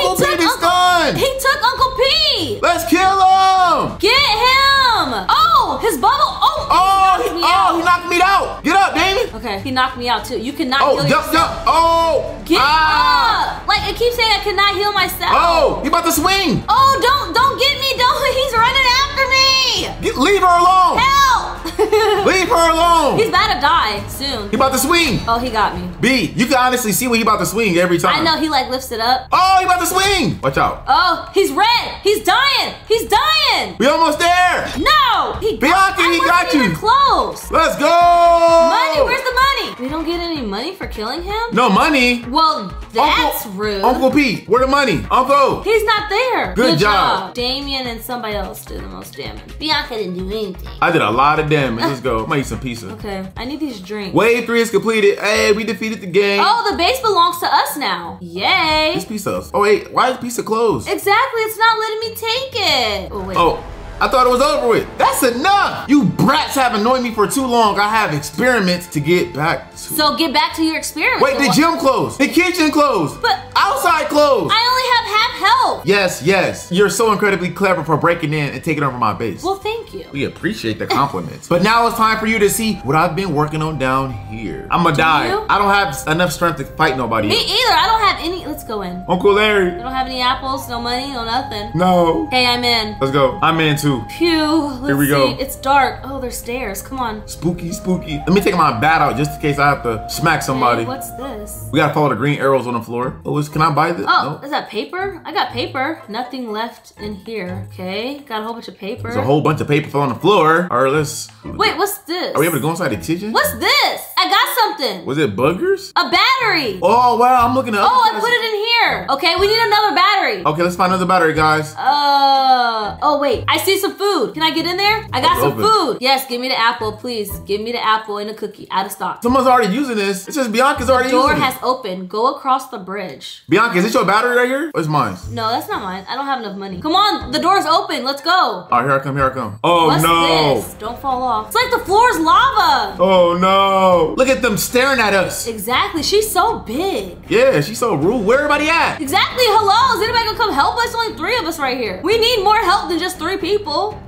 he Uncle took Pete is Uncle- done! He took Uncle Pete! Let's kill him! Get him! Oh, his bubble. Oh, Oh, he he, knocked me oh, out. he knocked me out! Get up, Damien! Okay, he knocked me out too. You cannot Oh, heal jump, yourself. jump! Oh! Get ah. up! Like it keeps saying I cannot heal myself. Oh, he about to swing! Oh, don't don't get me! Don't! He's running after me! Get, leave her alone! Help! Leave her alone! He's about to die soon. He about to swing! Oh, he got me. B, you can honestly see when he about to swing every time. I know he like lifts it up. Oh, he about to swing! Watch out. Oh, he's red. He's dying. He's dying. We almost there! No, he got, Biannca, he got you. Close. Let's go! Money. Where's the money? We don't get any money for killing him. No money. Well, that's Uncle, rude. Uncle Pete, where the money? Uncle. He's not there. Good job. Damien and somebody else did the most damage. Biannca didn't do anything. I did a lot of damage. Let's go. I'm eat some pizza. Okay, I need these drinks. Wave three is completed. Hey, we defeated the game. Oh, the base belongs to us now. Yay. This pizza. Oh wait, why is the pizza clothes? Exactly, it's not letting me take it. Oh, wait. Oh, I thought it was over with. That's enough. You brats have annoyed me for too long. I have experiments to get back to. So get back to your experiments. wait, the gym closed. The kitchen closed. But- outside closed. I only have half health. yes, yes. You're so incredibly clever for breaking in and taking over my base. Well, thank you. We appreciate the compliments. but now it's time for you to see what I've been working on down here. I'm gonna die. you? I don't have enough strength to fight nobody. Me else. either. I don't have any. Let's go in. Uncle Larry. I don't have any apples, no money, no nothing. No. Hey, I'm in. Let's go. I'm in too. Too. Pew. Let's Here we see. go. It's dark. Oh, there's stairs. Come on. Spooky, spooky. Let me take my bat out just in case I have to smack somebody. Hey, what's this? we gotta follow the green arrows on the floor. Oh, is, can I buy this? Oh, No. is that paper? I got paper. Nothing left in here. Okay, got a whole bunch of paper. There's a whole bunch of paper fell on the floor. All right, let's. Wait, what's this? Are we able to go inside the kitchen? What's this? I got something. Was it buggers? A battery. Oh wow, I'm looking at. Oh, I put it in here. Okay, we need another battery. Okay, let's find another battery, guys. Uh oh wait, I see some food. Can I get in there? I got It's some open. food. Yes, give me the apple, please. Give me the apple and a cookie. Out of stock. Someone's already using this. It says Biannca's already Door has it. opened. Go across the bridge. Biannca, is this your battery right here? Where's mine? No, that's not mine. I don't have enough money. Come on, the door's open. Let's go. All right, here I come. Here I come. Oh What's no. this? Don't fall off. It's like the floor's lava. Oh no. Look at them staring at us. Exactly. She's so big. Yeah, she's so rude. Where everybody at? Exactly. Hello. Is anybody gonna come help us? Only three of us right here. We need more help than just three people people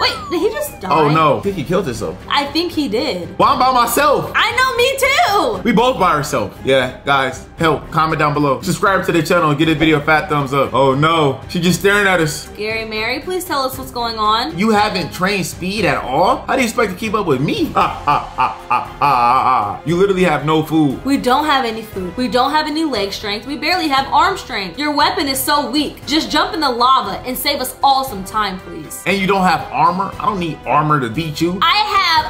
Wait, did he just die? Oh no. I think he killed himself. I think he did. Well, I'm by myself. I know, me too. We both by ourselves. Yeah, guys, help. Comment down below. Subscribe to the channel and give this video a fat thumbs up. Oh no. She just staring at us. Scary Mary, please tell us what's going on. You haven't trained speed at all? How do you expect to keep up with me? Ha ha ha ha ha ha. You literally have no food. We don't have any food. We don't have any leg strength. We barely have arm strength. Your weapon is so weak. Just jump in the lava and save us all some time, please. And you don't have armor? I don't need armor to beat you. I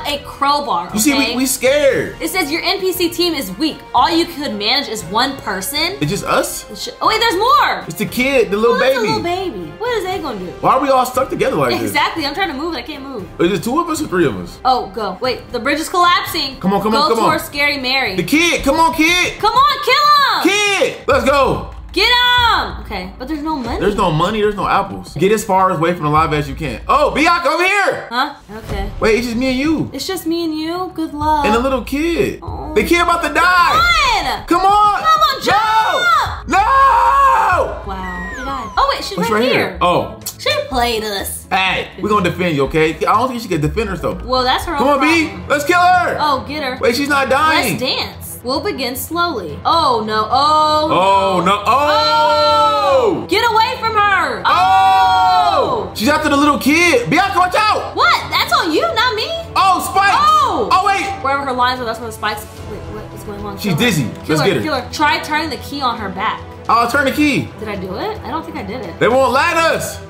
have a crowbar. You see, we, we scared. It says your NPC team is weak. All you could manage is one person. It's just us? It should- Oh wait, there's more. It's the kid, the little Oh, baby. little baby. What is they gonna do? Why are we all stuck together like this? Exactly. I'm trying to move and I can't move. Is it two of us or three of us? Oh, go. Wait, the bridge is collapsing. Come on, come on, go come on. Go towards Scary Mary. The kid, come on, kid. Come on, kill him. Kid, let's go. Get him. Okay, but there's no money. There's no money, there's no apples. Get as far away from the lava as you can. Oh, Biannca, over here. Huh? Okay. Wait, it's just me and you. It's just me and you. Good luck. And the little kid. Oh. The kid about to die. Come on. Come on, jump. No. No. Wow. She died. Oh wait, she's right, right here. here? Oh, She played us. hey, we're gonna defend you, okay? I don't think she can defend herself. Well, that's her Come on, B. Let's kill her. Oh, get her. Wait, she's not dying. Let's dance. We'll begin slowly. Oh no. Oh. Oh no. Oh. oh! Get away from her. Oh! oh. She's after the little kid. Biannca, watch out. What? That's on you, not me. Oh, spikes. Oh. Oh wait. Wherever her lines are, that's where the spikes. Wait, what is going on? She's Kill her. dizzy. Kill Let's her, get her. Kill her. Try turning the key on her back. I'll turn the key. Did I do it? I don't think I did it. They won't let us.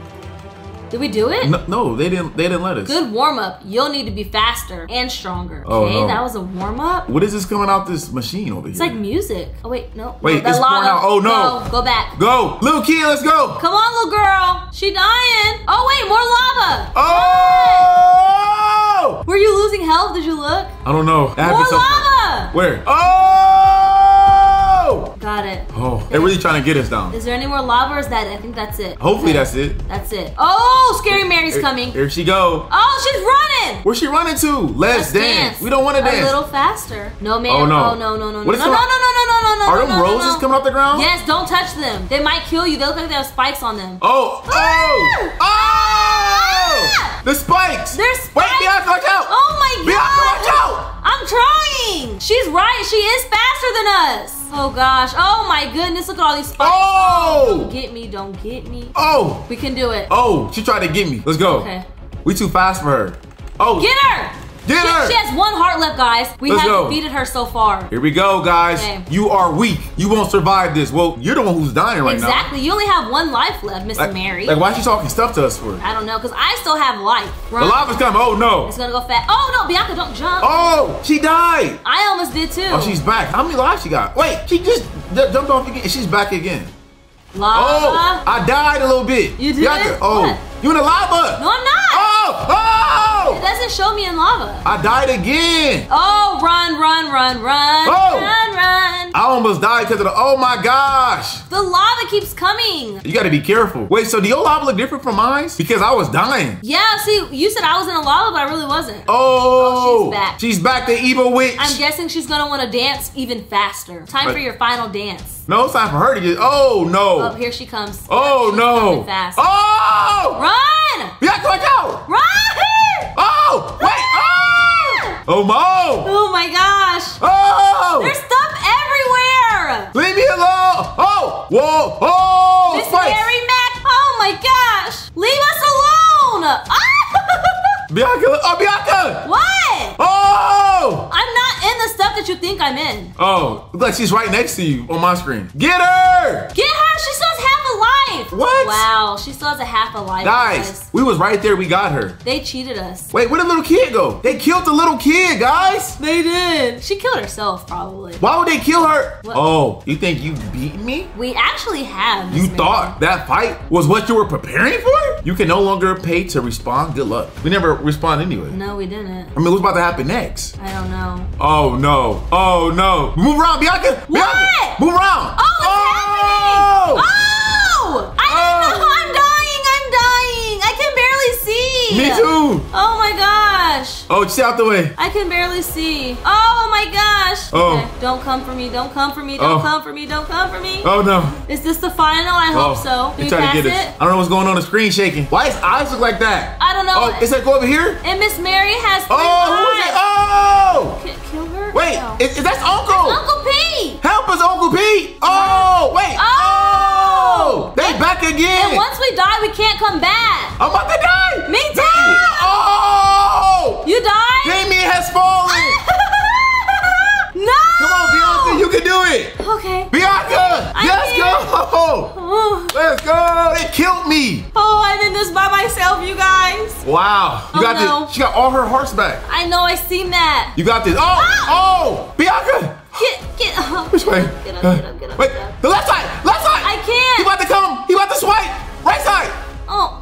Did we do it? No, no, they didn't. They didn't let us. Good warm up. You'll need to be faster and stronger. Oh, Okay, no. that was a warm up. What is this coming out this machine over here? It's like music. Oh wait, no. Wait, no, it's pouring lava. out. Oh, no. Go, go back. Go, little kid, let's go. Come on, little girl. She dying. Oh wait, more lava. Oh! Were you losing health? Did you look? I don't know. That More lava. Where? Oh! Got it. Oh, they're really trying to get us down. Is there any more lava or is that I think that's it. Hopefully Okay. that's it. That's it. Oh, Scary Mary's Here- coming. Here she go. Oh, she's running. Where's she running to? Let's, dance. We don't want to dance. A little faster. No, ma'am. Oh, no. Oh, no, no, no, What no, no, no, no, no, no, no, no, Are no, them no, no, roses no. coming off the ground? Yes, don't touch them. They might kill you. They look like they have spikes on them. Oh! Ah! Oh! Oh! Ah! The spikes! They're Wait, spikes. Biannca, watch out! Oh my Biannca, god! watch out! I'm trying. She's right. She is faster than us. Oh gosh. Oh my goodness. Look at all these spikes. Oh! Don't get me. Don't get me. Oh! We can do it. Oh, she tried to get me. Let's go. Okay. We too fast for her. Oh, Get her. Get she, her! She has one heart left, guys. We Let's have go. defeated her so far. Here we go, guys. Okay. You are weak. You won't survive this. Well, you're the one who's dying right now. exactly. You only have one life left, Miss Like, Mary. like, why is she talking stuff to us for? I don't know, because I still have life. Run. The lava's coming. Oh, no. It's gonna go fast. Oh no, Biannca, don't jump. Oh, she died. I almost did too. Oh, she's back. How many lives she got? Wait, she just ju- jumped off again. She's back again. lava. Oh, I died a little bit. You did? Biannca, oh, What? You in the lava? no, I'm not. Oh, oh! It doesn't show me in lava. I died again. Oh, run, run, run, run, Oh. run, run. I almost died because of the. Oh my gosh! The lava keeps coming. You got to be careful. Wait, so do your lava look different from mine? Because I was dying. Yeah, see, you said I was in a lava, but I really wasn't. Oh, she's back. She's back, the evil witch. I'm guessing she's gonna want to dance even faster. Time But- for your final dance. no, it's time for her to get. Oh no! Oh, here she comes. Oh no! Fast. Oh! Run! Biannca, watch out! Run! Oh! Wait! Oh! Oh mo! Oh my gosh! Oh! There's stuff everywhere! Leave me alone! Oh! Whoa! Oh! Spikes! Mary Mac! Oh my gosh! Leave us alone! Ah! Biannca, oh, Biannca! what? Oh! I'm not in the stuff that you think I'm in. Oh, look like she's right next to you on my screen. Get her! Get her. She still has half a life. What? Wow. She still has a half a life. Guys, we was right there. We got her. They cheated us. Wait, where did the little kid go? They killed the little kid, guys. They did. She killed herself, probably. Why would they kill her? What? Oh, you think you beat me? We actually have. You thought that fight was what you were preparing for? You can no longer pay to respond. Good luck. We never respond anyway. No, we didn't. I mean, what's about to happen next? I don't know. Oh no! Oh no! Move around, Biannca! Biannca! What? Move around! Oh, it's oh! happening! Oh! I Oh. Me too! Oh my gosh. Oh, stay out the way. I can barely see. Oh my gosh. Oh. Okay, Don't come for me. Don't come for me. Don't Oh. come for me. Don't come for me. Oh no! Is this the final? I hope oh. so. Can You pass to get it? us? I don't know what's going on. The screen shaking. Why his eyes look like that? I don't know. Oh, is that go over here? and Miss Mary has three Oh, who's it? Oh! Ki- Kill her? Wait, No. is, is that's Uncle? Uncle Pete. Help us, Uncle Pete! Oh, wait! Oh! oh! They're back again! And once we die, we can't come back. I'm about to die! Me too. Oh! You died? Damien has fallen! no! Come on, Biannca, you can do it! Okay. Biannca! I'm let's here. go! Oh, Let's go! They killed me! oh, I'm in this by myself, you guys. Wow. You Oh, got no. this. She got all her hearts back. I know, I seen that. You got this. Oh! Ah! Oh! Biannca! Get, get up. Which way? Get up, uh, get up, get up. Wait, get up. the left side! Left side! I can't. He about to come! He about to swipe! Oh.